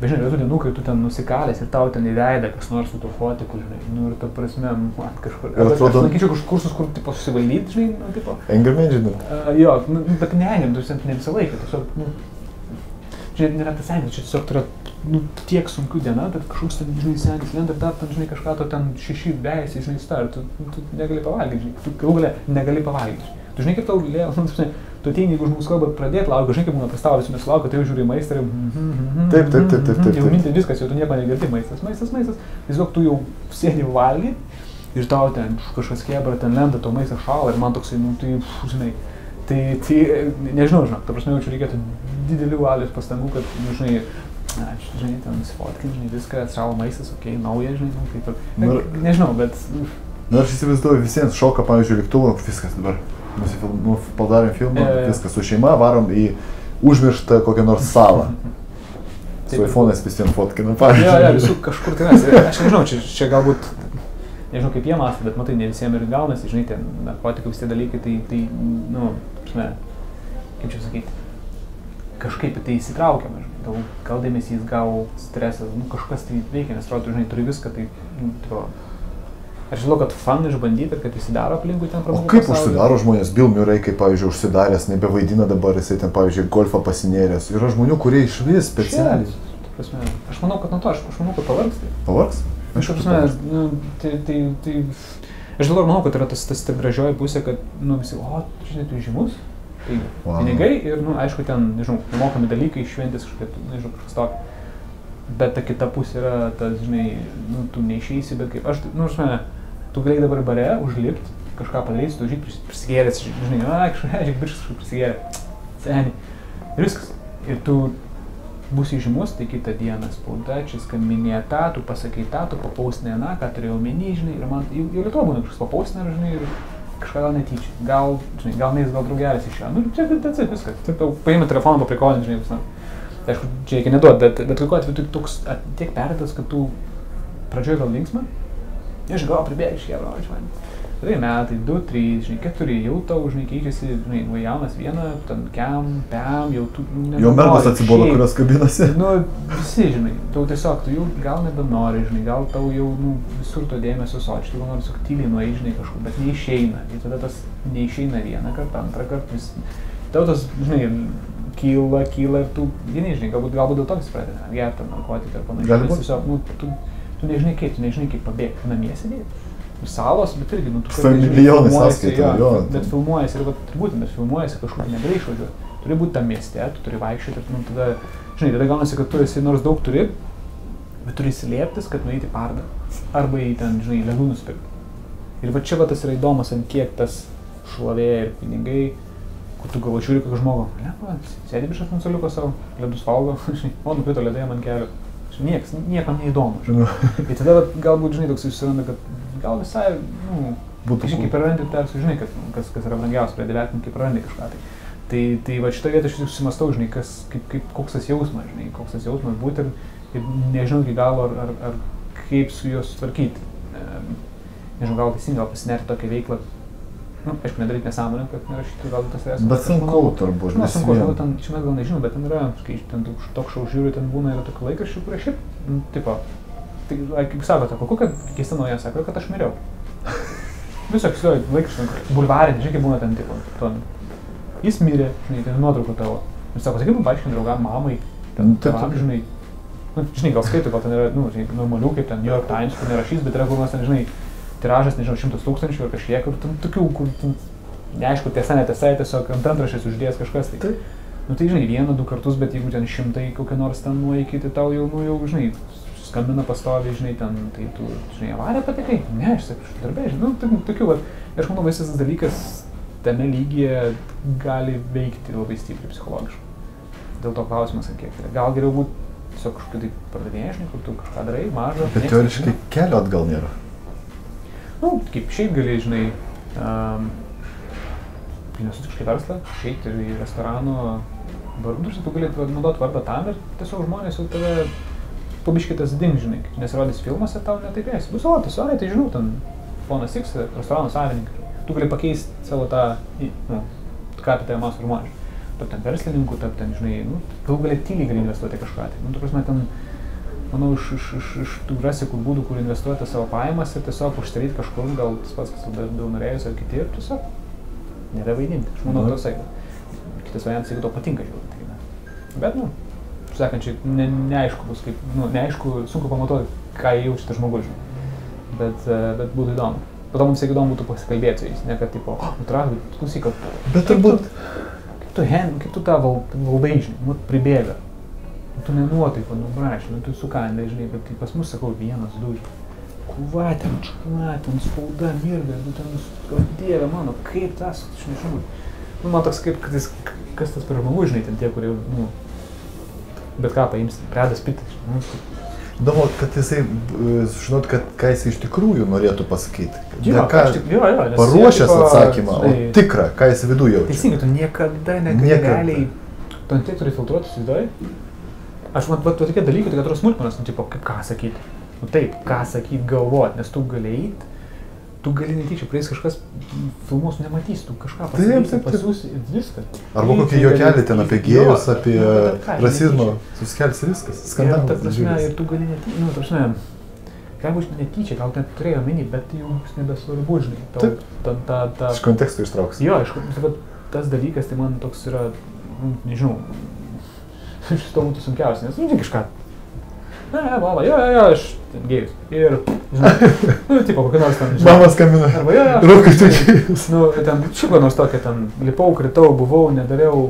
Bet žinai, tų dienų, kai tu ten nusikalęs ir tau ten įveida kas nors su tuo fotiku, žinai, nu ir ta prasme, man kažkur. Ir atrodo- Aš lankyčiau kažkokius kursus, kur, tipo, susivaldyti, žinai, nu, tipo, Anger management. Uh, jo, nu, nu, bet ne, ne, tu ten ne visą laiką, tiesiog, nu, žinai, nėra tas senis, čia tiesiog yra, nu, tiek sunkių diena, bet kažkoks ten, žinai, senis lenda ir dar ten, žinai, kažką to ten šeši vejasi, žinai, star, tu, tu negali pavalgyti, žinai, tu galų galę negali pavalgyti. Tu žinai, kaip tau lėjo, nu, žinai, tu ateini, jeigu žmogus kalba pradėti laukti, žinai, kaip būna pristavę, visi nesulaukia, tai jau žiūri maistą ir... mhm, Taip, taip, taip, taip, taip, Jau minti viskas, jau tu nieko negirdi, maistas, maistas, maistas, tiesiog tu jau sėdi valgyti ir tau ten kažkas kebra, ten lenda, tau maistas šalą ir man toksai, nu tai, žinai, tai, tai nežinau, žinok, ta prasme, jaučiu reikėtų didelių valios pastangų, kad, nu, žinai, na, žinai, ten nusifotkin, žinai, viską, šalą maistas, okei, okay, nauja, žinai, nu, kaip ir, Nu, ne, nežinau, bet, Na, aš įsivaizduoju, visiems šoka, pavyzdžiui, lėktuvo, viskas dabar. Nusifil- Nu, padarėm filmą, jo, jo. viskas su šeima, varom į užmirštą kokią nors salą. Su Taip. iPhone'ais visiems fotkinam, pavyzdžiui. jo, visų kažkur tenais, Ir aš nežinau, čia, čia galbūt, nežinau kaip jie mąsto, bet matai, ne visiems ir gaunasi, žinai, ten narkotikai, visi dalykai, tai, tai, nu, prasme, kaip čia sakyti, kažkaip į tai įsitraukiam, žinai, gal, gal dėmesys, gal stresas, nu kažkas tai veikia, nes atrodo, žinai, turi viską, tai, nu, tipo, aš žinau, kad fan išbandyti ir kad visi daro aplinkui ten O pramogų kaip pasaulį. užsidaro žmonės, Bill Murray, kaip, pavyzdžiui, užsidaręs, nebevaidina dabar, jisai ten, pavyzdžiui, golfą pasinėręs. Yra žmonių, kurie iš vis specialiai. Prasme, Aš manau, kad nuo to, aš, aš manau, kad pavargsti. Pavargs? Aš Aišku, prasme, pavargs. nu, tai, tai, tai, aš dabar manau, kad yra tas, tas ta gražioji pusė, kad, nu, visi, o, žinai, tu žymus, tai Wow. pinigai ir, nu, aišku, ten, nežinau, nemokami dalykai, šventės kažkokie, nežinau, kažkas tokio. Bet ta kita pusė yra tas, žinai, nu, tu neišeisi, bet kaip aš, nu, žinai, tu galėjai dabar bare užlipti, kažką tu žinai, prisigėręs, žinai, na, kažką, žiūrėk, biškas kažkaip prisigėrė, seniai. Ir viskas. Ir tu būsi žymus, tai kitą dieną spauda, čia skambinė tą, tu pasakai tą, tu papaustinė tą, ką turėjau omeny, žinai, ir man jau, jau lietuva būna kažkas papaustinė, žinai, ir kažką gal netyčia. Gal, žinai, gal neis, gal draugelis iš jo. Nu, čia tas viskas. Taip, tau paimi telefoną, paprikolini, žinai, visą. Aišku, čia reikia neduoti, bet, bet kokiu atveju toks at- tiek perdėtas, kad tu pradžioje gal linksma, iš gal pribėgi iš kėlo, žinai. Tai metai, du, trys, žinai, keturi, jau tau, žinai, keičiasi, žinai, nu jaunas vieną, ten kem, pem, jau tu... nu, Jo mergos nebenori atsibodo, kurios kabinasi. Nu, visi, žinai, tau tiesiog, tu jau gal nebenori, žinai, gal tau jau, nu, visur to dėmesio sočiai, gal nori tiesiog tyliai nueiti, žinai, kažkur, bet neišeina. Ir tada tas neišeina vieną kartą, antrą kartą, vis... Tau tas, žinai, kyla, kyla ir tu, žinai, žinai, galbūt, galbūt dėl to vis pradeda gerti ar narkotiką ar panašiai. Gali nes būt. Tiesiog, nu, tu, tu nežinai kaip, tu nežinai kaip pabėgti namie sėdėti. Salos, bet irgi, nu, tu milijonais filmuojiesi, sąskaitoj, jo, jo, Bet filmuojasi ir, turbūt, bet filmuojasi kažkur negali išvažiuoti. Turi būti tam mieste, tu turi vaikščioti ir, nu, tada, žinai, tada gaunasi, kad tu esi nors daug turi, bet turi slėptis, kad nueiti pardą. Arba į ten, žinai, ledų nusipirkti. Ir va čia va tas yra įdomus, ant kiek tas šlovė ir pinigai, kur tu galvo žiūri kokį žmogų. Ne, sėdi ant soliuko savo, ledus valgo, žinai, o nukrito ledai man kelio. Niekas, niekam neįdomu. žinai. Ir tada vat, galbūt, žinai, toks susiranda, kad gal visai, nu, Būtų cool. kaip prarandi, tai ar sužinai, kad, kas, kas yra brangiausia, pradedi vertinti, kaip prarandi kažką. Tai, tai, tai va šitą vietą aš susimastau, žinai, kas, kaip, kaip, koks tas jausmas, žinai, koks tas jausmas būti ir, ir nežinau iki galo, ar, ar, ar kaip su juos tvarkyti. Em, Nežinau, gal teisingai, gal pasinerti tokią veiklą. Nu, aišku, nedaryti nesąmonę, kad nerašytų gal tas stresas. Bet sunku turbūt. Na, vis sunku, žinau, ten, čia mes gal nežinom, bet ten yra, kai ten tok šau žiūriu, ten būna yra tokių laikraščių, kurie šiaip, nu, tipo, tai, ai, kaip sakote, kokia keista nauja, sako, kad aš miriau. Visoks laikraščių, bulvarinė, žinai, kaip būna ten, tipo, ton. Jis mirė, žinai, ten nuotrauka tavo. Ir sako, sakai, paaiškink draugam, mamai, ten, Nu, taip, taip. žinai, nu, žinai, gal skaito, gal ten yra, nu, žinai, normalių, kaip ten New York Times, kur nerašys, bet yra kur nors ten, žinai, tiražas, nežinau, šimtas tūkstančių ar kažkiek, ir ten tokių, kur ten, neaišku, tiesa, netiesa, tiesiog ant antrašės uždėjęs kažkas. Tai, Taip. nu tai žinai, vieną, du kartus, bet jeigu ten šimtai kokią nors ten nueikį, tai tau jau, nu jau, žinai, skambina pastoviai, žinai, ten, tai tu, žinai, avariją patekai, ne, aš sakiau, aš darbė, žinai, nu, tokių, tokių, va, ir aš manau, visas tas dalykas tame lygyje gali veikti labai stipriai psichologiškai. Dėl to klausimas, kiek. tai yra. Gal geriau būti tiesiog kažkaip tai žinai, kur tu kažką darai, mažą. Bet teoriškai kelio atgal nėra. Nu, kaip šiaip gali, žinai, um, investuoti kažkokį verslą, išeiti ir į restoranų vardus, tu gali naudoti vardą tam ir tiesiog žmonės jau tave pabiškitas ding, žinai, kai nesirodys filmuose, tau netaip esi. Bus, o, tiesiog, tai žinau, ten ponas X, restorano savininkas. Tu gali pakeisti savo tą, nu, ką apie tai mąsto žmonės. Tapti verslininku, tapti žinai, nu, tu gali tyliai gali investuoti kažką. Tai, nu, tu prasme, ten, manau, iš, iš, iš, iš tų rasi kur būdų, kur investuoti savo pajamas ir tiesiog uždaryti kažkur, gal tas pats, kas dar daug norėjus ar kiti, ir tiesiog nebevaidinti. Aš manau, Mhm. toksai. Kitas variantas, jeigu tau patinka žiūrėti. Tai. Bet, nu, sakančiai, ne, neaišku bus, kaip, nu, neaišku, sunku pamatuoti, ką jaučia tas žmogus, žinai. Bet, e, bet būtų įdomu. Po to mums įdomu būtų pasikalbėti su jais, ne kad, tipo, oh, nutrauk, bet klausyk, kad... Bet kaip turbūt- tu- Kaip tu, hen, kaip tu tą val, valdai, žinai, nu, pribėga. Tu nenuotaiko, nu, brašai, nu, tu sukandai, žinai, bet tai pas mus, sakau, vienas, du, žinai. kuva ten, čkla, ten spauda, mirga, nu ten, o dieve mano, kaip tas, aš nežinau. Nu, man toks kaip, kad jis, kas tas per žmogus, žinai, ten tie, kurie, nu, bet ką paims, predas pitas, nu, Įdomu, kad jisai, e, žinot, kad ką jisai iš tikrųjų norėtų pasakyti. Jo, ką tik- jo, jo, paruošęs tipo, atsakymą, o žinai, tikrą, ką jis viduje jaučia. Teisingai, tu niekada negali Niekada. tu ant tiek turi filtruoti, įsivaizduoji? Aš man, va, tokie dalykai, tokie atrodo smulkmenos, nu, tipo, kaip ką sakyti. Nu taip, ką sakyti, galvoti, nes tu gali eiti, tu gali netyčia praeis kažkas, filmus nematys, tu kažką pasakysi, pasiūsi, viskas. Arba kokį juokelį ten apie gėjus, apie nu, bet rasizmą, suskelsi viskas. Ir, Skandalas. didžiulis. ir tu gali netyčia, nu, ta prasme, galbūt netyčia, gal ten turėjo omeny, bet tai jau bus nebesvarbu, žinai. Tau, ta, ta, ta, Iš konteksto ištrauks. Jo, aišku, tai vat tas dalykas, tai man toks yra, nu, nežinau, šis to būtų sunkiausia, nes, nu, žinai, kažką. Ne, ne, mama, jo, jo, jo, aš ten gėjus. Ir, žinai, nu, tipo, kokia nors ten, žinai. Mama skambina. Arba, jo, jo. Rūkai tu gėjus. Nu, ten, šiaip ko nors tokia, ten, lipau, kritau, buvau, nedariau,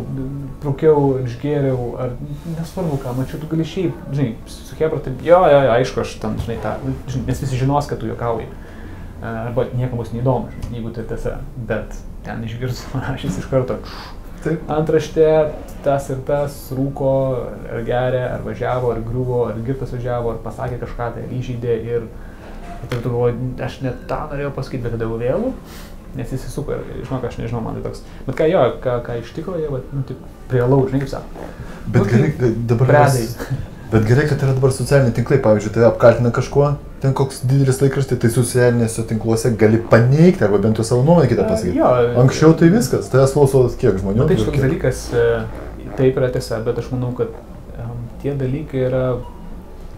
rūkiau, išgėriau, ar nesvarbu ką, mačiau, tu gali šiaip, žinai, su Hebra, tai, jo, jo, jo, aišku, aš ten, žinai, tą, žinai, nes visi žinos, kad tu juokauji. Arba niekam bus neįdomu, žinai, jeigu tai tiesa, bet ten išgirs rašys iš karto. Taip. Antraštė, tas ir tas rūko, ar geria, ar važiavo, ar griuvo, ar girtas važiavo, ar pasakė kažką, tai ar įžeidė ir, ir tu galvoji, aš net tą norėjau pasakyti, bet tada jau vėlų, nes jis įsuko ir, žinok, aš nežinau, man tai toks. Bet ką jo, ką, ką iš tikrųjų, jie, vat, nu, taip, prie lauk, žinai, kaip sako. Bet Nu, gerai, dabar mes- Bet gerai, kad yra dabar socialiniai tinklai, pavyzdžiui, tave apkaltina kažkuo, ten koks didelis laikraštis, tai socialinėse tinkluose gali paneigti arba bent jau savo nuomonę kitą pasakyti. Jo, Anksčiau tai viskas, tavęs klauso kiek žmonių. Na, tai ir toks kiek- dalykas, e, taip yra tiesa, bet aš manau, kad um, tie dalykai yra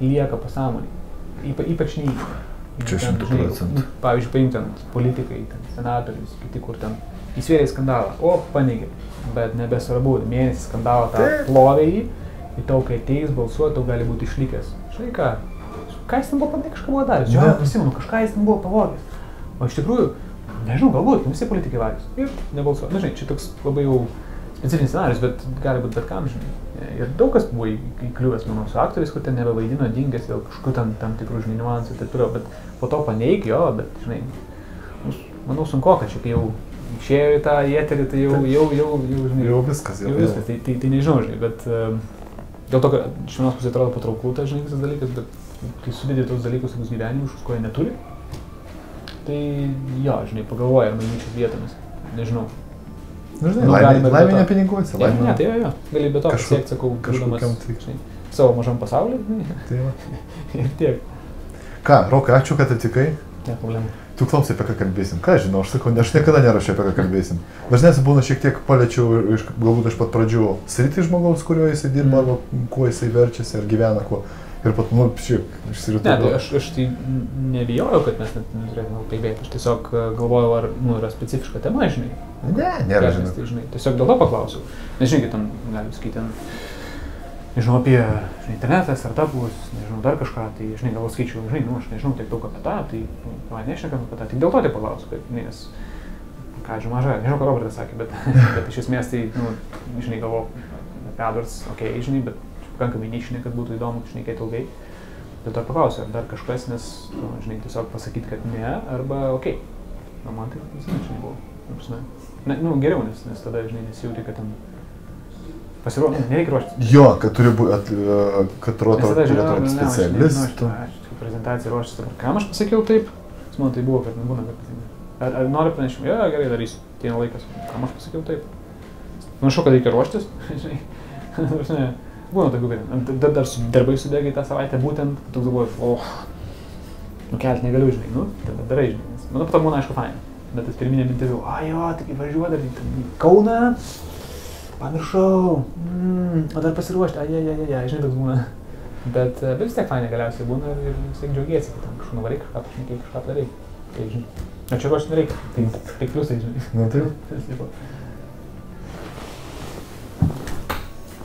lieka pasąmonį. Ypa, ypač neįvykiai. Čia šimtu procentų. Pavyzdžiui, paimti ten politikai, ten senatorius, kiti, kur ten įsvėrė skandalą, o paneigė, bet nebesvarbu, mėnesį skandalą tą plovė jį, į tau, kai ateis balsuoti, tau gali būti išlikęs. Žinai ką, ką jis ten buvo padaręs, kažką buvo daręs, jo, prisimenu, kažką jis ten buvo pavogęs. O iš tikrųjų, nežinau, galbūt visi politikai vagys. Ir nebalsuoja. Na, žinai, čia toks labai jau specifinis scenarius, bet gali būti bet kam, žinai. Ir daug kas buvo įkliuvęs, manau, su aktoriais, kur ten nebevaidino, dingęs dėl kažkokių ten tam tikrų, žinai, niuansų ir taip toliau, bet po to paneig jo, bet, žinai, nu, manau, sunku, kad čia kai jau išėjo į tą į eterį, tai jau, jau, jau, jau, žinai, Jau viskas, jau. jau viskas, tai, tai, tai nežinau, žinai, bet um, dėl to, kad iš vienos pusės atrodo patrauklų tas, žinai, visas dalykas, bet kai sudėdė tos dalykus tokius gyvenimus, ko jie neturi, tai jo, žinai, pagalvoja, ar manyčiau vietomis, nežinau. Nu, žinai, Nu, laimė, laimė ne piniguose, Ne, laimė. ne, tai jo, jo, gali be to pasiekti, sakau, kažkokiam tai-. Žinai, savo mažam pasauliu, Tai va. ir tiek, Ką, Rokai, ačiū, kad atvykai. ne problemų. Tu klausai, apie ką kalbėsim. Ką žinau, aš sakau, ne, aš niekada nerašiau, apie ką kalbėsim. Dažniausiai būna šiek tiek paliečiau, iš, galbūt iš pat pradžių, sritį žmogaus, kurioje jisai dirba, Mm. arba kuo jisai verčiasi, ar gyvena, kuo. Ir pat, nu, šiaip, išsiritu. Ne, tai aš, aš tai nebijojau, kad mes net neturėtume kalbėti, aš tiesiog e, galvojau, ar nu, yra specifiška tema, žinai. Ne, nėra, žinai. Tai, žinai, tiesiog dėl to paklausiau. Nes žinai, ten, galim sakyti, ten, nežinau, apie žinai, internetą, startupus, nežinau, dar kažką, tai, žinai, gal skaičiau, žinai, nu, aš nežinau tiek daug apie tą, tai, nu, man nešnekam apie tą, tik dėl to tai paklausiu, kad, nes, ką žinau, maža, nežinau, ką Robertas sakė, bet, bet iš esmės tai, nu, žinai, galvo, apie AdWords, okei, okay, žinai, bet pakankamai nišinė, kad būtų įdomu šnekėti ilgai. Dėl to paklausiu, ar dar kažkas, nes, nu, žinai, tiesiog pasakyti, kad ne, arba okei. Okay. Na, man tai visai žinai buvo. nu. Ne, nu, geriau, nes, nes tada, žinai, nesijauti, kad ten pasiruošti, nereikia ruoštis. Jo, kad turi būti, kad roto Nes tada, žinai, turėtų būti specialistų. prezentaciją ruoštis dabar. Kam aš pasakiau taip? Nes man tai buvo, kad nebūna, kad... Ar, ar nori pranešimą? Jo, gerai, darysiu. Ateina laikas. Kam aš pasakiau taip? Panašu, kad reikia ruoštis. Būna tokių, kad dar, dar su darbai sudėgai tą savaitę būtent, tu galvoji, oh, nukelti negaliu, žinai, nu, tada darai, žinai. Manau, po to būna aišku fain. Bet tas pirminė mintis, o jo, tik važiuoju dar į Kauną, pamiršau, mm, o dar pasiruošti, ai, ai, ai, ai, ai, žinai, toks būna. Bet, e, bet vis tiek fainai galiausiai būna ir vis tiek džiaugiesi, kad ten kažkur nuvarai kažką, pašnekėjai kažką padarai. Tai, žinai, o čia ruošti nereikia, tai tik pliusai, žinai. Nu, tai. Tas tipo.